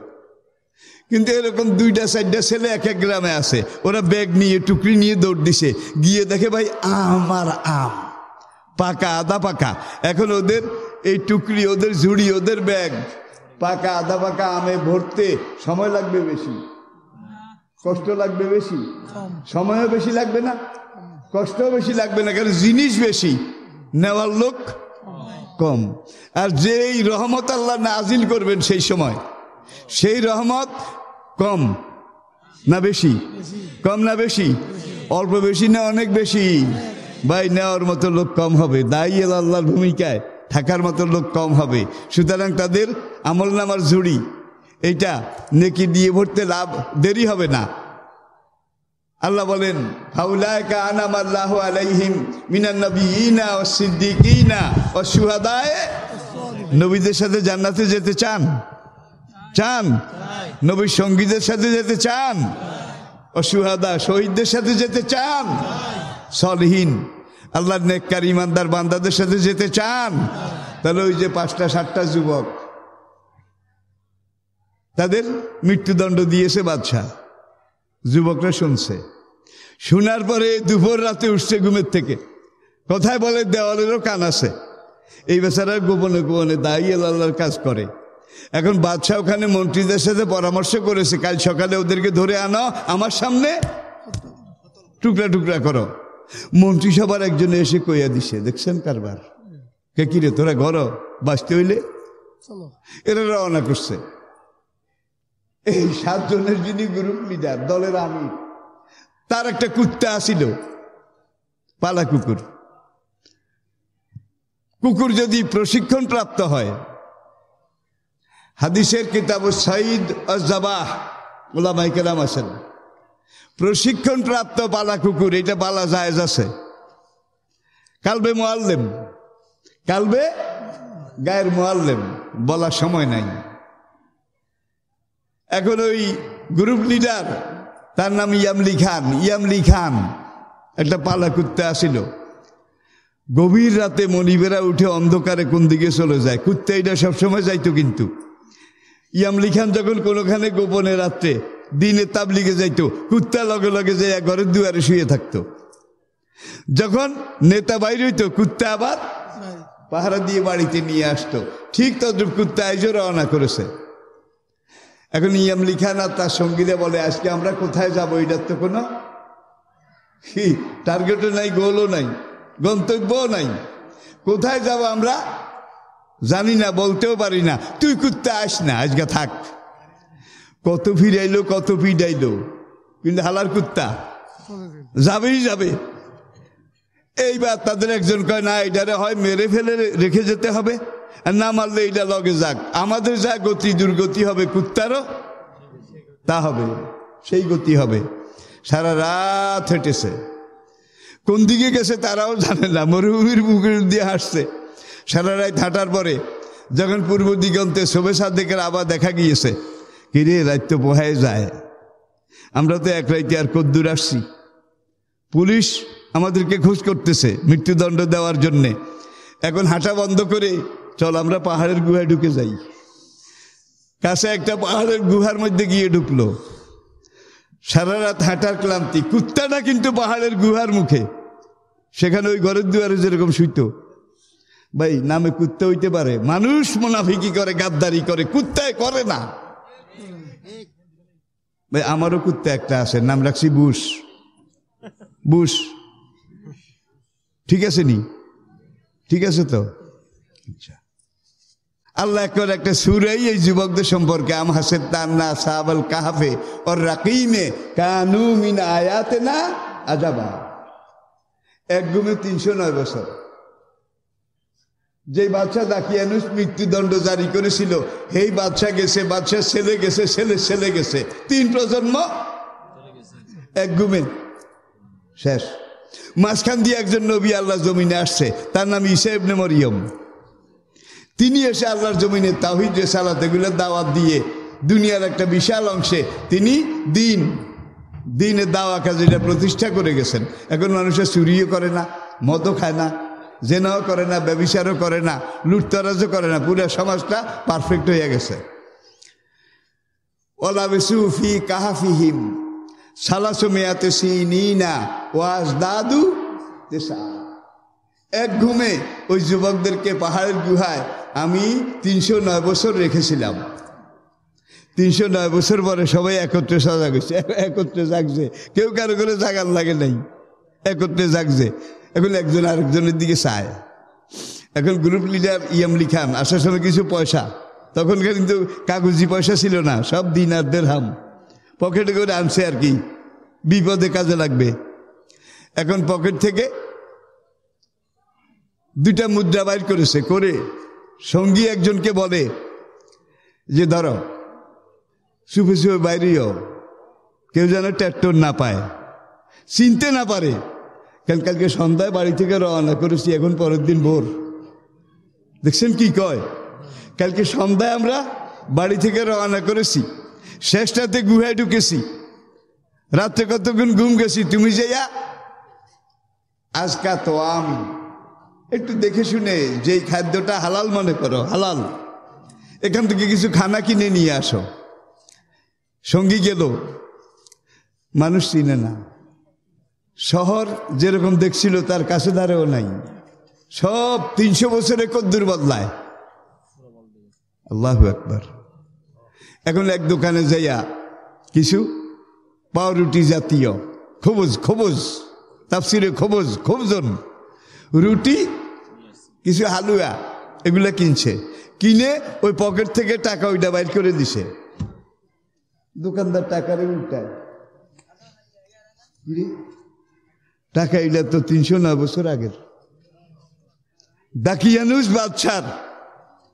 কিন্তু এরকম দুইটা, চারটা ছেলে এক এক গ্রামে আছে। ওরা ব্যাগ নিয়ে, টুকরি নিয়ে দৌড় দিছে। গিয়ে দেখে ভাই আম আর আম। পাকা, আদা পাকা। এখন ওদের এই টুকরি, ওদের ঝুড়ি, ওদের ব্যাগ। পাকা, আদা পাকা আমে ভরতে সময় লাগবে বেশি। কষ্ট লাগবে বেশি। সময়ও বেশি লাগবে না। কষ্টও বেশি লাগবে না, কারণ জিনিস বেশি। নেওয়ার লোক কম। আর যেই রহমত আল্লাহ নাজিল করবেন সেই সময়, সেই রহমত কম না বেশি? কম না বেশি? অল্প বেশি না অনেক বেশি? ভাই, নেওয়ার মতো লোক কম হবে। দায়ী আল্লাহর ভূমিকায়, থাকার মতো লোক কম হবে। সুতরাং তাদের আমল নামার ঝুড়ি এইটা নেকি দিয়ে ভরতে লাভ দেরি হবে না। আল্লাহ বলেন ফাউলায়কা আনাম আল্লাহ আলাইহিম মিনান নবিয়িনা ও সিদ্দিকিনা ও সুহাদায়ে নবীদের সাথে জান্নাতে যেতে চান? চান? নবীর সঙ্গীদের সাথে যেতে চান? ও শহীদদের সাথে যেতে চান? সলহীন, আল্লাহর নেককার ইমানদার বান্দাদের সাথে যেতে চান? তাহলে ওই যে পাঁচটা, সাতটা যুবক, তাদের মৃত্যুদণ্ড দিয়েছে বাদশাহ। যুবকরা শুনছে। শোনার পরে দুপুর রাতে উঠছে ঘুমের থেকে। কথায় বলে দেওয়ালেরও কান আছে। এই বেচারা গোপনে গোপনে দায়ী আল্লাহর কাজ করে। এখন বাদশাহ ওখানে মন্ত্রীদের সাথে পরামর্শ করেছে কাল সকালে ওদেরকে ধরে আনো আমার সামনে টুকরা টুকরা করো। মন্ত্রী সবার একজনে এসে কইয়া দিছে দেখছেন কারবার? কে কিরে তোরা ঘর? বাঁচতে হইলে? এরা রওনা করছে। এই সাতজনের যিনি গ্রুপ লিডার দলের আমি, তার একটা কুত্তা আসিল পালা কুকুর। কুকুর যদি প্রশিক্ষণ প্রাপ্ত হয়, হাদিসের কিতাব সাইদ অজাবাহ ওলামাই কেরাম আছেন। প্রশিক্ষণ প্রাপ্ত পালা কুকুর, এটা পালা জায়েজ আছে। কালবে মোয়াল্লেম কালবে গায়ের মোয়াল্লেম বলার সময় নাই। এখন ওই গ্রুপ লিডার তার নাম ইয়ামলি খান ইয়ামলি খান একটা পালা কুত্তে আসিল। গভীর রাতে মনিবেরা উঠে অন্ধকারে কোন দিকে চলে যায়। কুত্তে এটা সবসময় যাইতো কিন্তু। ইয়ামলি খান যখন কোনোখানে গোপনে রাত্রে দিনে তাবলিগে যাইতো কুত্তা লগে লগে যায় ঘরের দুয়ারে শুয়ে থাকতো। যখন নেতা বাইর হইতো কুত্তা আবার পাহারা দিয়ে বাড়িতে নিয়ে আসতো। ঠিক তদ্রুপ কুত্তা আইজও রওনা করেছে। এখন ইয়াম লিখান আর তার সঙ্গীরা বলে, আজকে আমরা কোথায় যাব? এটার তো কোনো টার্গেটও নাই, গোলও নাই, গন্তব্যও নাই। কোথায় যাব আমরা? জানি না, বলতেও পারি না। তুই কুত্তা আস না, আজকে থাক। কত ফিরাইলো কত ফিরাইলো কিন্তু হালার কুত্তা, যাবেই যাবে। এইবার তাদের একজন কয়, না, এটারে হয় মেরে ফেলে রেখে যেতে হবে। না মারলে এটা লগে যাক। আমাদের যা গতি দুর্গতি হবে কুত্তারও, তা হবে, সেই গতি হবে। সারা রাত হেঁটেছে। কোন দিকে গেছে তারাও জানে না, মরুভূমির বুকের দিয়ে হাসছে সারা রাত হাঁটার পরে যখন পূর্ব দিগন্তে শোভে সাদেকের আবার দেখা গিয়েছে কিরে রাত তো পোহায় যায়। আমরা তো এক রাইতে আর কদ্দুর আসছি। পুলিশ আমাদেরকে খোঁজ করতেছে মৃত্যুদণ্ড দেওয়ার জন্যে। এখন হাঁটা বন্ধ করে চল, আমরা পাহাড়ের গুহায় ঢুকে যাই। কাছে একটা পাহাড়ের গুহার মধ্যে গিয়ে ঢুকলো। সারা রাত হাঁটার ক্লান্তি, কুত্তাটা কিন্তু পাহাড়ের গুহার মুখে। সেখানে ওই ঘরের দুয়ারে যেরকম শুইতো। ভাই, নামে কুত্তা হইতে পারে। মানুষ মোনাফিকি করে, গাদ্দারি করে, কুত্তায় করে না। ভাই, আমারও কুত্তা একটা আছে, নাম রাখছি বুশ। বুশ। ঠিক আছে নি? ঠিক আছে তো? আচ্ছা। আল্লাহ করে একটা সুরেই এই যুবকদের সম্পর্কে আম হাসের তান্না সাহাবাল কাহাফে ওর রাকিমে, কানু মিন আয়াতে না আজাবা এক গুমে তিনশো নয় বছর। যে বাচ্চা দাকিয়ানুস মৃত্যুদণ্ড জারি করেছিল, সেই বাচ্চা গেছে বাচ্চা ছেলে গেছে, ছেলে ছেলে গেছে। তিন প্রজন্ম এক গুমে শেষ। মাঝখান দিয়ে একজন নবী আল্লাহ জমিনে আসছে, তার নাম ইসা ইবনে মরিয়ম। তিনি এসে আল্লাহর জমিনে তাহিদ রেসালাত এগুলোর দাওয়াত দিয়ে দুনিয়ার একটা বিশাল অংশে তিনি দিন, দিনের দাওয়া কাজ এটা প্রতিষ্ঠা করে গেছেন। এখন মানুষের চুরিও করে না, মদও খায় না, জেনাও করে না, ব্যবিচারও করে না, লুটতরাজও করে না, পুরো সমাজটা পারফেক্ট হয়ে গেছে। ওলাবেসু ফি কাহাফিহিম সালাসু মেয়াতে সিনিনা ওয়াজ দাদু এক ঘুমে ওই যুবকদেরকে পাহাড়ের গুহায় আমি তিনশো নয় বছর রেখেছিলাম। তিনশো নয় বছর পরে সবাই একত্রে সাজা গেছে একত্রে জাগছে। কেউ কারও করে জাগার লাগে নাই। একত্রে জাগছে। এখন একজন আরেকজনের দিকে চায়। এখন গ্রুপ লিডার ইয়ামলি খান আসার সময় কিছু পয়সা। তখন কিন্তু কাগজি পয়সা ছিল না, সব দিন আর দেড়হাম। পকেটে করে আনছে আর কি। বিপদে কাজে লাগবে। এখন পকেট থেকে দুইটা মুদ্রা বাইর করেছে, করে সঙ্গী একজনকে বলে যে, ধরো, সুফে সুফে বাইরেও কেউ যেন ট্যাক্টর না পায়, চিনতে না পারে। কাল কালকে সন্ধ্যায় বাড়ি থেকে রওনা করেছি, এখন পরের দিন ভোর। দেখছেন কি কয়? কালকে সন্ধ্যায় আমরা বাড়ি থেকে রওনা করেছি শেষটাতে গুহায় ঢুকেছি। রাত্রে কতক্ষণ ঘুম গেছি, তুমি যাইয়া, আজকা তো আম একটু দেখে শুনে যেই খাদ্যটা হালাল মনে করো, হালাল। এখান থেকে কিছু খানা কিনে নিয়ে আসো। সঙ্গী গেল, মানুষ চিনে না। শহর যেরকম দেখছিল, তার কাছে ধারেও নাই। সব তিনশো বছরে কদ্দুর বদলায়। আল্লাহ একবার এখন এক দোকানে যাইয়া কিছু পাউরুটি জাতীয়, খবুজ খবুজ, তাফসিরে খবুজ, খবজন। রুটি কিছু হালুয়া এগুলা কিনছে। কিনে ওই পকেট থেকে টাকা ওইটা বাইর করে দিছে। দোকানদার টাকারে উল্টায়। টাকা এটা তো তিনশো নয় বছর আগের। দাকিয়ানুস বাদশার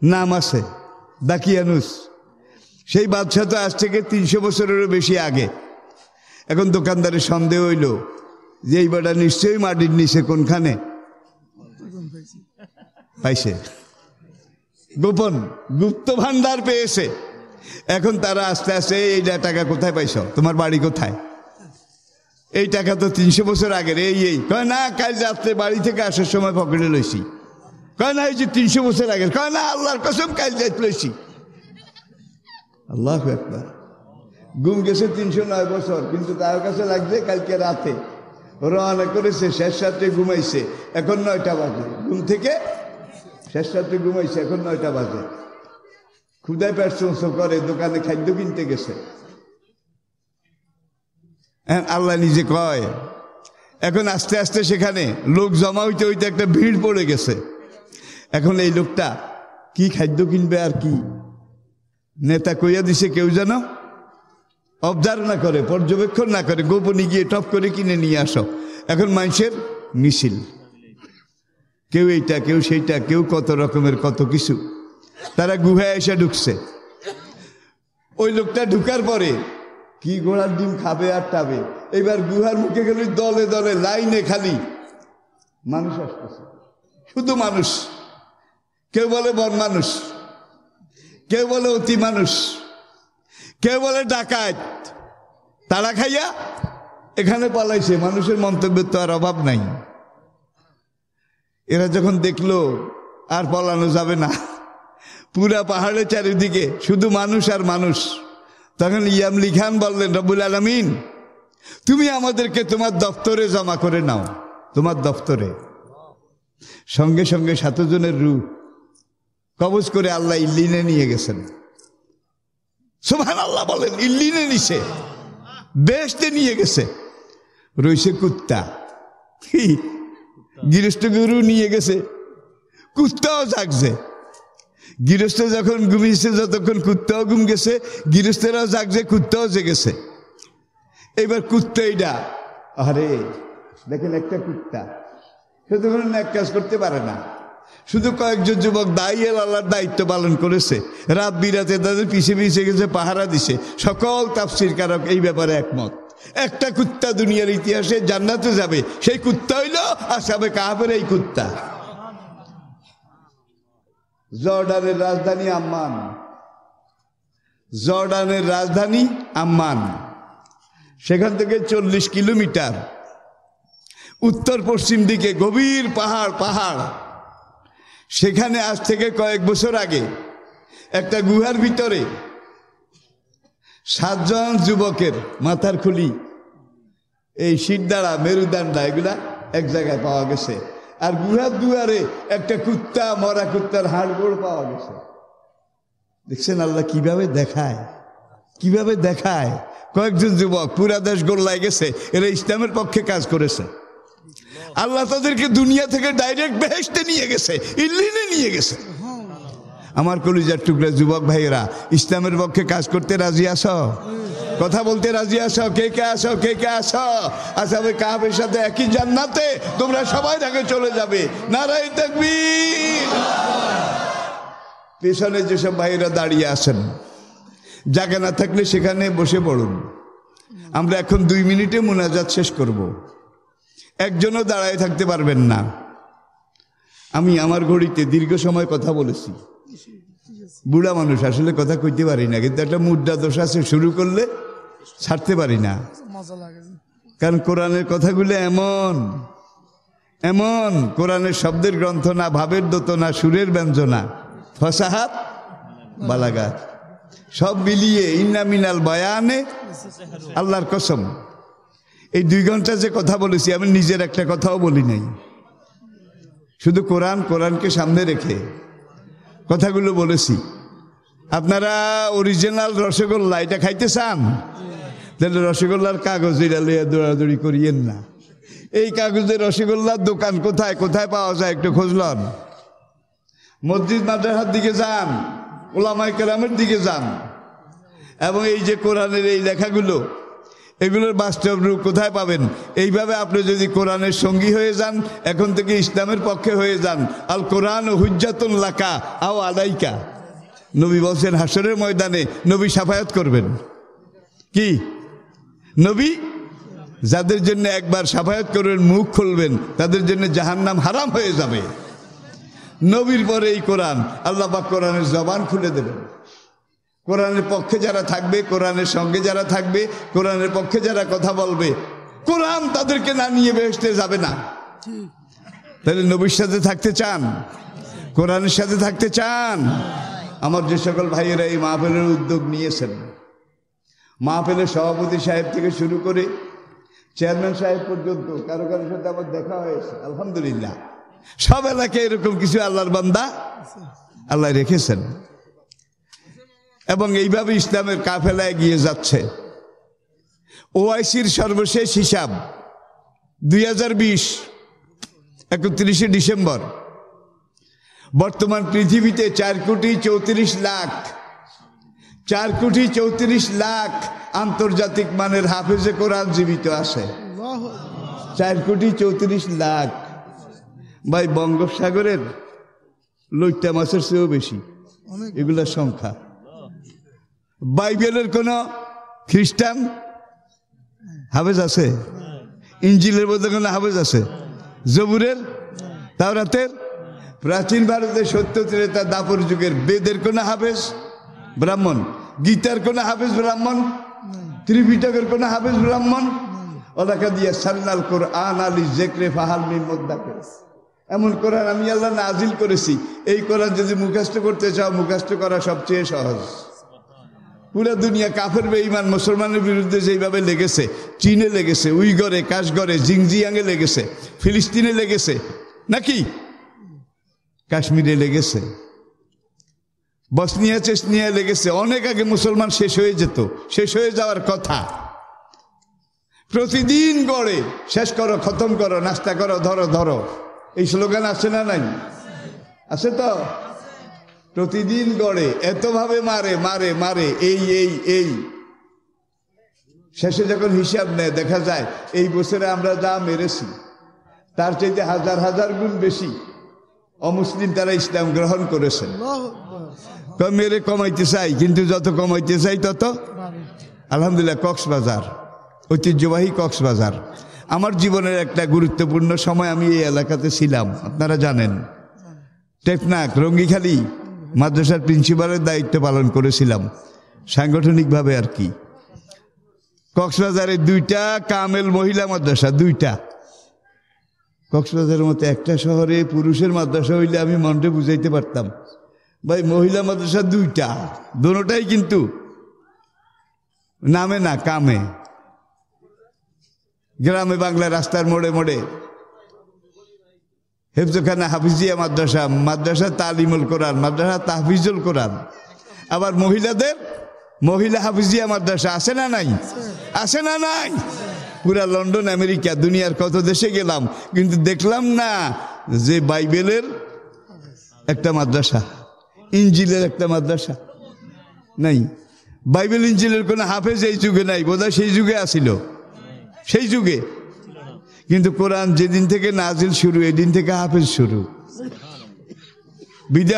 নাম আছে, দাকিয়ানুস। সেই বাদশাহ তো আজ থেকে তিনশো বছরেরও বেশি আগে। এখন দোকানদারের সন্দেহ হইল যে এই বেটা নিশ্চয়ই মাটির নিচে কোনখানে। পাইছে। গোপন, গুপ্ত ভান্ডার পেয়েছে। এখন তারা আস্তে আস্তে এইটা টাকা কোথায় পাইছ? তোমার বাড়ি কোথায়? এই টাকা তো তিনশো বছর আগের, এই এই। কয় না, কাল রাত্রে বাড়ি থেকে আসার সময় পকেটে লইছি। কয় না, এই যে তিনশো বছর আগের। কয় না, আল্লাহর কসম, কাল যাইতে লইছি। আল্লাহ একবার গুম গেছে তিনশো নয় বছর, কিন্তু তার কাছে লাগছে কালকে রাতে। রওনা করেছে, শেষ রাত্রে ঘুমাইছে। এখন নয়টা বাজে। ঘুম থেকে শেষ রাত্রে ঘুমাইছে এখন নয়টা বাজে। ক্ষুদায় পেট করে দোকানে খাদ্য কিনতে গেছে। হ্যাঁ, আল্লাহ নিজে কয় এখন আস্তে আস্তে সেখানে লোক জমা হইতে হইতে একটা ভিড় পড়ে গেছে। এখন এই লোকটা কি খাদ্য কিনবে আর কি? নেতা কইয়া দিছে কেউ যেন অবজার্ভ না করে পর্যবেক্ষণ না করে গোপনে গিয়ে টপ করে কিনে নিয়ে আসো। এখন মানুষের মিছিল। কেউ এইটা, কেউ সেইটা, কেউ কত রকমের কত কিছু। তারা গুহায় এসে ঢুকছে। ওই লোকটা ঢুকার পরে কি ঘোড়ার ডিম খাবে আর টাবে? এবার গুহার মুখে গেলে দলে দলে, লাইনে খালি মানুষ আসতেছে। শুধু মানুষ। কেউ বলে বন মানুষ। কেউ বলে অতি মানুষ। কেউ বলে ডাকাত। তারা খাইয়া এখানে পালাইছে। মানুষের মন্তব্যের তো আর অভাব নাই। এরা যখন দেখল, আর পালানো যাবে না। পুরা পাহাড়ের চারিদিকে শুধু মানুষ আর মানুষ। তখন ইয়ামলি খান বললেন রবুল আলমিন, তুমি আমাদেরকে তোমার দপ্তরে জমা করে নাও, তোমার দপ্তরে। সঙ্গে সঙ্গে সাতজনের রূপ কবজ করে আল্লাহ ইল্লিনে নিয়ে গেছেন। সোভান আল্লাহ বলেন, ইল্লিনে নিছে বেশতে নিয়ে গেছে। রইছে কুত্তা। গৃহস্থ গরু নিয়ে গেছে, কুত্তাও জাগছে। গৃহস্থ যখন ঘুমিয়েছে, যতক্ষণ কুত্তাও ঘুম গেছে গৃহস্থেরাও জাগছে, কুত্তাও জেগেছে। এবার কুত্তা এইটা আরে দেখেন একটা কুত্তা। সে তো কোনো এক কাজ করতে পারে না। শুধু কয়েকজন যুবক দাইয়েল আল্লাহর দায়িত্ব পালন করেছে। রাত বিরাতে তাদের পিছিয়ে পিছিয়ে গেছে, পাহারা দিছে। সকল তাফসির কারক এই ব্যাপারে একমত। একটা কুত্তা দুনিয়ার ইতিহাসে জান্নাতে যাবে। সেই কুত্তা হইল আসাবে কাহাবের এই কুত্তা। জর্ডানের রাজধানী আম্মান। জর্ডানের রাজধানী আম্মান। সেখান থেকে চল্লিশ কিলোমিটার। উত্তর পশ্চিম দিকে গভীর পাহাড় পাহাড়। সেখানে আজ থেকে কয়েক বছর আগে একটা গুহার ভিতরে সাতজন যুবকের মাথার খুলি, এই শিরদাঁড়া, মেরুদণ্ডা, এগুলা এক জায়গায় পাওয়া গেছে। আর গুহার দুয়ারে একটা কুত্তা, মরা কুত্তার হাড়গোড় পাওয়া গেছে। দেখছেন আল্লাহ কীভাবে দেখায়? কীভাবে দেখায়? কয়েকজন যুবক, পুরা দেশ গোল্লায় গেছে, এরা ইসলামের পক্ষে কাজ করেছে। আল্লাহ তাদেরকে দুনিয়া থেকে ডাইরেক্ট বেহেস্তে নিয়ে গেছে ইল্লিনে নিয়ে গেছে। আমার কলিজার টুকরা যুবক ভাইয়েরা, ইসলামের পক্ষে কাজ করতে রাজি আছো? কথা বলতে রাজি আছো? কে কে আসো কে কে আসো আসাবে কাহাবের সাথে একই জান্নাতে তোমরা সবাই আগে চলে যাবে। নারাই তাকবীর। পেছনে যেসব ভাইয়েরা দাঁড়িয়ে আছেন, জায়গা না থাকলে সেখানে বসে পড়ুন। আমরা এখন দুই মিনিটে মোনাজাত শেষ করব। একজনও দাঁড়ায় থাকতে পারবেন না। আমি আমার ঘড়িতে দীর্ঘ সময় কথা বলেছি। বুড়া মানুষ আসলে কথা কইতে পারি না কিন্তু একটা মুদ্রা দোষ আছে শুরু করলে ছাড়তে পারি না। কারণ কোরআনের কথাগুলো এমন এমন কোরআনের শব্দের গ্রন্থ না ভাবের দোতনা সুরের ব্যঞ্জনা। ফসাহাত বালাগাত। সব মিলিয়ে ইন্না মিনাল বয়ানে আল্লাহর কসম। এই দুই ঘণ্টা যে কথা বলেছি আমি নিজের একটা কথাও বলি নাই। শুধু কোরআন কোরআনকে সামনে রেখে। কথাগুলো বলেছি। আপনারা অরিজিনাল রসগোল্লা, এটা খাইতে চান? তাহলে রসগোল্লার কাগজ এটা লইয়া দৌড়াদৌড়ি করিয়েন না। এই কাগজের রসগোল্লার দোকান কোথায়? কোথায় পাওয়া যায়? একটু খুঁজলন মসজিদ মাদ্রাসার দিকে যান ওলামাই কেরামের দিকে যান। এবং এই যে কোরআনের এই লেখাগুলো এগুলোর বাস্তব রূপ কোথায় পাবেন? এইভাবে আপনি যদি কোরআনের সঙ্গী হয়ে যান, এখন থেকে ইসলামের পক্ষে হয়ে যান। আল কোরআন ও লাকা আও আলাইকা। নবী বলছেন হাসরের ময়দানে নবী সাফায়াত করবেন। কি? নবী? যাদের জন্য একবার সাফায়াত করবেন, মুখ খুলবেন, তাদের জন্য জাহান্নাম হারাম হয়ে যাবে। নবীর পরে এই কোরআন, আল্লাহ কোরআনের জবান খুলে দেবেন। কোরআনের পক্ষে যারা থাকবে, কোরআনের সঙ্গে যারা থাকবে, কোরআনের পক্ষে যারা কথা বলবে, কোরআন তাদেরকে না নিয়ে বেহেস্তে যাবে না। তাহলে নবীর সাথে থাকতে চান? কোরআনের সাথে থাকতে চান? আমার যে সকল ভাইয়েরা এই মাহফিলের উদ্যোগ নিয়েছেন, মাহফিলের সভাপতি সাহেব থেকে শুরু করে চেয়ারম্যান সাহেব পর্যন্ত কারও কারোর সাথে আমার দেখা হয়েছে, আলহামদুলিল্লাহ। সব এলাকায় এরকম কিছু আল্লাহর বান্দা আল্লাহ রেখেছেন। এবং এইভাবে ইসলামের কাফেলা এগিয়ে যাচ্ছে। ওআইসির সর্বশেষ হিসাব দুই হাজার বিশ একত্রিশে ডিসেম্বর। বর্তমান পৃথিবীতে চার কোটি চৌত্রিশ লাখ চার কোটি চৌত্রিশ লাখ আন্তর্জাতিক মানের হাফেজে কোরআন জীবিত আছে। চার কোটি চৌত্রিশ লাখ। ভাই বঙ্গোপসাগরের লইট্টা মাছের চেয়েও বেশি। এগুলোর সংখ্যা। বাইবেলের কোন খ্রিস্টান হাফেজ আছে? ইঞ্জিলের মধ্যে কোনো হাফেজ আছে? জবুরের? তাওরাতের? প্রাচীন ভারতের সত্য ত্রেতা দাপর যুগের বেদের কোন হাফেজ? ব্রাহ্মণ। গীতার কোন হাফেজ ব্রাহ্মণ? ত্রিপিটকের কোন হাফেজ ব্রাহ্মণ? ওলাকা দিয়া সান্নাল কোরআন আলী জেকরে ফাহাল এমন কোরআন আমি আল্লাহ নাজিল করেছি। এই কোরআন যদি মুখাস্ত করতে চাও মুখাস্ত করা সবচেয়ে সহজ। পুরা দুনিয়া কাফের বেঈমান, মুসলমানের বিরুদ্ধে যেইভাবে লেগেছে, চীনে লেগেছে উইগরে কাশগরে জিংজিয়াংয়ে লেগেছে, ফিলিস্তিনে লেগেছে, নাকি? কাশ্মীরে লেগেছে, বসনিয়া চেসনিয়া লেগেছে, অনেক আগে মুসলমান শেষ হয়ে যেত, শেষ হয়ে যাওয়ার কথা। প্রতিদিন গড়ে, শেষ করো, খতম করো, নাস্তা করো, ধরো ধরো। এই স্লোগান আছে না নাই? আছে তো? প্রতিদিন গড়ে এতভাবে মারে মারে মারে এই এই এই। শেষে যখন হিসাব নেয় দেখা যায় এই বছরে আমরা যা মেরেছি তার চাইতে হাজার হাজার গুণ বেশি অমুসলিম তারা ইসলাম গ্রহণ করেছেন। মেরে কমাইতে চাই কিন্তু যত কমাইতে চাই তত আলহামদুলিল্লাহ কক্সবাজার ঐতিহ্যবাহী কক্সবাজার। আমার জীবনের একটা গুরুত্বপূর্ণ সময় আমি এই এলাকাতে ছিলাম আপনারা জানেন। টেকনাক রঙ্গিখালি মাদ্রাসার প্রিন্সিপালের দায়িত্ব পালন করেছিলাম। সাংগঠনিকভাবে আর কি। কক্সবাজারে দুইটা, কামেল মহিলা মাদ্রাসা, দুইটা। কক্সবাজারের মতো একটা শহরে পুরুষের মাদ্রাসা হইলে আমি মনটা বুঝাইতে পারতাম। ভাই, মহিলা মাদ্রাসা দুইটা, দোনোটাই কিন্তু নামে না, কামে। গ্রামে বাংলা রাস্তার মোড়ে মোড়ে। হেফজখানা হাফিজিয়া মাদ্রাসা মাদ্রাসা তালিমুল কোরআন, মাদ্রাসা তাহফিজুল কোরআন। আবার মহিলাদের, মহিলা হাফিজিয়া মাদ্রাসা আছে না নাই? আছে না নাই? পুরা লন্ডন, আমেরিকা, দুনিয়ার কত দেশে গেলাম, কিন্তু দেখলাম না যে বাইবেলের একটা মাদ্রাসা, ইঞ্জিলের একটা মাদ্রাসা নাই। বাইবেল, ইঞ্জিলের কোনো হাফেজ এই যুগে নাই, বোধহয় সেই যুগে আসিল। সেই যুগে। কিন্তু কোরআন যেদিন থেকে নাজিল শুরু, এদিন থেকে হাফেজ শুরু।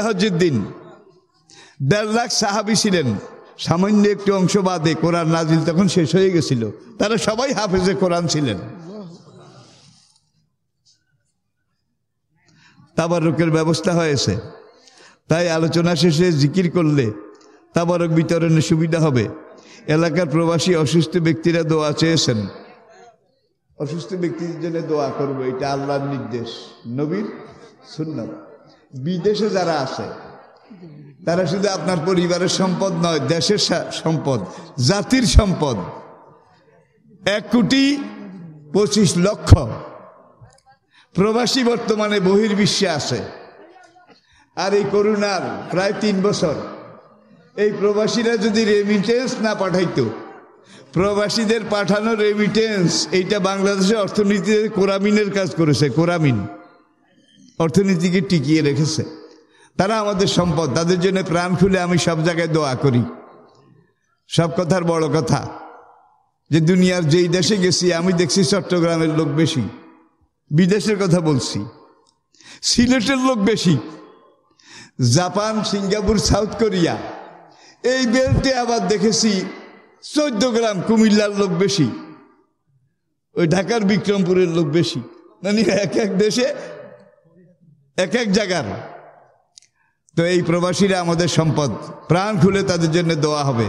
হজ্জের দিন। দেড় লাখ সাহাবি ছিলেন। সামান্য একটু অংশ বাদে কোরআন নাজিল তখন শেষ হয়ে গেছিল। তারা সবাই হাফেজে কোরআন ছিলেন। তাবারকের ব্যবস্থা হয়েছে। তাই আলোচনা শেষে জিকির করলে তাবারক বিতরণের সুবিধা হবে। এলাকার প্রবাসী অসুস্থ ব্যক্তিরা দোয়া চেয়েছেন। অসুস্থ ব্যক্তিদের জন্য দোয়া করব, এটা আল্লাহর নির্দেশ, নবীর সুন্নত। বিদেশে যারা আছে, তারা শুধু আপনার পরিবারের সম্পদ নয়, দেশের সম্পদ, জাতির সম্পদ। এক কোটি পঁচিশ লক্ষ প্রবাসী বর্তমানে বহির্বিশ্বে আছে। আর এই করোনার প্রায় তিন বছর, এই প্রবাসীরা যদি রেমিটেন্স না পাঠাইতো প্রবাসীদের পাঠানো রেমিটেন্স এইটা বাংলাদেশের অর্থনীতিতে কোরামিনের কাজ করেছে, কোরামিন। অর্থনীতিকে টিকিয়ে রেখেছে। তারা আমাদের সম্পদ, তাদের জন্য প্রাণ খুলে আমি সব জায়গায় দোয়া করি। সব কথার বড় কথা, যে দুনিয়ার যেই দেশে গেছি, আমি দেখছি চট্টগ্রামের লোক বেশি। বিদেশের কথা বলছি। সিলেটের লোক বেশি। জাপান, সিঙ্গাপুর, সাউথ কোরিয়া, এই বেল্টে আবার দেখেছি চোদ্দ গ্রাম কুমিল্লার লোক বেশি, ওই ঢাকার বিক্রমপুরের লোক বেশি। মানে এক এক দেশে, এক এক জায়গার। তো এই প্রবাসীরা আমাদের সম্পদ, প্রাণ খুলে তাদের জন্য দেওয়া হবে।